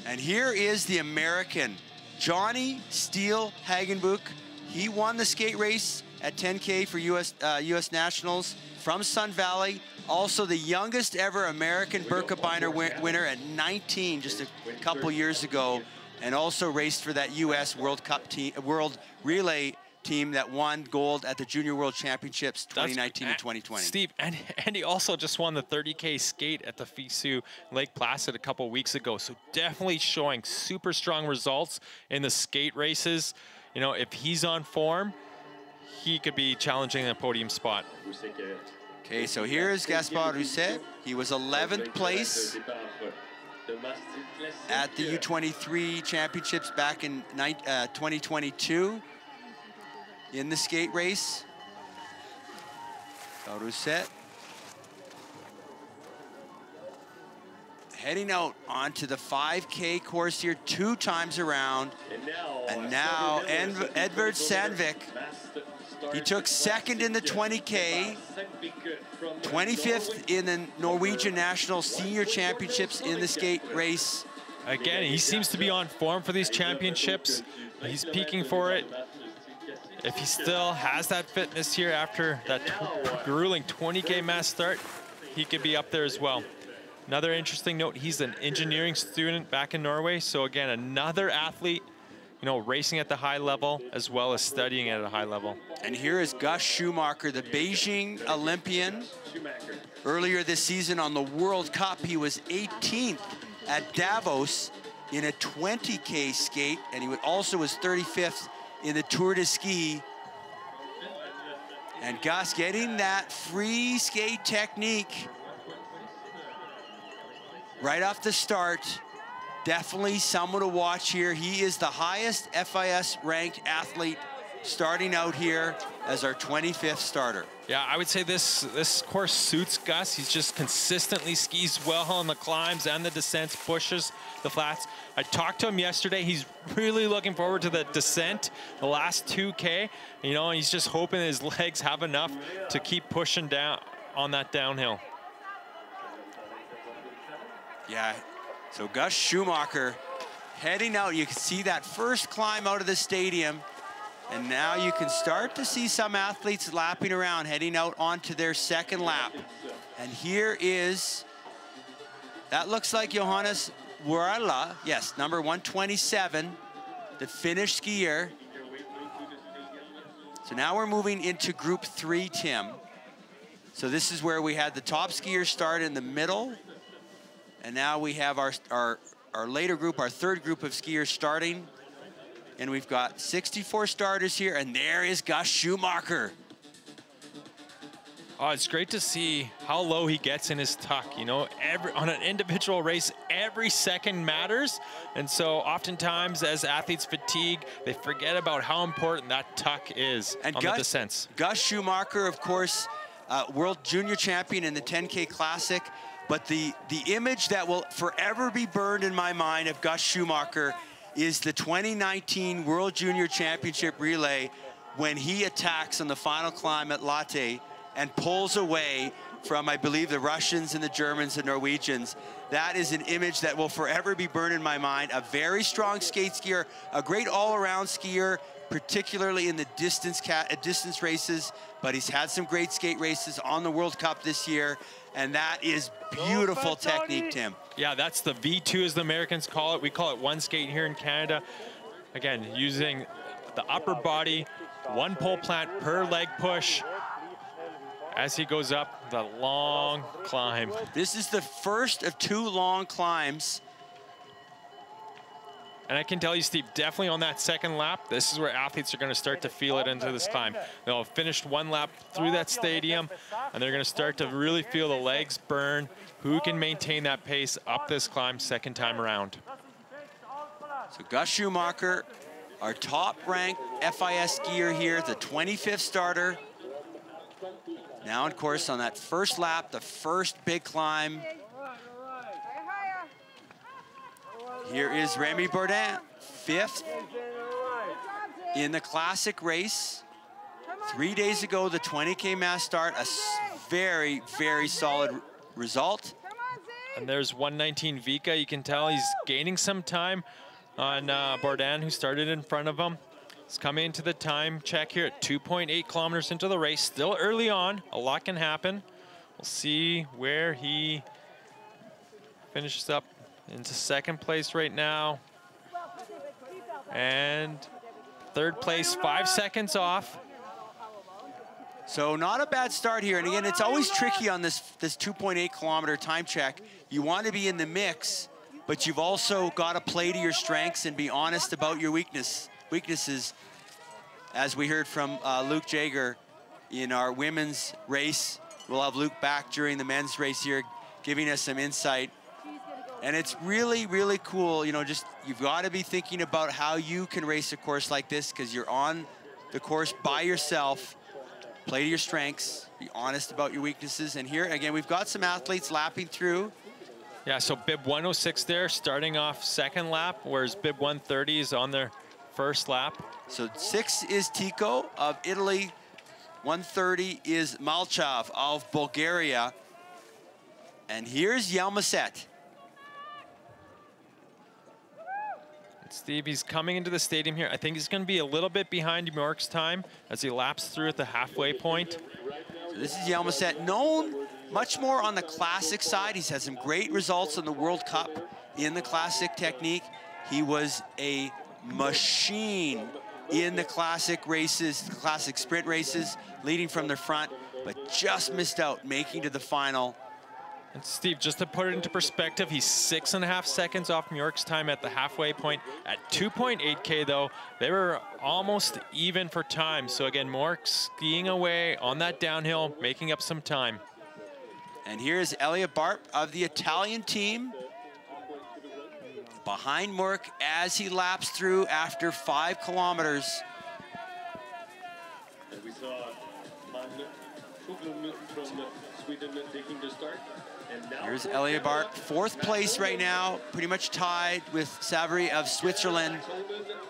A: And here is the American, Johnny Steel Hagenbuch. He won the skate race at 10K for US, uh, US Nationals from Sun Valley. Also the youngest ever American Birkebeiner winner at 19 just a couple years ago. And also raced for that US World Cup team, World Relay team that won gold at the Junior World Championships 2019 and
B: and
A: 2020.
B: Steve, and, [laughs] and he also just won the 30K skate at the FISU Lake Placid a couple weeks ago. So definitely showing super strong results in the skate races. You know, if he's on form, he could be challenging a podium spot.
A: Okay, so here is Gaspard Rousset. He was 11th place at the U23 Championships back in uh, 2022 in the skate race. So Rousset heading out onto the 5K course here two times around. And now Ed- Edvard Sandvik, he took second in the 20K, 25th in the Norwegian National Senior Championships in the skate race.
B: Again, he seems to be on form for these championships. He's peaking for it. If he still has that fitness here after that grueling 20K mass start, he could be up there as well. Another interesting note, he's an engineering student back in Norway. So again, another athlete, you know, racing at the high level as well as studying at a high level.
A: And here is Gus Schumacher, the Beijing Olympian. Earlier this season on the World Cup, he was 18th at Davos in a 20K skate, and he also was 35th in the Tour de Ski. And Gus getting that free skate technique right off the start. Definitely someone to watch here. He is the highest FIS ranked athlete starting out here as our 25th starter.
B: Yeah, I would say this this course suits Gus. He's just consistently skis well on the climbs and the descents, pushes the flats. I talked to him yesterday. He's really looking forward to the descent, the last 2K. You know, he's just hoping his legs have enough to keep pushing down on that downhill.
A: Yeah, so Gus Schumacher heading out. You can see that first climb out of the stadium. And now you can start to see some athletes lapping around, heading out onto their second lap. And here is, that looks like Johannes Wuorela. Yes, number 127, the Finnish skier. So now we're moving into group three, Tim. So this is where we had the top skiers start in the middle. And now we have our, our, our later group, our third group of skiers starting. And we've got 64 starters here, and there is Gus Schumacher.
B: Oh, it's great to see how low he gets in his tuck. You know, every on an individual race, every second matters. And so oftentimes as athletes fatigue, they forget about how important that tuck is
A: And
B: on
A: Gus,
B: the descents.
A: Gus Schumacher, of course, uh, world junior champion in the 10K Classic. But the, the image that will forever be burned in my mind of Gus Schumacher is the 2019 World Junior Championship relay when he attacks on the final climb at Lahti and pulls away from, I believe, the Russians and the Germans and Norwegians. That is an image that will forever be burned in my mind. A very strong skate skier, a great all-around skier, particularly in the distance ca- uh, distance races, but he's had some great skate races on the World Cup this year, and that is beautiful technique, Tim.
B: Yeah, that's the V2 as the Americans call it. We call it one skate here in Canada. Again, using the upper body, one pole plant per leg push as he goes up the long climb.
A: This is the first of two long climbs.
B: And I can tell you, Steve, definitely on that second lap, this is where athletes are going to start to feel it into this climb. They'll have finished one lap through that stadium, and they're going to start to really feel the legs burn. Who can maintain that pace up this climb second time around?
A: So Gus Schumacher, our top-ranked FIS skier here, the 25th starter. Now, of course, on that first lap, the first big climb. Here is Remy Bourdin, fifth in the classic race. Three days ago, the 20K mass start, a very, very solid result.
B: And there's 119 Vika. You can tell he's gaining some time on uh, Bourdin, who started in front of him. He's coming into the time check here at 2.8 kilometers into the race. Still early on. A lot can happen. We'll see where he finishes up into second place right now. And third place, five seconds off.
A: So not a bad start here. And again, it's always tricky on this, this 2.8 kilometer time check. You want to be in the mix, but you've also got to play to your strengths and be honest about your weakness, weaknesses. As we heard from uh, Luke Jager in our women's race, we'll have Luke back during the men's race here, giving us some insight. And it's really, really cool. You know, just you've got to be thinking about how you can race a course like this because you're on the course by yourself play to your strengths, be honest about your weaknesses. And here, again, we've got some athletes lapping through.
B: Yeah, so bib 106 there, starting off second lap, whereas bib 130 is on their first lap.
A: So six is Ticcò of Italy. 130 is Malchov of Bulgaria. And here's Hjelmeset.
B: Steve, he's coming into the stadium here. I think he's going to be a little bit behind York's time as he laps through at the halfway point.
A: So this is Hjelmeset, known much more on the classic side. He's had some great results in the World Cup in the classic technique. He was a machine in the classic races, the classic sprint races, leading from the front, but just missed out, making to the final.
B: And Steve, just to put it into perspective, he's six and a half seconds off New York's time at the halfway point. At 2.8K though, they were almost even for time. So again, Mork skiing away on that downhill, making up some time.
A: And here's Elia Barp of the Italian team behind Mork as he laps through after five kilometers.
F: And we saw Man Sjöblom from Sweden taking the start.
A: Here's Elia Barp, fourth place right now, pretty much tied with Savary of Switzerland.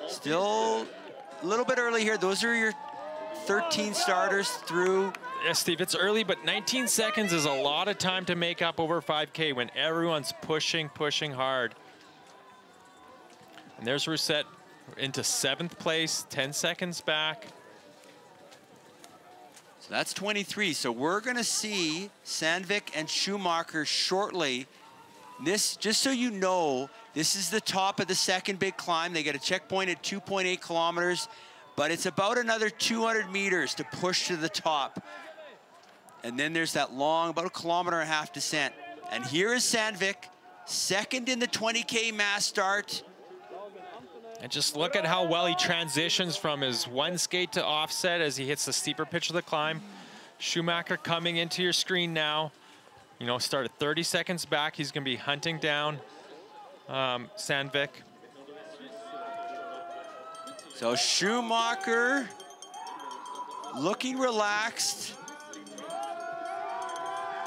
A: Still a little bit early here. Those are your 13 starters through.
B: Yeah, Steve, it's early, but 19 seconds is a lot of time to make up over 5K when everyone's pushing, pushing hard. And there's Rousset into seventh place, 10 seconds back.
A: So that's 23. So we're going to see Sandvik and Schumacher shortly. This, just so you know, this is the top of the second big climb. They get a checkpoint at 2.8 kilometers, but it's about another 200 meters to push to the top. And then there's that long, about a kilometer and a half descent. And here is Sandvik, second in the 20K mass start.
B: And just look at how well he transitions from his one skate to offset as he hits the steeper pitch of the climb. Schumacher coming into your screen now. You know, started 30 seconds back. He's going to be hunting down um, Sandvik.
A: So Schumacher looking relaxed.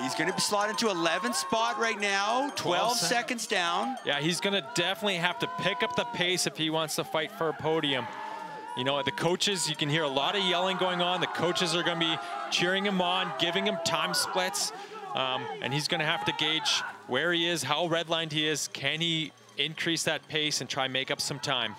A: He's going to be slot into 11th spot right now, 12, 12 seconds down.
B: Yeah, he's going to definitely have to pick up the pace if he wants to fight for a podium. You know, the coaches, you can hear a lot of yelling going on. The coaches are going to be cheering him on, giving him time splits. Um, and he's going to have to gauge where he is, how redlined he is. Can he increase that pace and try make up some time?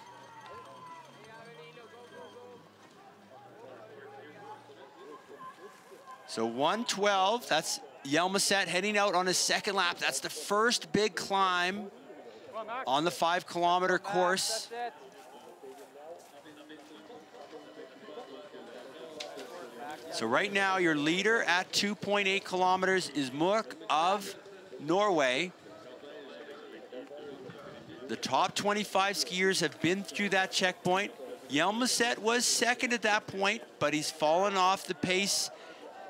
A: So 112, that's Hjelmeset heading out on his second lap. That's the first big climb on the five kilometer course. So right now your leader at 2.8 kilometers is Mørk of Norway. The top 25 skiers have been through that checkpoint. Hjelmeset was second at that point, but he's fallen off the pace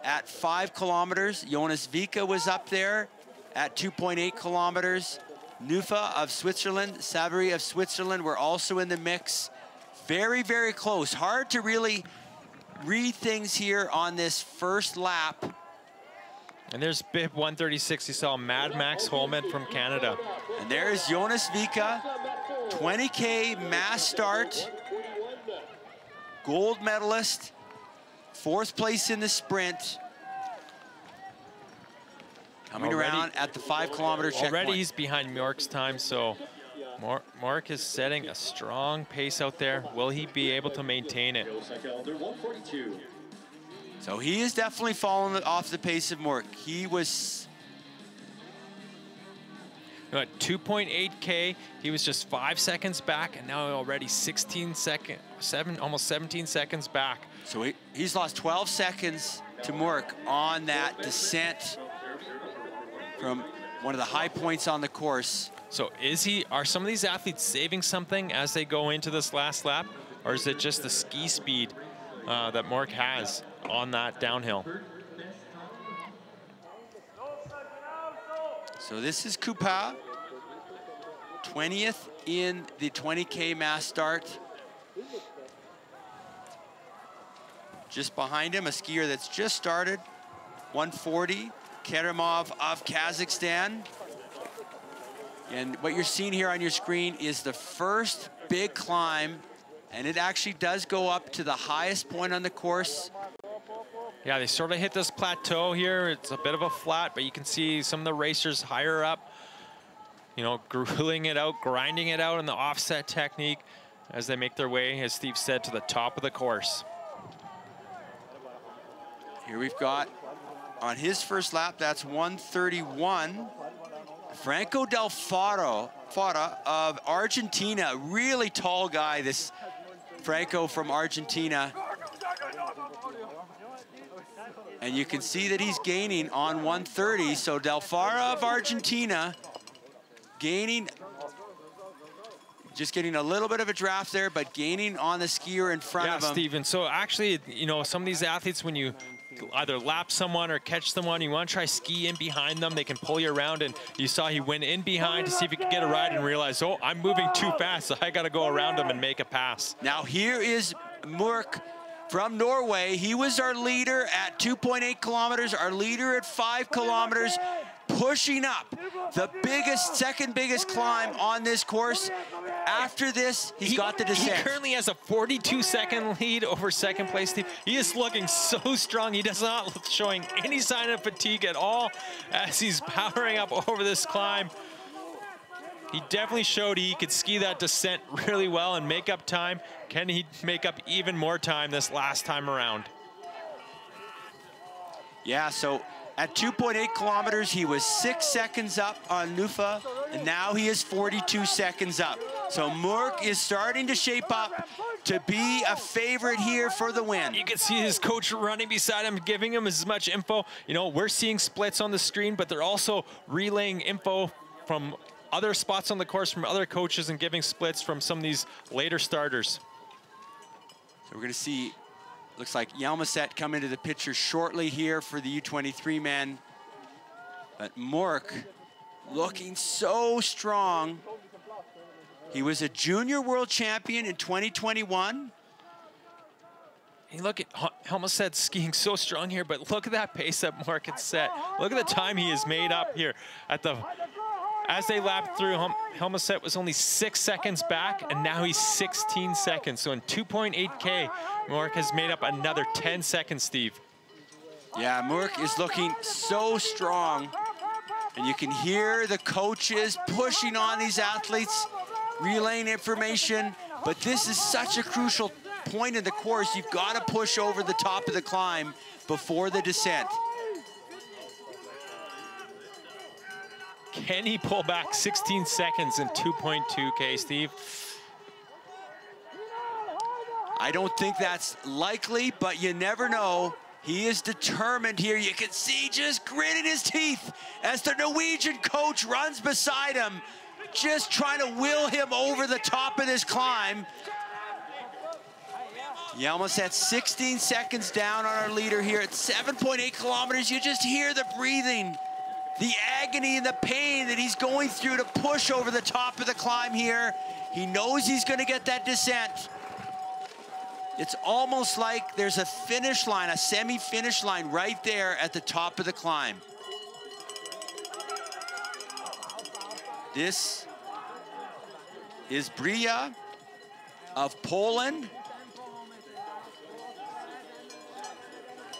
A: at five kilometers. Jonas Vika was up there at 2.8 kilometers. Nufa of Switzerland, Savary of Switzerland were also in the mix. Very, very close. Hard to really read things here on this first lap.
B: And there's bib 136. You saw Mad Max Hollmann from Canada.
A: And there's Jonas Vika, 20K mass start, gold medalist, fourth place in the sprint. Coming already, around at the five kilometer checkpoint.
B: Already he's behind Mork's time, so Mork is setting a strong pace out there. Will he be able to maintain it?
A: So he is definitely falling off the pace of Mork. He was
B: at 2.8K, he was just five seconds back, and now already 16 second, seven, almost 17 seconds back.
A: So he, he's lost 12 seconds to Mork on that descent from one of the high points on the course.
B: So is he, are some of these athletes saving something as they go into this last lap? Or is it just the ski speed uh, that Mork has on that downhill?
A: So this is Coupat, 20th in the 20K mass start. Just behind him, a skier that's just started, 140, Kerimov of Kazakhstan. And what you're seeing here on your screen is the first big climb, and it actually does go up to the highest point on the course.
B: Yeah, they sort of hit this plateau here. It's a bit of a flat, but you can see some of the racers higher up, you know, [laughs] grueling it out, grinding it out in the offset technique as they make their way, as Steve said, to the top of the course.
A: Here we've got, on his first lap, that's 131. Franco Dal Farra, Farra of Argentina, really tall guy, this Franco from Argentina. And you can see that he's gaining on 130. So Dal Farra of Argentina gaining, just getting a little bit of a draft there, but gaining on the skier in front
B: yeah,
A: of him.
B: Yeah, Steven. So actually, you know, some of these athletes, when you either lap someone or catch someone, you want to try ski in behind them, they can pull you around. And you saw he went in behind to see if he could get a ride and realize, oh, I'm moving too fast, so I got to go around him and make a pass.
A: Now here is Mork from Norway. He was our leader at 2.8 kilometers, our leader at five kilometers, pushing up the biggest, second biggest climb on this course. After this, he's
B: he,
A: got the descent.
B: He currently has a 42 second lead over second place. Steve. He is looking so strong. He does not look showing any sign of fatigue at all as he's powering up over this climb. He definitely showed he could ski that descent really well and make up time. Can he make up even more time this last time around?
A: Yeah, so at 2.8 kilometers, he was six seconds up on Nufa, and now he is 42 seconds up. So Mork is starting to shape up to be a favorite here for the win.
B: You can see his coach running beside him, giving him as much info. You know, we're seeing splits on the screen, but they're also relaying info from other spots on the course from other coaches and giving splits from some of these later starters.
A: So we're gonna see, looks like Hjelmeset come into the picture shortly here for the U23 men. But Mork looking so strong. He was a junior world champion in 2021.
B: Hey, look at Hjelmeset skiing so strong here, but look at that pace that Mork had set. Look at the time he has made up here at the as they lapped through, Hel was only six seconds back, and now he's 16 seconds. So in 2.8K, Mork has made up another 10 seconds, Steve.
A: Yeah, Mork is looking so strong. And you can hear the coaches pushing on these athletes, relaying information. But this is such a crucial point in the course. You've got to push over the top of the climb before the descent.
B: Can he pull back 16 seconds in 2.2K, Steve?
A: I don't think that's likely, but you never know. He is determined here. You can see just gritting his teeth as the Norwegian coach runs beside him, just trying to will him over the top of this climb. You almost had 16 seconds down on our leader here at 7.8 kilometers. You just hear the breathing the agony and the pain that he's going through to push over the top of the climb here. He knows he's gonna get that descent. It's almost like there's a finish line, a semi-finish line right there at the top of the climb. This is Bria of Poland.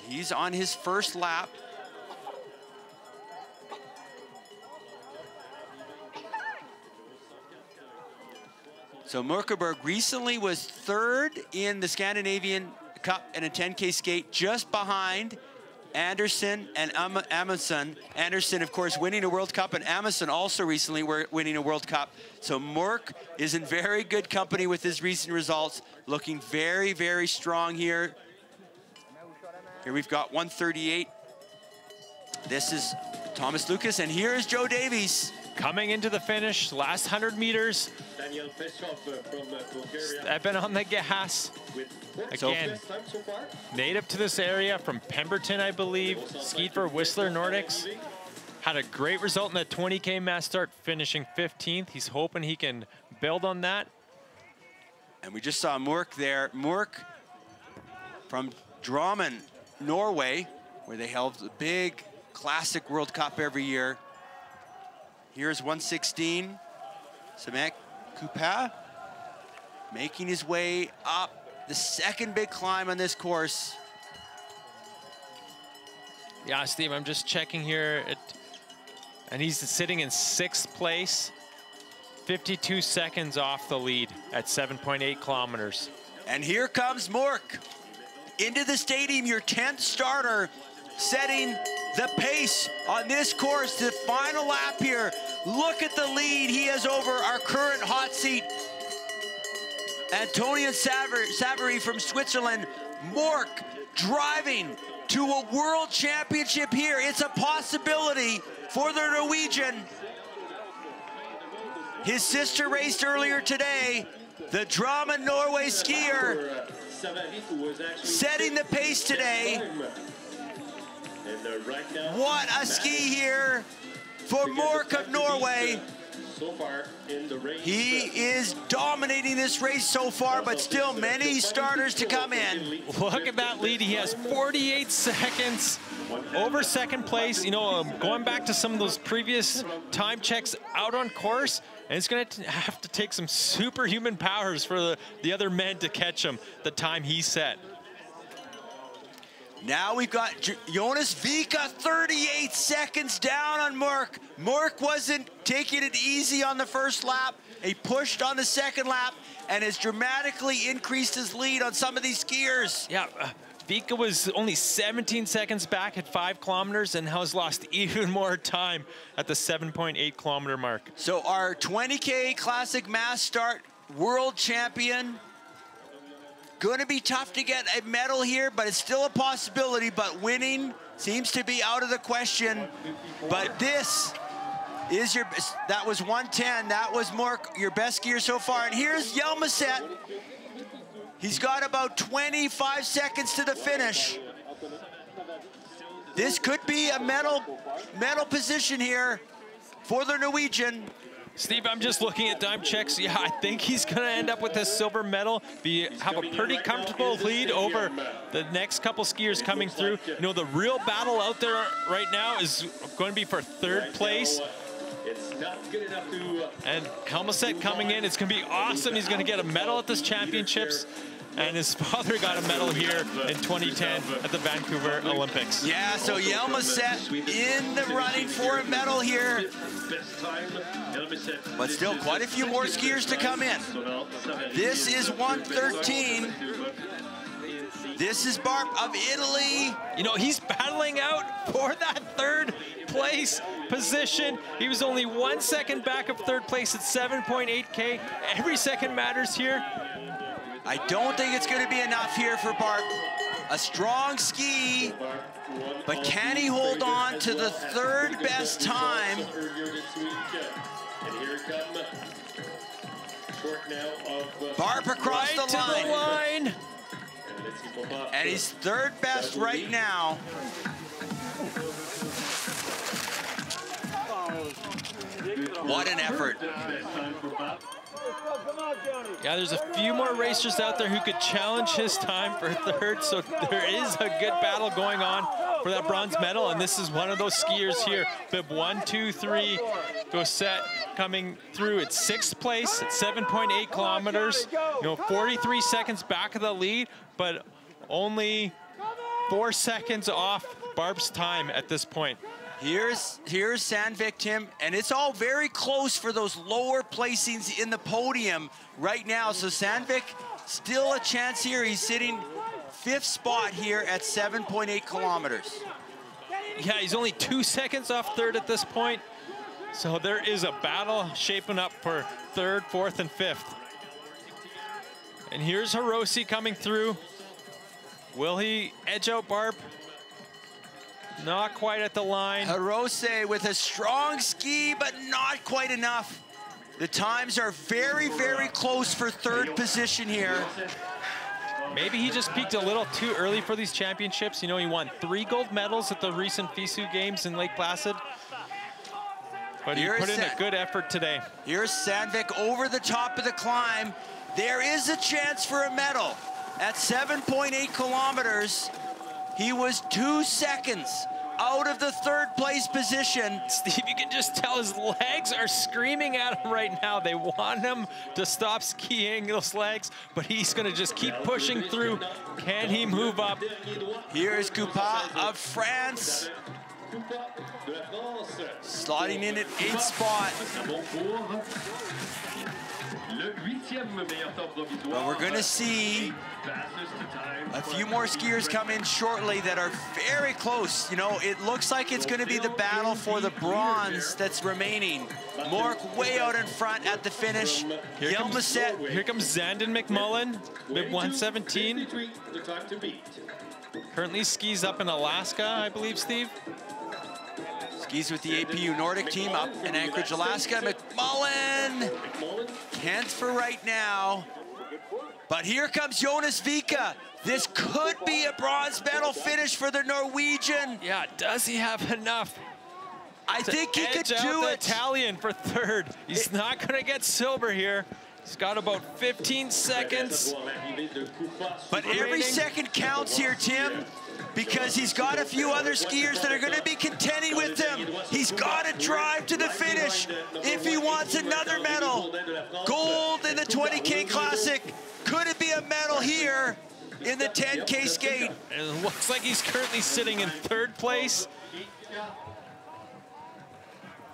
A: He's on his first lap. So Mørkeberg recently was third in the Scandinavian Cup in a 10K skate, just behind Andersen and Am Amundsen. Andersen, of course, winning a World Cup, and Amundsen also recently were winning a World Cup. So Mörk is in very good company with his recent results, looking very, very strong here. Here we've got 138. This is Thomas Lucas, and here is Joe Davies.
B: Coming into the finish, last 100 meters.
F: Daniel Peshkov uh, from uh, Bulgaria.
B: Stepping on the gas. Again.
F: so.
B: Native to this area from Pemberton, I believe. Skied for Whistler Nordics. Had a great result in the 20K mass start, finishing 15th. He's hoping he can build on that.
A: And we just saw Mörk there. Mörk from Drammen, Norway, where they held the big classic World Cup every year. Here's 116. Samek Kupa making his way up the second big climb on this course.
B: Yeah, Steve, I'm just checking here. It, and he's sitting in sixth place, 52 seconds off the lead at 7.8 kilometers.
A: And here comes Mork into the stadium, your 10th starter, setting the pace on this course, the final lap here. Look at the lead he has over our current hot seat. Antonin Savary from Switzerland. Mork driving to a world championship here. It's a possibility for the Norwegian. His sister raced earlier today. The Drammen Norway skier setting the pace today. What a ski here for Mork of Norway.
F: so far in the race.
A: He is dominating this race so far, but still many starters to come in.
B: Look at that lead. He has 48 seconds over second place. You know, um, going back to some of those previous time checks out on course, and it's going to have to take some superhuman powers for the, the other men to catch him the time he set.
A: Now we've got Jonas Vika 38 seconds down on Mork. Mork wasn't taking it easy on the first lap. He pushed on the second lap and has dramatically increased his lead on some of these skiers.
B: Yeah, uh, Vika was only 17 seconds back at five kilometers and has lost [laughs] even more time at the 7.8 kilometer mark.
A: So our 20K Classic Mass Start World Champion. Going to be tough to get a medal here, but it's still a possibility. But winning seems to be out of the question. But this is your, that was 110. That was more your best gear so far. And here's Hjelmeset. He's got about 25 seconds to the finish. This could be a medal, medal position here for the Norwegian.
B: Steve, I'm just looking at dime checks. Yeah, I think he's going to end up with a silver medal. Be have a pretty comfortable lead over the next couple skiers coming through. You know, the real battle out there right now is going to be for third place. And Hjelmeset coming in, it's going to be awesome. He's going to get a medal at this championships. And his father got a medal here in 2010 at the Vancouver Olympics.
A: Yeah, so Hjelmeset in the running for a medal here.
F: best time. Hjelmeset.
A: But still quite a few more skiers to come in.
F: So now, Savary.
A: This is 113. This is Barp of Italy.
B: You know, he's battling out for that third place position. He was only one second back of third place at 7.8K. Every second matters here.
A: I don't think it's going to be enough here for Barp. A strong ski, but can he hold on to the third best time?
F: Earlier this week. And here come. Short now of.
A: Barp across
B: Right
A: the line.
B: the line.
F: and let's see Boba.
A: And he's third best right now. What an effort.
B: Yeah, there's a few more racers out there who could challenge his time for third, so there is a good battle going on for that bronze medal, and this is one of those skiers here. Bib one, two, three, go set coming through at sixth place at 7.8 kilometers. You know, 43 seconds back of the lead, but only four seconds off Barp's time at this point.
A: Here's here's Sandvik Tim, and it's all very close for those lower placings in the podium right now. So Sandvik still a chance here. He's sitting fifth spot here at 7.8 kilometers.
B: yeah, he's only two seconds off third at this point. So there is a battle shaping up for third, fourth, and fifth. And here's Hirose coming through. Will he edge out Barp? Not quite at the line.
A: Hirose with a strong ski, but not quite enough. The times are very, very close for third position here.
B: Maybe he just peaked a little too early for these championships. You know, he won three gold medals at the recent FISU Games in Lake Placid. But he
A: Here's
B: put in a good effort today.
A: Here's Sandvik over the top of the climb. There is a chance for a medal. At 7.8 kilometers, he was two seconds out of the third place position.
B: Steve, you can just tell his legs are screaming at him right now. They want him to stop skiing those legs, but he's going to just keep pushing through. Can he move up?
A: Here's Coupat of France,
F: de la France.
A: slotting in at eighth spot. But we're going to see a few more skiers come in shortly that are very close. You know, it looks like it's going to be the battle for the bronze that's remaining. Mork way out in front at the finish.
B: Here comes,
A: Hjelmeset
B: here comes Zanden McMullen, mid 117.
F: 53, the time to beat.
B: Currently skis up in Alaska, I believe, Steve.
A: Skis with the APU Nordic team up in Anchorage, Alaska. McMullen, 10th for right now. But here comes Jonas Vika. This could be a bronze medal finish for the Norwegian.
B: Yeah, does he have enough?
A: I think he could do
B: the
A: it.
B: Italian for third. He's not going to get silver here. He's got about 15 seconds.
F: voir l'arrivée de Coupat
A: But every second counts here, Tim, because he's got a few other skiers that are going to be contending with him. He's got to drive to the finish if he wants another medal. Gold in the 20K Classic. Could it be a medal here in the 10K skate?
B: It looks like he's currently sitting in third place.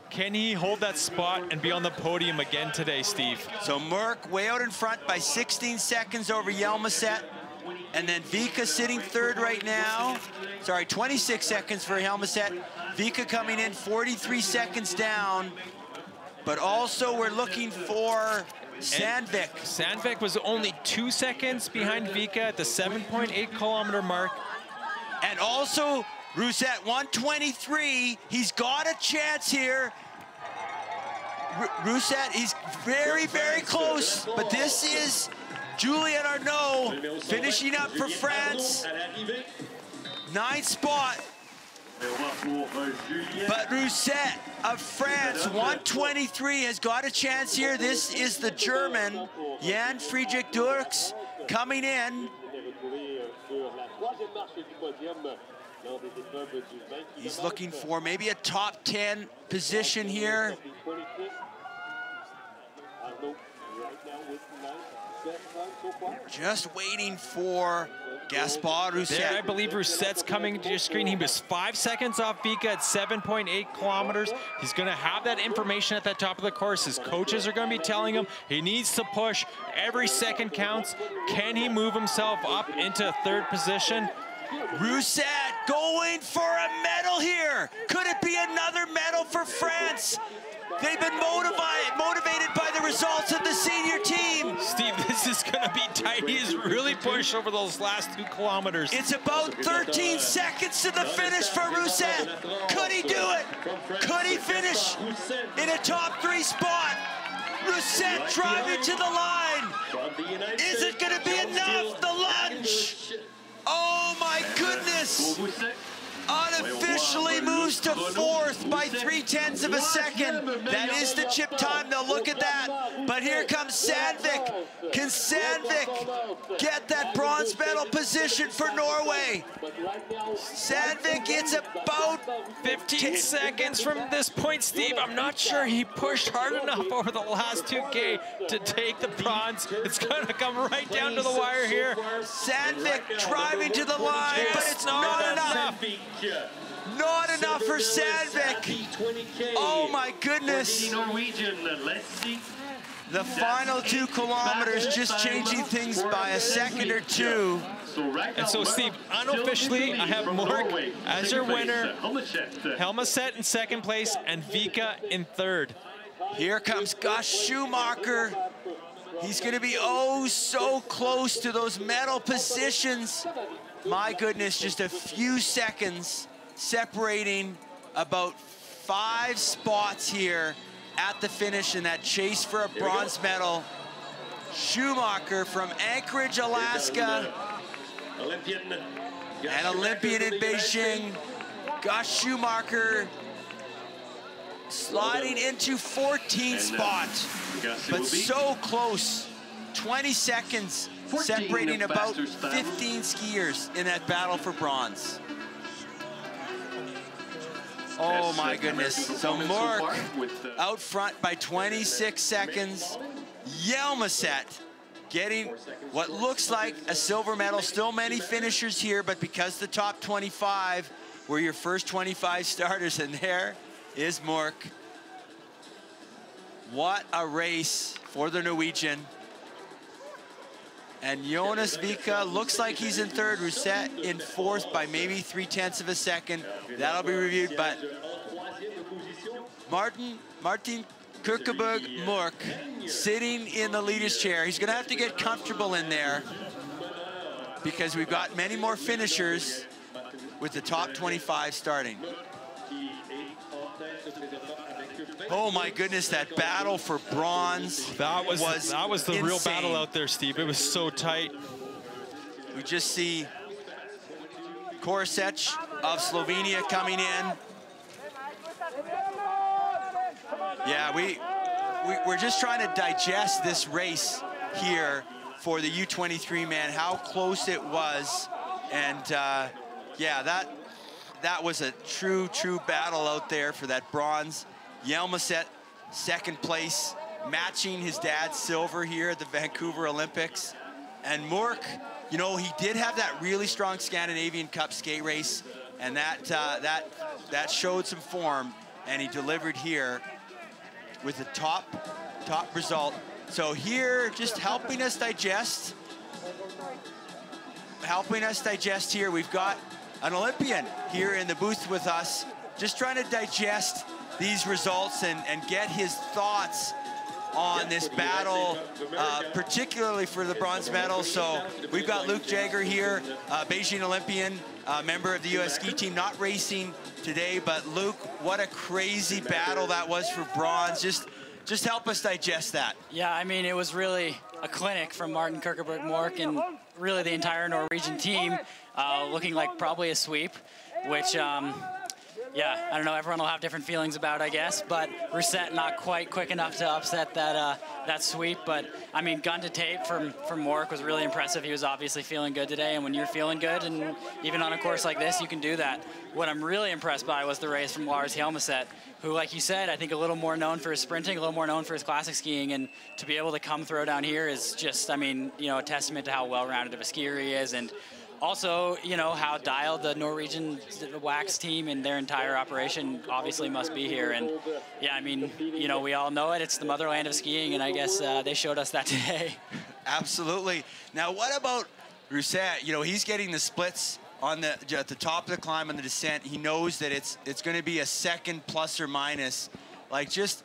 B: Can he hold that spot and be on the podium again today, Steve?
A: So Mork way out in front by 16 seconds over Hjelmeset. And then Vika sitting third right now. Sorry, 26 seconds for Hjelmeset. Vika coming in 43 seconds down. But also we're looking for Sandvik.
B: Sandvik was only two seconds behind Vika at the 7.8 kilometer mark.
A: And also Rousset 123. He's got a chance here. R- Rousset, he's very, very close. But this is Julian Arnaud finishing up for France. Ninth spot. But Rousset of France, 123, has got a chance here. This is the German, Jan-Friedrich Doerks, coming in. He's looking for maybe a top 10 position here. Just waiting for Gaspard
B: There, I believe Rousset's coming to your screen. He was five seconds off Vika at 7.8 kilometers. He's going to have that information at the top of the course. His coaches are going to be telling him he needs to push. Every second counts. Can he move himself up into third position?
A: Rousset going for a medal here. Could it be another medal for France? They've been motivated, motivated by the results of the senior team.
B: Steve, this is going to be tight. He has really pushed over those last two kilometers.
A: It's about 13 seconds to the finish for Rousset. Could he do it? Could he finish in a top three spot? Rousset driving to the line. Unofficially moves to fourth by three tenths of a second. That is the chip time. They'll look at that. But here comes Sandvik. Can Sandvik get that bronze medal position for Norway? Sandvik, it's about
B: 15 seconds from this point, Steve. I'm not sure he pushed hard enough over the last 2K to take the bronze. It's going to come right down to the wire here.
A: Sandvik driving to the line, but it's not enough. Not enough for Sandvik. Oh my goodness.
F: Norwegian, let's see.
A: The final two kilometers just changing things by a second or two.
B: And so, Steve, unofficially, I have Mork as your winner, Hjelmeset in second place, and Vika in third.
A: Here comes Gus Schumacher. He's going to be oh so close to those medal positions. My goodness, just a few seconds separating about five spots here at the finish in that chase for a bronze medal. Schumacher from Anchorage, Alaska,
F: Olympian.
A: and Olympian in Beijing. Gus Schumacher sliding into 14th spot, but so close. 20 seconds separating about 15 skiers in that battle for bronze. Oh my goodness. So Mork out front by 26 seconds. Hjelmeset getting what looks like a silver medal. Still many finishers here, but because the top 25 were your first 25 starters, and there is Mork. What a race for the Norwegian. And Jonas Vika looks like he's in third. Rousset in fourth by maybe three tenths of a second. That'll be reviewed, but Martin Martin Kirkeberg Mork sitting in the leader's chair. He's gonna have to get comfortable in there because we've got many more finishers with the top 25 starting. Oh my goodness, that battle for bronze
B: That was, that was the real battle out there, Steve. It was so tight.
A: We just see Korsech of Slovenia coming in. Yeah, we, we we're just trying to digest this race here for the U23 man, how close it was, and uh, yeah, that that was a true true battle out there for that bronze. Hjelmeset second place, matching his dad's silver here at the Vancouver Olympics, and Mork, you know, he did have that really strong Scandinavian Cup skate race, and that uh, that that showed some form, and he delivered here with a top top result. So here, just helping us digest, helping us digest here. We've got an Olympian here in the booth with us, just trying to digest these results and, and get his thoughts on this battle, uh, particularly for the bronze medal. So we've got Luke Jager here, uh, Beijing Olympian, uh, member of the U.S. ski team, not racing today, but Luke, what a crazy battle that was for bronze. Just, just help us digest that.
H: Yeah, I mean, it was really a clinic from Martin Kirkeberg Mork and really the entire Norwegian team, uh, looking like probably a sweep, which, um, yeah, I don't know, everyone will have different feelings about, I guess, but Rousset not quite quick enough to upset that uh, that sweep, but I mean, gun to tape from, from Mork was really impressive. He was obviously feeling good today, and when you're feeling good, and even on a course like this, you can do that. What I'm really impressed by was the race from Lars Hjelmeset, who, like you said, I think a little more known for his sprinting, a little more known for his classic skiing, and to be able to come throw down here is just, I mean, you know, a testament to how well-rounded of a skier he is, and also, you know, how dialed the Norwegian wax team and their entire operation obviously must be here. And yeah, I mean, you know, we all know it. It's the motherland of skiing, and I guess uh, they showed us that [laughs] today.
A: Absolutely. Now, what about Rousset? You know, he's getting the splits on the at the top of the climb on the descent. He knows that it's it's going to be a second plus or minus. Like just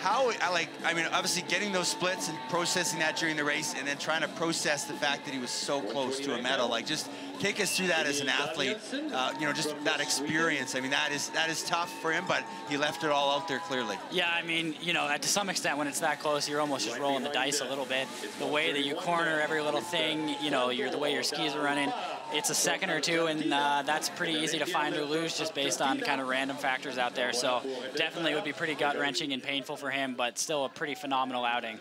A: how I like I mean obviously getting those splits and processing that during the race and then trying to process the fact that he was so close to a medal like just take us through that as an athlete uh, you know just that experience I mean that is that is tough for him but he left it all out there clearly
H: Yeah, I mean, you know, to some extent, when it's that close, you're almost just rolling the dice a little bit. The way that you corner every little thing, you know, you're, the way your skis are running, it's a second or two, and uh, that's pretty easy to find or lose just based on kind of random factors out there. So definitely would be pretty gut wrenching and painful for him, but still a pretty phenomenal outing.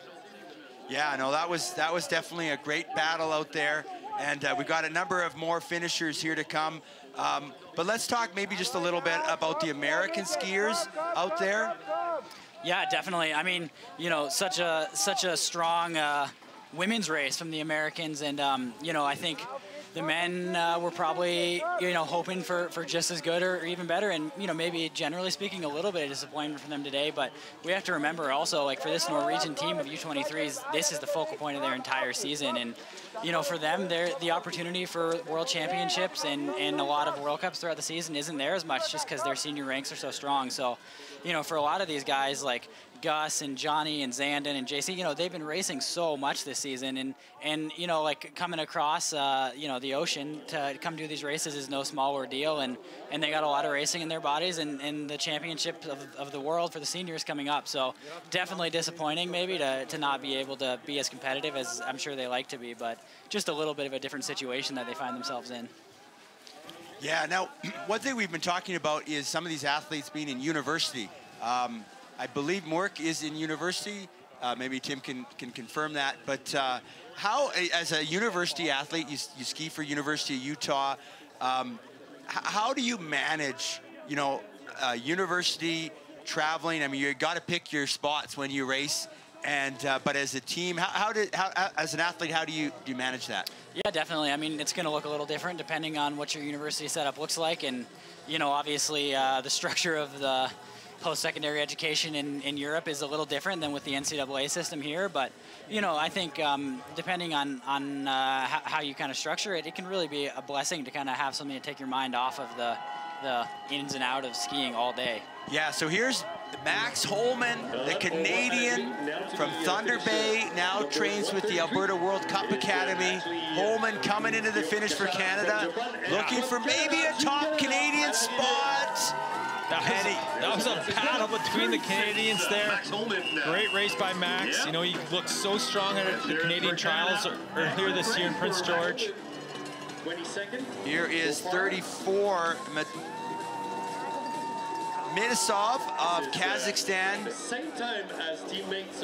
A: Yeah, no, that was that was definitely a great battle out there, and uh, we got a number of more finishers here to come. Um, but let's talk maybe just a little bit about the American skiers out there.
H: Yeah, definitely. I mean, you know, such a such a strong uh, women's race from the Americans, and um, you know, I think the men uh, were probably you know hoping for, for just as good or, or, even better, and you know maybe generally speaking a little bit of disappointment for them today. But we have to remember also like for this Norwegian team of U23s, this is the focal point of their entire season, and you know for them, the opportunity for World Championships and and a lot of World Cups throughout the season isn't there as much just because their senior ranks are so strong. So you know, for a lot of these guys, like Gus and Johnny and Zanden and JC, you know, they've been racing so much this season, and and you know, like coming across, uh, you know, the ocean to come do these races is no small ordeal, and and they got a lot of racing in their bodies, and, and the championship of, of the world for the seniors coming up. So definitely disappointing, maybe to to not be able to be as competitive as I'm sure they like to be, but just a little bit of a different situation that they find themselves in.
A: Yeah, now, [clears throat] one thing we've been talking about is some of these athletes being in university. Um, I believe Mork is in university. Uh, maybe Tim can, can confirm that. But uh, how, as a university athlete, you, you ski for University of Utah, um, how do you manage, you know, uh, university traveling? I mean, you got to pick your spots when you race. And uh, but as a team, how, how did how, as an athlete, how do you do you manage that?
H: Yeah, definitely. I mean, it's going to look a little different depending on what your university setup looks like, and you know, obviously uh, the structure of the post-secondary education in, in Europe is a little different than with the NCAA system here. But you know, I think um, depending on on uh, how, how you kind of structure it, it can really be a blessing to kind of have something to take your mind off of the the ins and out of skiing all day.
A: Yeah. So here's Max Hollmann, the Canadian from Thunder Bay, now trains with the Alberta World Cup Academy. Hollmann coming into the finish for Canada, looking for maybe a top Canadian spot.
B: That was, that was a battle between the Canadians there. Great race by Max. You know, he looked so strong at the Canadian trials earlier this year in Prince George.
A: Here is 34 Mitasov of Kazakhstan.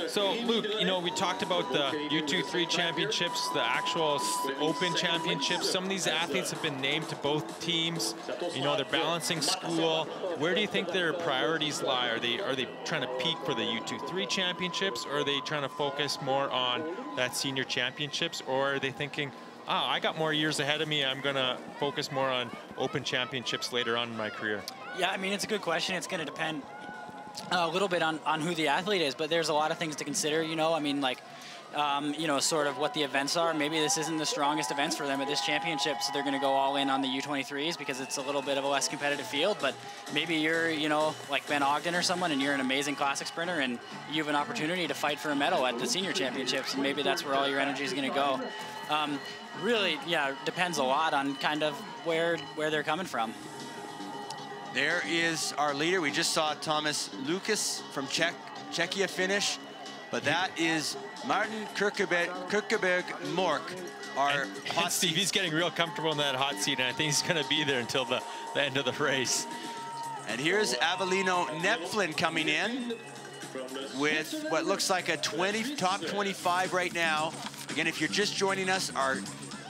B: So, Luke, you know, we talked about the U23 championships, the actual Open championships. Some of these athletes have been named to both teams. You know, they're balancing school. Where do you think their priorities lie? Are they are they trying to peak for the U23 championships, or are they trying to focus more on that senior championships, or are they thinking, ah, I got more years ahead of me. I'm going to focus more on Open championships later on in my career?
H: Yeah, I mean, it's a good question. It's going to depend a little bit on, on who the athlete is, but there's a lot of things to consider, you know. I mean, like, um, you know, sort of what the events are. Maybe this isn't the strongest events for them at this championship, so they're going to go all in on the U23s because it's a little bit of a less competitive field. But maybe you're, you know, like Ben Ogden or someone, and you're an amazing classic sprinter, and you have an opportunity to fight for a medal at the senior championships, and maybe that's where all your energy is going to go. Um, really, yeah, depends a lot on kind of where where they're coming from.
A: There is our leader. We just saw Thomas Lucas from Czech, Czechia finish, but that is Martin Kirkeberg, Kirkeberg Mork, our
B: and,
A: hot
B: and Steve, he's getting real comfortable in that hot seat, and I think he's going to be there until the, the end of the race.
A: And here's Avelino Näpflin coming in with what looks like a 20 top 25 right now. Again, if you're just joining us, our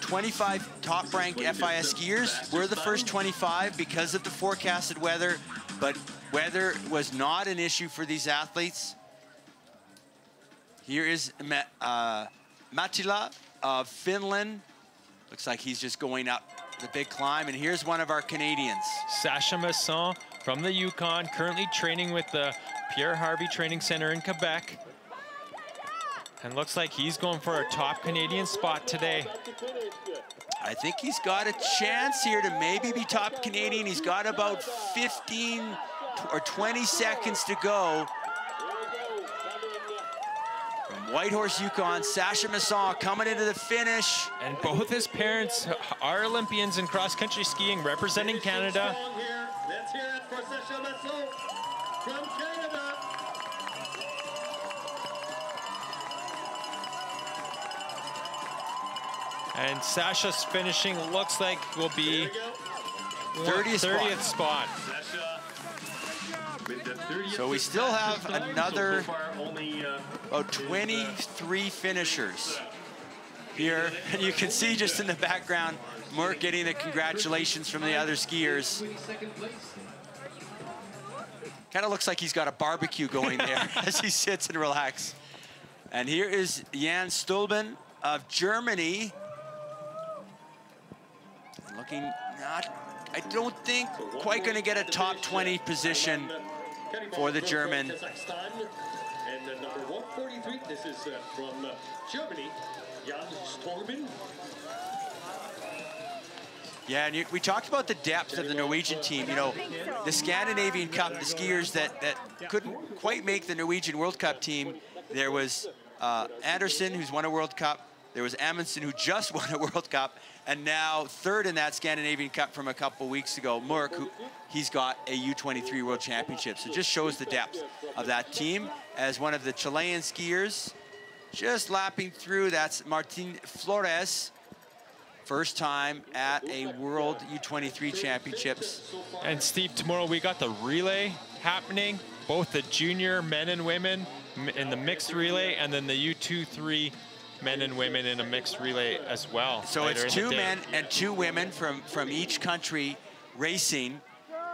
A: 25 top-ranked FIS skiers. We're the first 25 because of the forecasted weather, but weather was not an issue for these athletes. Here is uh, Mattila of Finland. Looks like he's just going up the big climb, and here's one of our Canadians.
B: Sasha Masson from the Yukon, currently training with the Pierre Harvey Training Center in Quebec. And looks like he's going for a top Canadian spot today.
A: I think he's got a chance here to maybe be top Canadian. He's got about 15 or 20 seconds to go. From Whitehorse, Yukon, Sasha Masson coming into the finish.
B: And both his parents are Olympians in cross-country skiing, representing Canada.
F: Let's hear it for Sasha Masson from Canada.
B: And Sasha's finishing looks like will be
A: 30th,
B: 30th spot.
A: So we still have another about 23 finishers here. [laughs] And you can see just in the background, Mark getting the congratulations from the other skiers. Kind of looks like he's got a barbecue going there [laughs] as he sits and relax. And here is Jan Stölben of Germany. Looking not, I don't think quite going to get a top 20 position for the German.
F: And uh, number 143, this is from Germany, Jan Stormen.
A: Yeah, and you, we talked about the depth of the Norwegian team. You know, the Scandinavian Cup, the skiers that, that couldn't quite make the Norwegian World Cup team. There was uh, Andersen, who's won a World Cup. There was Amundsen, who just [laughs] won a World Cup. And now third in that Scandinavian Cup from a couple weeks ago, Mork, who he's got a U23 World Championship. So it just shows the depth of that team. As one of the Chilean skiers, just lapping through, that's Martin Flores, First time at a World U23 Championships.
B: And Steve, tomorrow we got the relay happening, both the junior men and women in the mixed relay, and then the U23 men and women in a mixed relay as well.
A: So it's two men and two women from, from each country racing.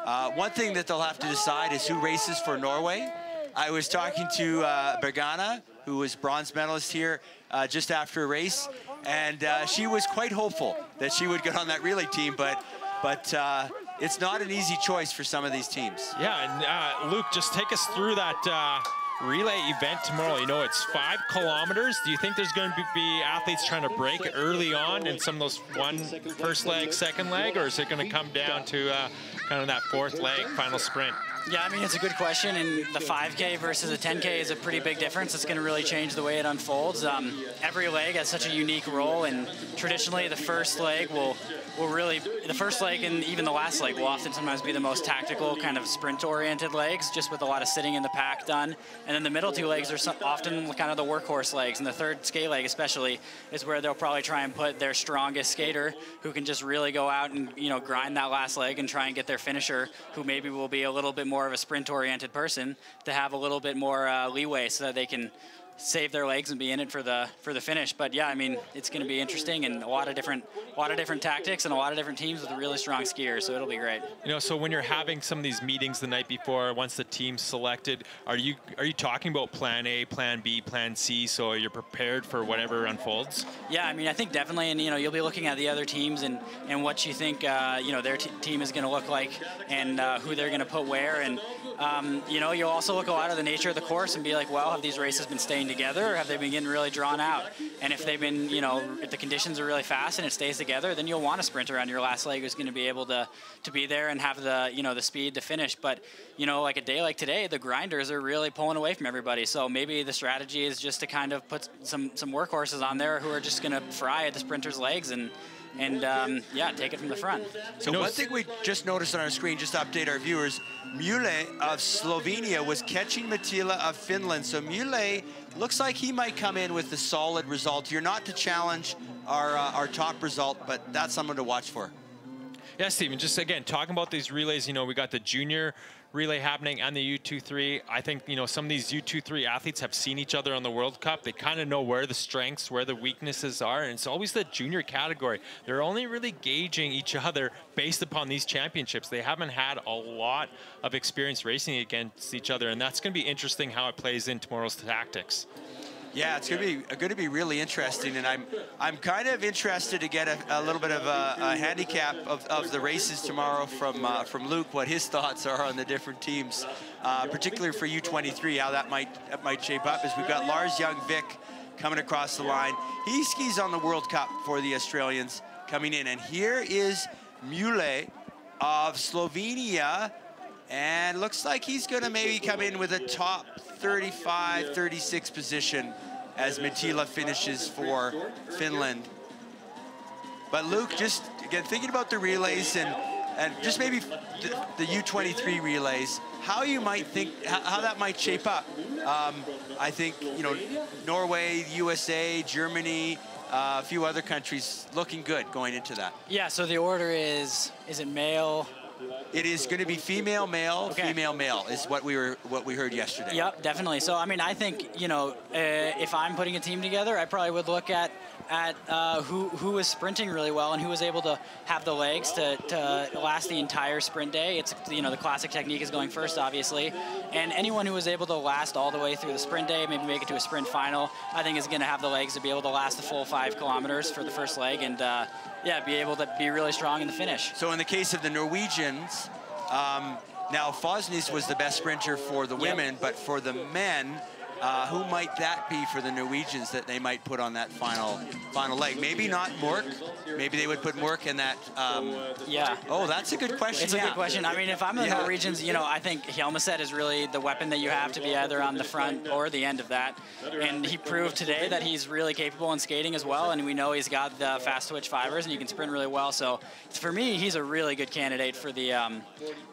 A: Uh, one thing that they'll have to decide is who races for Norway. I was talking to uh, Bergane, who was bronze medalist here uh, just after a race, and uh, she was quite hopeful that she would get on that relay team, but but uh, it's not an easy choice for some of these teams.
B: Yeah, and uh, Luke, just take us through that uh, relay event tomorrow. You know, it's five kilometers. Do you think there's going to be athletes trying to break early on in some of those one first leg, second leg, or is it going to come down to uh, kind of that fourth leg, final sprint?
H: Yeah, I mean, it's a good question, and the 5K versus the 10K is a pretty big difference. It's going to really change the way it unfolds. Um, every leg has such a unique role, and traditionally the first leg will will really, the first leg and even the last leg will often sometimes be the most tactical, kind of sprint-oriented legs, just with a lot of sitting in the pack done. And then the middle two legs are often kind of the workhorse legs, and the third skate leg especially is where they'll probably try and put their strongest skater who can just really go out and, you know, grind that last leg and try and get their finisher who maybe will be a little bit more of a sprint-oriented person to have a little bit more uh, leeway so that they can save their legs and be in it for the for the finish. But yeah, I mean, it's going to be interesting and a lot of different a lot of different tactics and a lot of different teams with really strong skiers. So it'll be great.
B: You know, so when you're having some of these meetings the night before, once the team's selected, are you are you talking about Plan A, Plan B, Plan C, so you're prepared for whatever unfolds?
H: Yeah, I mean, I think definitely, and you know, you'll be looking at the other teams and and what you think, uh, you know, their team is going to look like and uh, who they're going to put where, and um, you know, you'll also look a lot of the nature of the course and be like, well, have these races been staying together or have they been getting really drawn out? And if they've been, you know, if the conditions are really fast and it stays together, then you'll want a sprinter on your last leg who's going to be able to, to be there and have the, you know, the speed to finish. But, you know, like a day like today, the grinders are really pulling away from everybody. So maybe the strategy is just to kind of put some, some workhorses on there who are just going to fry at the sprinter's legs and, and um, yeah, take it from the front.
A: So one thing we just noticed on our screen, just to update our viewers, Mule of Slovenia was catching Mattila of Finland. So Mule looks like he might come in with a solid result. You're not to challenge our, uh, our top result, but that's someone to watch for.
B: Yeah, Stephen, just again, talking about these relays, you know, we got the junior relay happening and the U23. I think, you know, some of these U23 athletes have seen each other on the World Cup. They kind of know where the strengths, where the weaknesses are, and it's always the junior category. They're only really gauging each other based upon these championships. They haven't had a lot of experience racing against each other, and that's going to be interesting how it plays in tomorrow's tactics.
A: Yeah, it's going to be going to be really interesting, and I'm I'm kind of interested to get a, a little bit of a, a handicap of, of, the races tomorrow from uh, from Luke, what his [laughs] thoughts are on the different teams, uh, particularly for U23, how that might that might shape up. As we've got Lars Young Vik coming across the line, he skis on the World Cup for the Australians coming in, and here is Mule of Slovenia. And looks like he's going to maybe come in with a top 35, 36 position as Mattila finishes for Finland. But Luke, just again, thinking about the relays and, and just maybe the, the U23 relays, how you might think, how, that might shape up. Um, I think, you know, Norway, USA, Germany, uh, a few other countries looking good going into that.
H: Yeah, so the order is, is it male,
A: it is going to be female, male, okay. female, male is what we were what we heard yesterday.
H: Yep, definitely. So I mean, I think you know, uh, if I'm putting a team together, I probably would look at at uh, who who was sprinting really well and who was able to have the legs to, to last the entire sprint day. It's you know the classic technique is going first, obviously, and anyone who was able to last all the way through the sprint day, maybe make it to a sprint final, I think is going to have the legs to be able to last the full five kilometers for the first leg and uh, yeah, be able to be really strong in the finish.
A: So in the case of the Norwegians, um, now Fosnes was the best sprinter for the women, yep. but for the men, uh, who might that be for the Norwegians that they might put on that final final leg? Maybe not Mork. Maybe they would put Mork in that. Um,
H: yeah.
A: Oh, that's a good question.
H: It's
A: yeah.
H: a good question. I mean, if I'm the yeah. Norwegians, you know, I think Hjelmeset is really the weapon that you have to be either on the front or the end of that. And he proved today that he's really capable in skating as well. And we know he's got the fast twitch fibers and he can sprint really well. So for me, he's a really good candidate for the um,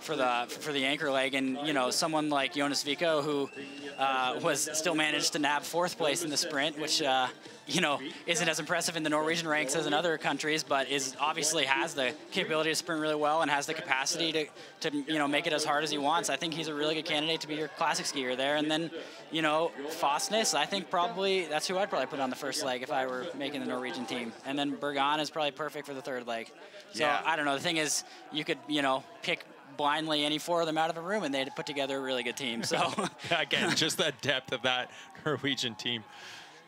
H: for the for the anchor leg. And you know, someone like Jonas Vika who uh, was still managed to nab fourth place in the sprint, which uh, you know isn't as impressive in the Norwegian ranks as in other countries, but is obviously has the capability to sprint really well and has the capacity to, to you know make it as hard as he wants. I think he's a really good candidate to be your classic skier there. And then you know Fosnes, I think probably that's who I'd probably put on the first leg if I were making the Norwegian team. And then Bergane is probably perfect for the third leg. So yeah. I don't know. The thing is, you could you know pick blindly any four of them out of the room, and they'd put together a really good team. So [laughs]
B: again, just the depth of that Norwegian team.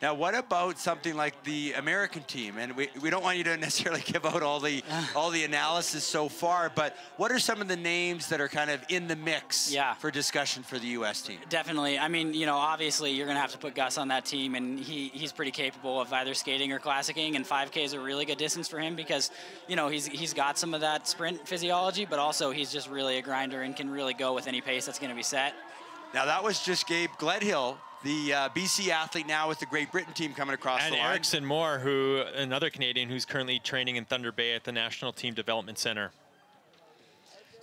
A: Now, what about something like the American team? And we, we don't want you to necessarily [laughs] give out all the all the analysis so far, but what are some of the names that are kind of in the mix
H: yeah.
A: for discussion for the U.S. team?
H: Definitely. I mean, you know, obviously you're going to have to put Gus on that team, and he, he's pretty capable of either skating or classicing, and 5K is a really good distance for him because, you know, he's, he's got some of that sprint physiology, but also he's just really a grinder and can really go with any pace that's going to be set.
A: Now, that was just Gabe Gledhill the uh, BC athlete now with the Great Britain team coming across
B: and
A: the line.
B: And Ericsson Moore, who another Canadian who's currently training in Thunder Bay at the National Team Development Center.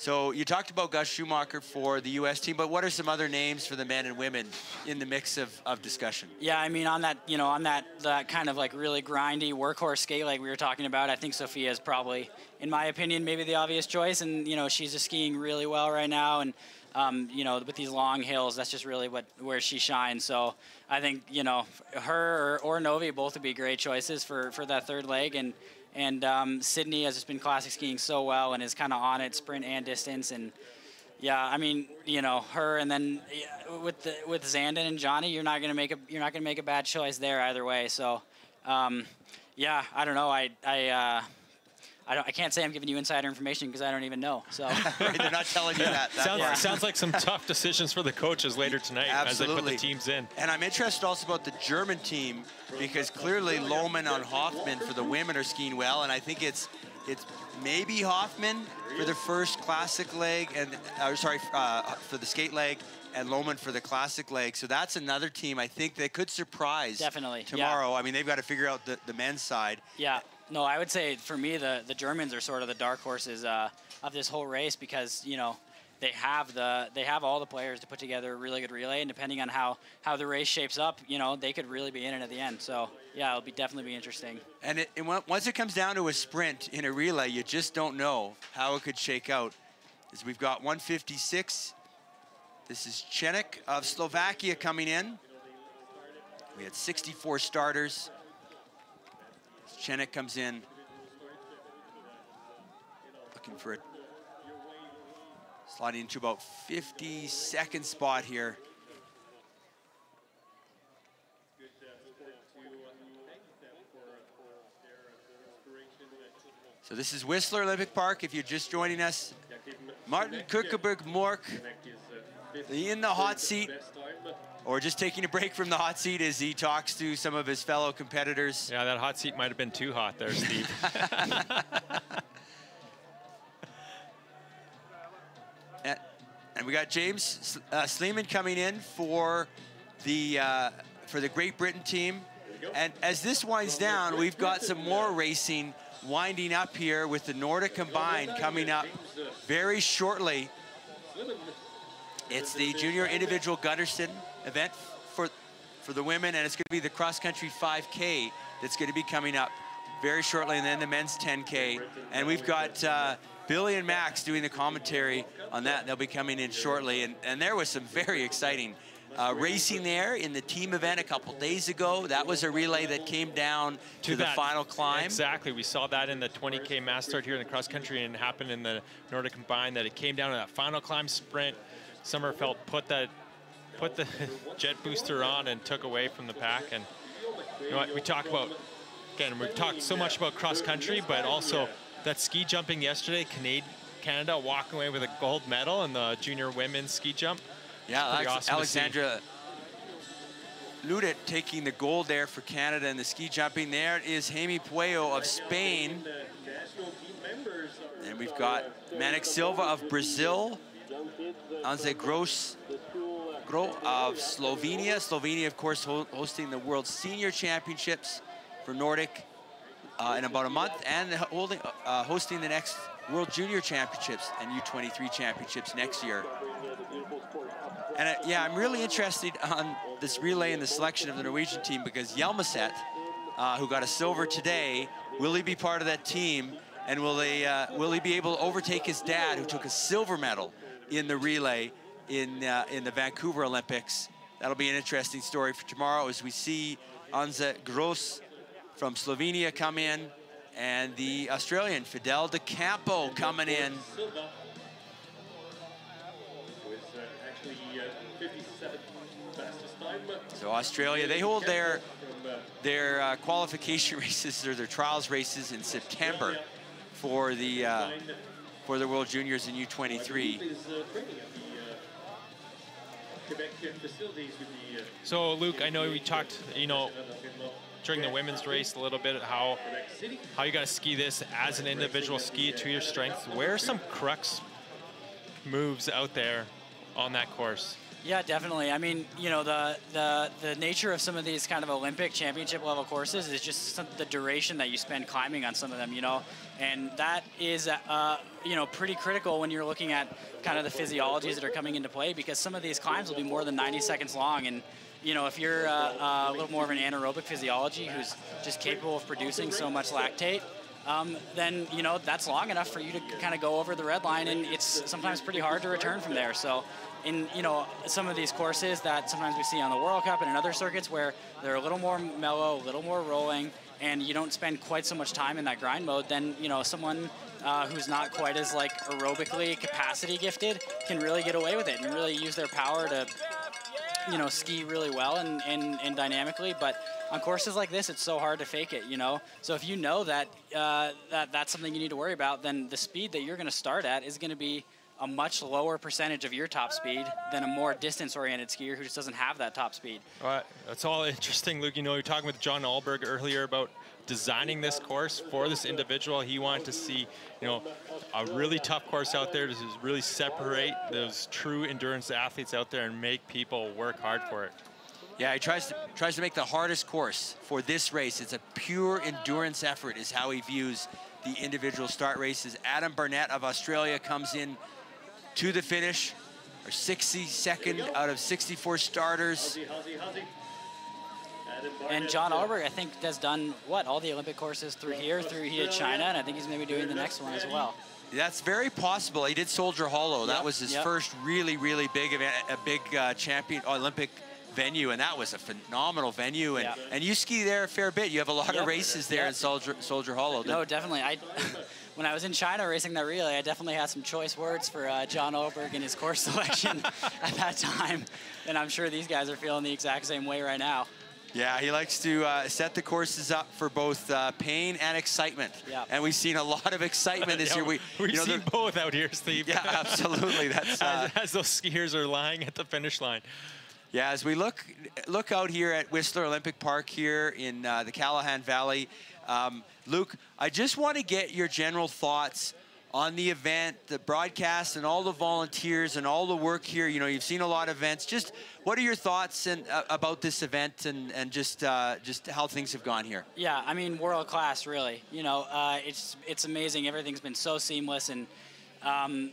A: So you talked about Gus Schumacher for the U.S. team, but what are some other names for the men and women in the mix of, of discussion?
H: Yeah, I mean, on that, you know, on that, that kind of like really grindy workhorse skate like we were talking about, I think Sophia is probably, in my opinion, maybe the obvious choice. And, you know, she's just skiing really well right now. And um, you know, with these long hills, that's just really what where she shines. So I think you know her or, or Novie both would be great choices for for that third leg. And and um, Sydney has just been classic skiing so well and is kind of on it sprint and distance. And yeah, I mean, you know, her and then with the, with Zanden and Johnny, you're not gonna make a you're not gonna make a bad choice there either way. So. Um, yeah, I don't know. I, I uh, I, don't, I can't say I'm giving you insider information because I don't even know. So [laughs]
A: right, they're not telling you that. that
B: sounds, yeah. sounds, like some tough decisions for the coaches later tonight
A: Absolutely.
B: as they put the teams in.
A: And I'm interested also about the German team because clearly Lohmann on Hoffmann for the women are skiing well, and I think it's it's maybe Hoffmann for the first classic leg, and uh, sorry uh, for the skate leg, and Lohmann for the classic leg. So that's another team I think that could surprise
H: definitely
A: tomorrow.
H: Yeah.
A: I mean, they've got to figure out the, the men's side.
H: Yeah. No, I would say for me, the, the Germans are sort of the dark horses uh, of this whole race because, you know, they have the they have all the players to put together a really good relay, and depending on how how the race shapes up, you know, they could really be in it at the end. So yeah, it'll be definitely be interesting.
A: And it, once it comes down to a sprint in a relay, you just don't know how it could shake out. As we've got 156. This is Chenik of Slovakia coming in. We had 64 starters. Chenik comes in looking for it. Sliding into about 52nd spot here. So this is Whistler Olympic Park. If you're just joining us, Martin Kirkeberg Mork in the hot seat or just taking a break from the hot seat as he talks to some of his fellow competitors.
B: Yeah, that hot seat might have been too hot there, Steve. [laughs]
A: and, and, we got James uh, Sleeman coming in for the uh, for the Great Britain team. And as this winds down, we've got some more racing winding up here with the Nordic Combined coming up very shortly. It's the junior individual Gundersen event for, for the women, and it's going to be the cross-country 5K that's going to be coming up very shortly, and then the men's 10K. And we've got uh, Billy and Max doing the commentary on that. They'll be coming in shortly, and, and there was some very exciting uh, racing there in the team event a couple days ago. That was a relay that came down to, the
B: that-
A: final climb.
B: Exactly. We saw that in the 20K mass start here in the cross country and it happened in the Nordic combined that it came down to that final climb sprint. Sommerfeld put that put the [laughs] jet booster on and took away from the pack. And you know what, we talk about again, we've talked so much about cross country, but also that ski jumping yesterday, Canada, Canada walking away with a gold medal in the junior women's ski jump.
A: Yeah, Alex-
B: awesome.
A: Alexandria Loutitt taking the gold there for Canada in the ski jumping. There is Jaime Pueyo of Spain.
F: National team members are
A: And we've got Manex Silva of Brazil. Anze Gros Gro of Slovenia. Slovenia, of course, ho hosting the World Senior Championships for Nordic uh, in about a month, and holding, uh, hosting the next World Junior Championships and U23 Championships next year. And uh, yeah, I'm really interested on this relay and the selection of the Norwegian team because Hjelmeset, uh, who got a silver today, will he be part of that team? And will they uh, will he be able to overtake his dad, who took a silver medal in the relay in uh, in the Vancouver Olympics? That'll be an interesting story for tomorrow as we see Anze Gros from Slovenia come in, and the Australian Fedele De Campo coming in.
F: Silva was actually 57th fastest time.
A: So Australia, they hold their their uh, qualification [laughs] races or their trials races in September for the uh, for the World Juniors in U23.
F: is uh, training at the uh, facilities with the uh,
B: So Luke, I know we talked, you know, during the women's race a little bit how how you got to ski this as an individual ski to your strengths. Where are some crux moves out there on that course?
H: Yeah, definitely. I mean, you know, the the the nature of some of these kind of Olympic championship level courses is just some, the duration that you spend climbing on some of them. You know, and that is uh, you know pretty critical when you're looking at kind of the physiologies that are coming into play because some of these climbs will be more than 90 seconds long and. You know, if you're uh, uh, a little more of an anaerobic physiology who's just capable of producing so much lactate, um, then you know that's long enough for you to kind of go over the red line, and it's sometimes pretty hard to return from there. So, in you know some of these courses that sometimes we see on the World Cup and in other circuits where they're a little more mellow, a little more rolling, and you don't spend quite so much time in that grind mode, then you know someone uh, who's not quite as like aerobically capacity gifted can really get away with it and really use their power to you know, ski really well and, and, and dynamically, but on courses like this, it's so hard to fake it, you know? So if you know that, uh, that that's something you need to worry about, then the speed that you're going to start at is going to be a much lower percentage of your top speed than a more distance-oriented skier who just doesn't have that top speed.
B: All right, that's all interesting, Luke. You know, you're talking with John Aalberg earlier about designing this course for this individual. He wanted to see, you know, a really tough course out there to really separate those true endurance athletes out there and make people work hard for it.
A: Yeah, he tries to tries to make the hardest course for this race. It's a pure endurance effort, is how he views the individual start races. Adam Burnett of Australia comes in to the finish, or 62nd out of 64 starters.
H: And John Aalberg, I think, has done, what, all the Olympic courses through here, through he did China, and I think he's going to be doing the next one as well.
A: That's very possible. He did Soldier Hollow. That was his
H: yep.
A: first really, really big event, a big uh, champion Olympic venue, and that was a phenomenal venue. And,
H: Yeah.
A: and you ski there a fair bit. You have a lot
H: Yep.
A: of races there
H: Yep.
A: in Soldier, Soldier Hollow.
H: No, definitely. I, [laughs] when I was in China racing that relay, I definitely had some choice words for uh, John Aalberg and his course [laughs] selection [laughs] at that time, and I'm sure these guys are feeling the exact same way right now.
A: Yeah, he likes to uh, set the courses up for both uh, pain and excitement.
H: Yeah.
A: And we've seen a lot of excitement this
B: Yeah,
A: year. We,
B: we've
A: you know,
B: seen
A: the-
B: both out here, Steve.
A: yeah, absolutely. That's uh,
B: as, as those skiers are lying at the finish line.
A: Yeah, as we look look out here at Whistler Olympic Park here in uh, the Callaghan Valley, um, Luke, I just want to get your general thoughts on the event, the broadcast, and all the volunteers and all the work here. You know, you've seen a lot of events. Just what are your thoughts and uh, about this event and and just uh, just how things have gone here?
H: Yeah, I mean world class, really. You know, uh, it's it's amazing. Everything's been so seamless and. Um,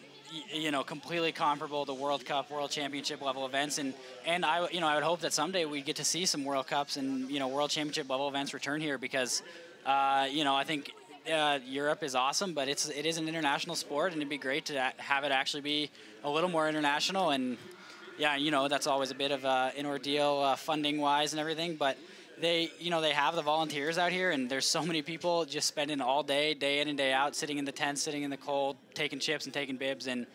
H: you know, completely comparable to World Cup, World Championship level events, and and I, you know, I would hope that someday we get to see some World Cups and you know World Championship level events return here because, uh, you know, I think uh, Europe is awesome, but it's it is an international sport, and it'd be great to have it actually be a little more international. And yeah, you know that's always a bit of uh, an ordeal uh, funding wise and everything, but they you know they have the volunteers out here and there's so many people just spending all day day in and day out sitting in the tent sitting in the cold taking chips and taking bibs and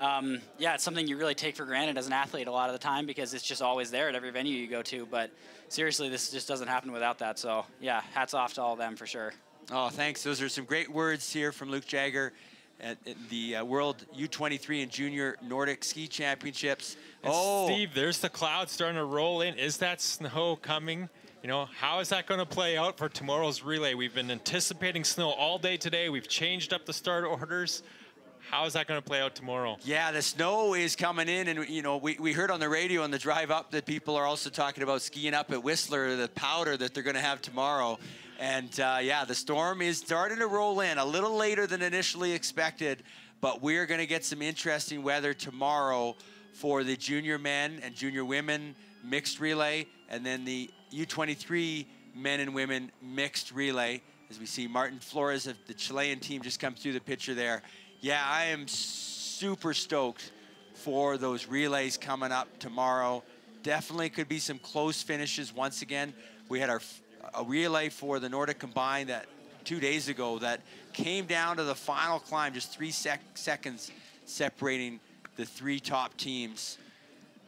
H: um, yeah it's something you really take for granted as an athlete a lot of the time because it's just always there at every venue you go to but seriously this just doesn't happen without that so yeah hats off to all of them for sure
A: oh thanks those are some great words here from luke jager at, the uh, World U23 and Junior Nordic Ski Championships.
B: And oh, Steve, there's the clouds starting to roll in. Is that snow coming? You know, how is that going to play out for tomorrow's relay? We've been anticipating snow all day today. We've changed up the start orders. How is that going to play out tomorrow?
A: Yeah, the snow is coming in, and you know we, we heard on the radio on the drive up that people are also talking about skiing up at Whistler, the powder that they're going to have tomorrow. And uh, yeah, the storm is starting to roll in a little later than initially expected, but we're going to get some interesting weather tomorrow for the junior men and junior women mixed relay, and then the U23 men and women mixed relay. As we see Martin Flores of the Chilean team just come through the picture there. Yeah, I am super stoked for those relays coming up tomorrow. Definitely could be some close finishes once again. We had our a relay for the Nordic Combined that two days ago that came down to the final climb, just three sec seconds separating the three top teams.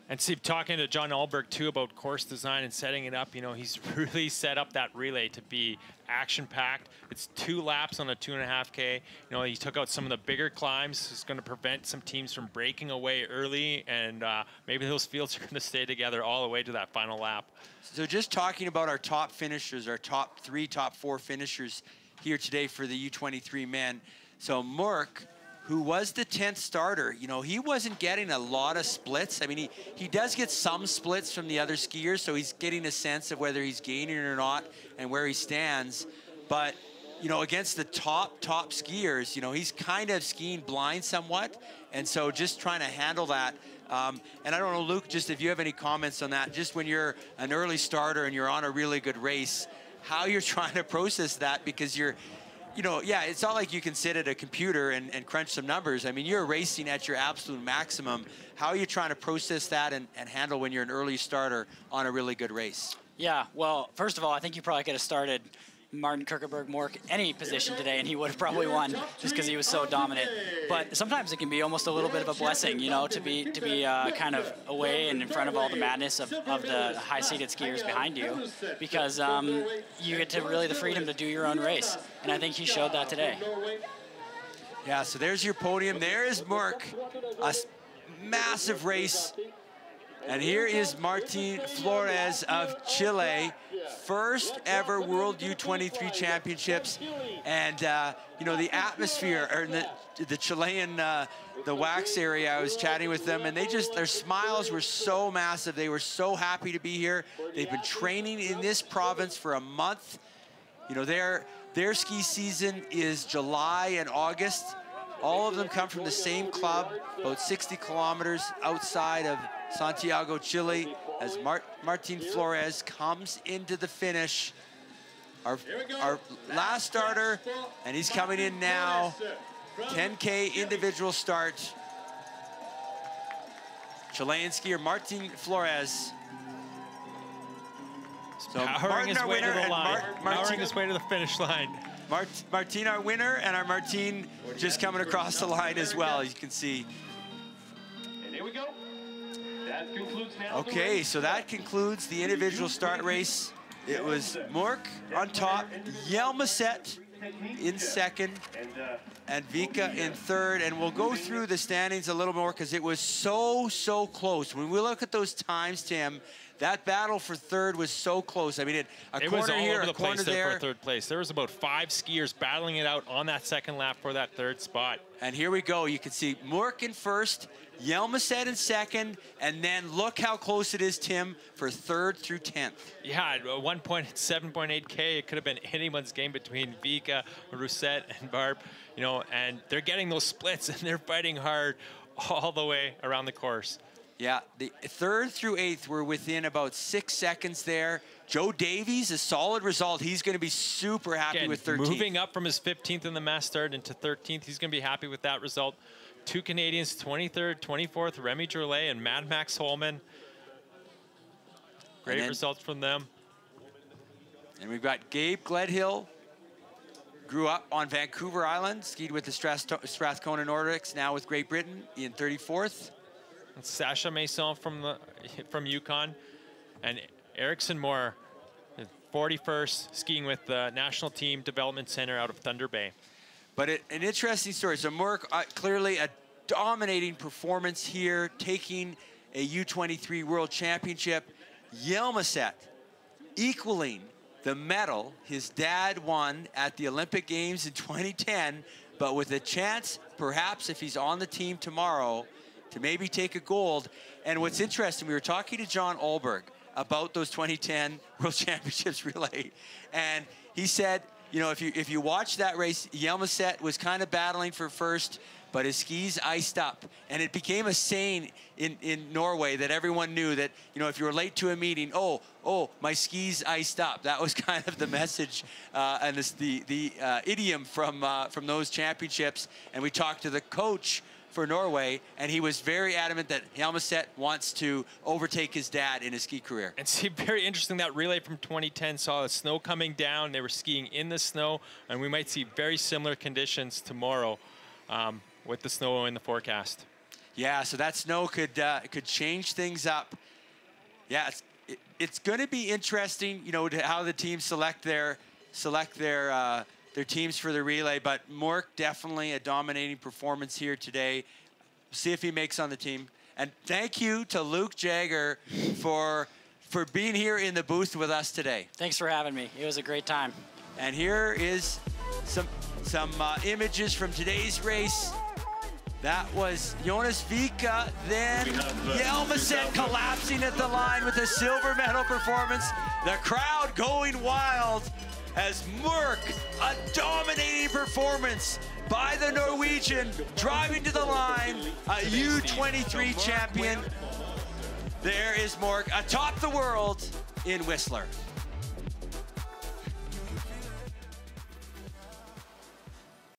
B: And Steve, talking to John Aalberg too about course design and setting it up, you know, he's [laughs] really set up that relay to be action-packed. It's two laps on a two and a half K. You know, he took out some of the bigger climbs. It's going to prevent some teams from breaking away early, and uh, maybe those fields are [laughs] going to stay together all the way to that final lap.
A: So just talking about our top finishers, our top three, top four finishers here today for the U23 men. So Mork who was the 10th starter, you know, he wasn't getting a lot of splits. I mean, he, he does get some splits from the other skiers, so he's getting a sense of whether he's gaining or not and where he stands. But, you know, against the top, top skiers, you know, he's kind of skiing blind somewhat. And so just trying to handle that. Um, and I don't know, Luke, just if you have any comments on that, just when you're an early starter and you're on a really good race, how you're [laughs] trying to process that because you're you know, yeah, it's not like you can sit at a computer and, and crunch some numbers. I mean, you're racing at your absolute maximum. How are you trying to process that and, and handle when you're an early starter on a really good race?
H: Yeah, well, first of all, I think you probably could have started Martin Kirkeberg Mork any position today, and he would have probably won just because he was so dominant. But sometimes it can be almost a little bit of a blessing, you know, to be to be uh, kind of away and in front of all the madness of, of the high-seated skiers behind you, because um, you get to really the freedom to do your own race, and I think he showed that today.
A: Yeah, so there's your podium. There is Mork, a massive race and here is Martin Flores of Chile, first ever World U23 Championships. And, uh, you know, the atmosphere, or the, the Chilean, uh, the wax area, I was chatting with them, and they just, their smiles were so massive. They were so happy to be here. They've been training in this province for a month. You know, their, their ski season is July and August. All of them come from the same club, about 60 kilometers outside of Santiago, Chile, as Mar Martin Flores comes into the finish. Our, our last starter, and he's coming in now. 10K individual start. Chilean skier Martin Flores.
B: So powering his way to the line. Mar powering his way to the finish line.
A: Mart Martin, our winner, and our Martin just coming across the line as well, you can see.
F: And here we go.
A: Okay, so that concludes the individual start race. It was Mork on top, Hjelmeset in second, and Vika in third. And we'll go through the standings a little more because it was so, so close. When we look at those times, Tim, that battle for third was so close. I mean, it, a
B: it
A: corner
B: was all
A: here,
B: over the place
A: there.
B: for third place. There was about five skiers battling it out on that second lap for that third spot.
A: And here we go. You can see Mork in first, Hjelmeset in second, and then look how close it is, Tim, for third through 10th.
B: Yeah, at uh, one point, [laughs] 7.8K, it could have been anyone's game between Vika, Rousset, [laughs] and Barp, you know, and they're getting those splits [laughs] and they're fighting hard all the way around the course.
A: Yeah, the third through eighth were within about six seconds there. Joe Davies, a solid result. He's going to be super happy
B: Again,
A: with 13th.
B: moving up from his 15th in the mass start into 13th. He's going to be happy with that result. Two Canadians, 23rd, 24th, Remi Drolet and Mad Max Hollmann. Great
A: then-
B: results from them.
A: And we've got Gabe Gledhill, grew up on Vancouver Island, skied with the Strath- Strathcona Nordics, now with Great Britain in 34th.
B: Sasha Masson from the from Yukon, and Erickson Moore, 41st, skiing with the National Team Development Center out of Thunder Bay.
A: But it, an interesting story. So Mork, uh, clearly a dominating performance here, taking a U23 World Championship. Hjelmeset equaling the medal his dad won at the Olympic Games in 2010, but with a chance, perhaps if he's on the team tomorrow, to maybe take a gold. And what's interesting, we were talking to John Aalberg about those 2010 [laughs] World Championships relay, and he said, you know, if you if you watch that race, Hjelmeset was kind of battling for first, but his skis iced up, and it became a saying in in Norway that everyone knew that you know if you were late to a meeting, oh oh my skis iced up. That was [laughs] kind of the message uh, and this, the the uh, idiom from uh, from those championships. And we talked to the coach for Norway, and he was very adamant that Hjelmeset wants to overtake his dad in his ski career.
B: And see, [laughs] very interesting, that relay from 2010 saw the snow coming down. They were skiing in the snow, and we might see very similar conditions tomorrow um, with the snow in the forecast.
A: Yeah, so that snow could uh, could change things up. Yeah, it's it, it's going to be interesting, you know, to how the teams select their select their uh, their teams for the relay. But Mork definitely a dominating performance here today. See if he makes on the team. And thank you to Luke Jager for for being here in the booth with us today.
H: Thanks for having me. It was a great time.
A: And here is some some uh, images from today's race. That was Jonas Vika, then
F: Hjelmeset
A: collapsing at the line with a silver medal performance. The crowd going wild as Mork, a dominating performance by the Norwegian, driving to the line, a U23 champion. There is Mork atop the world in Whistler.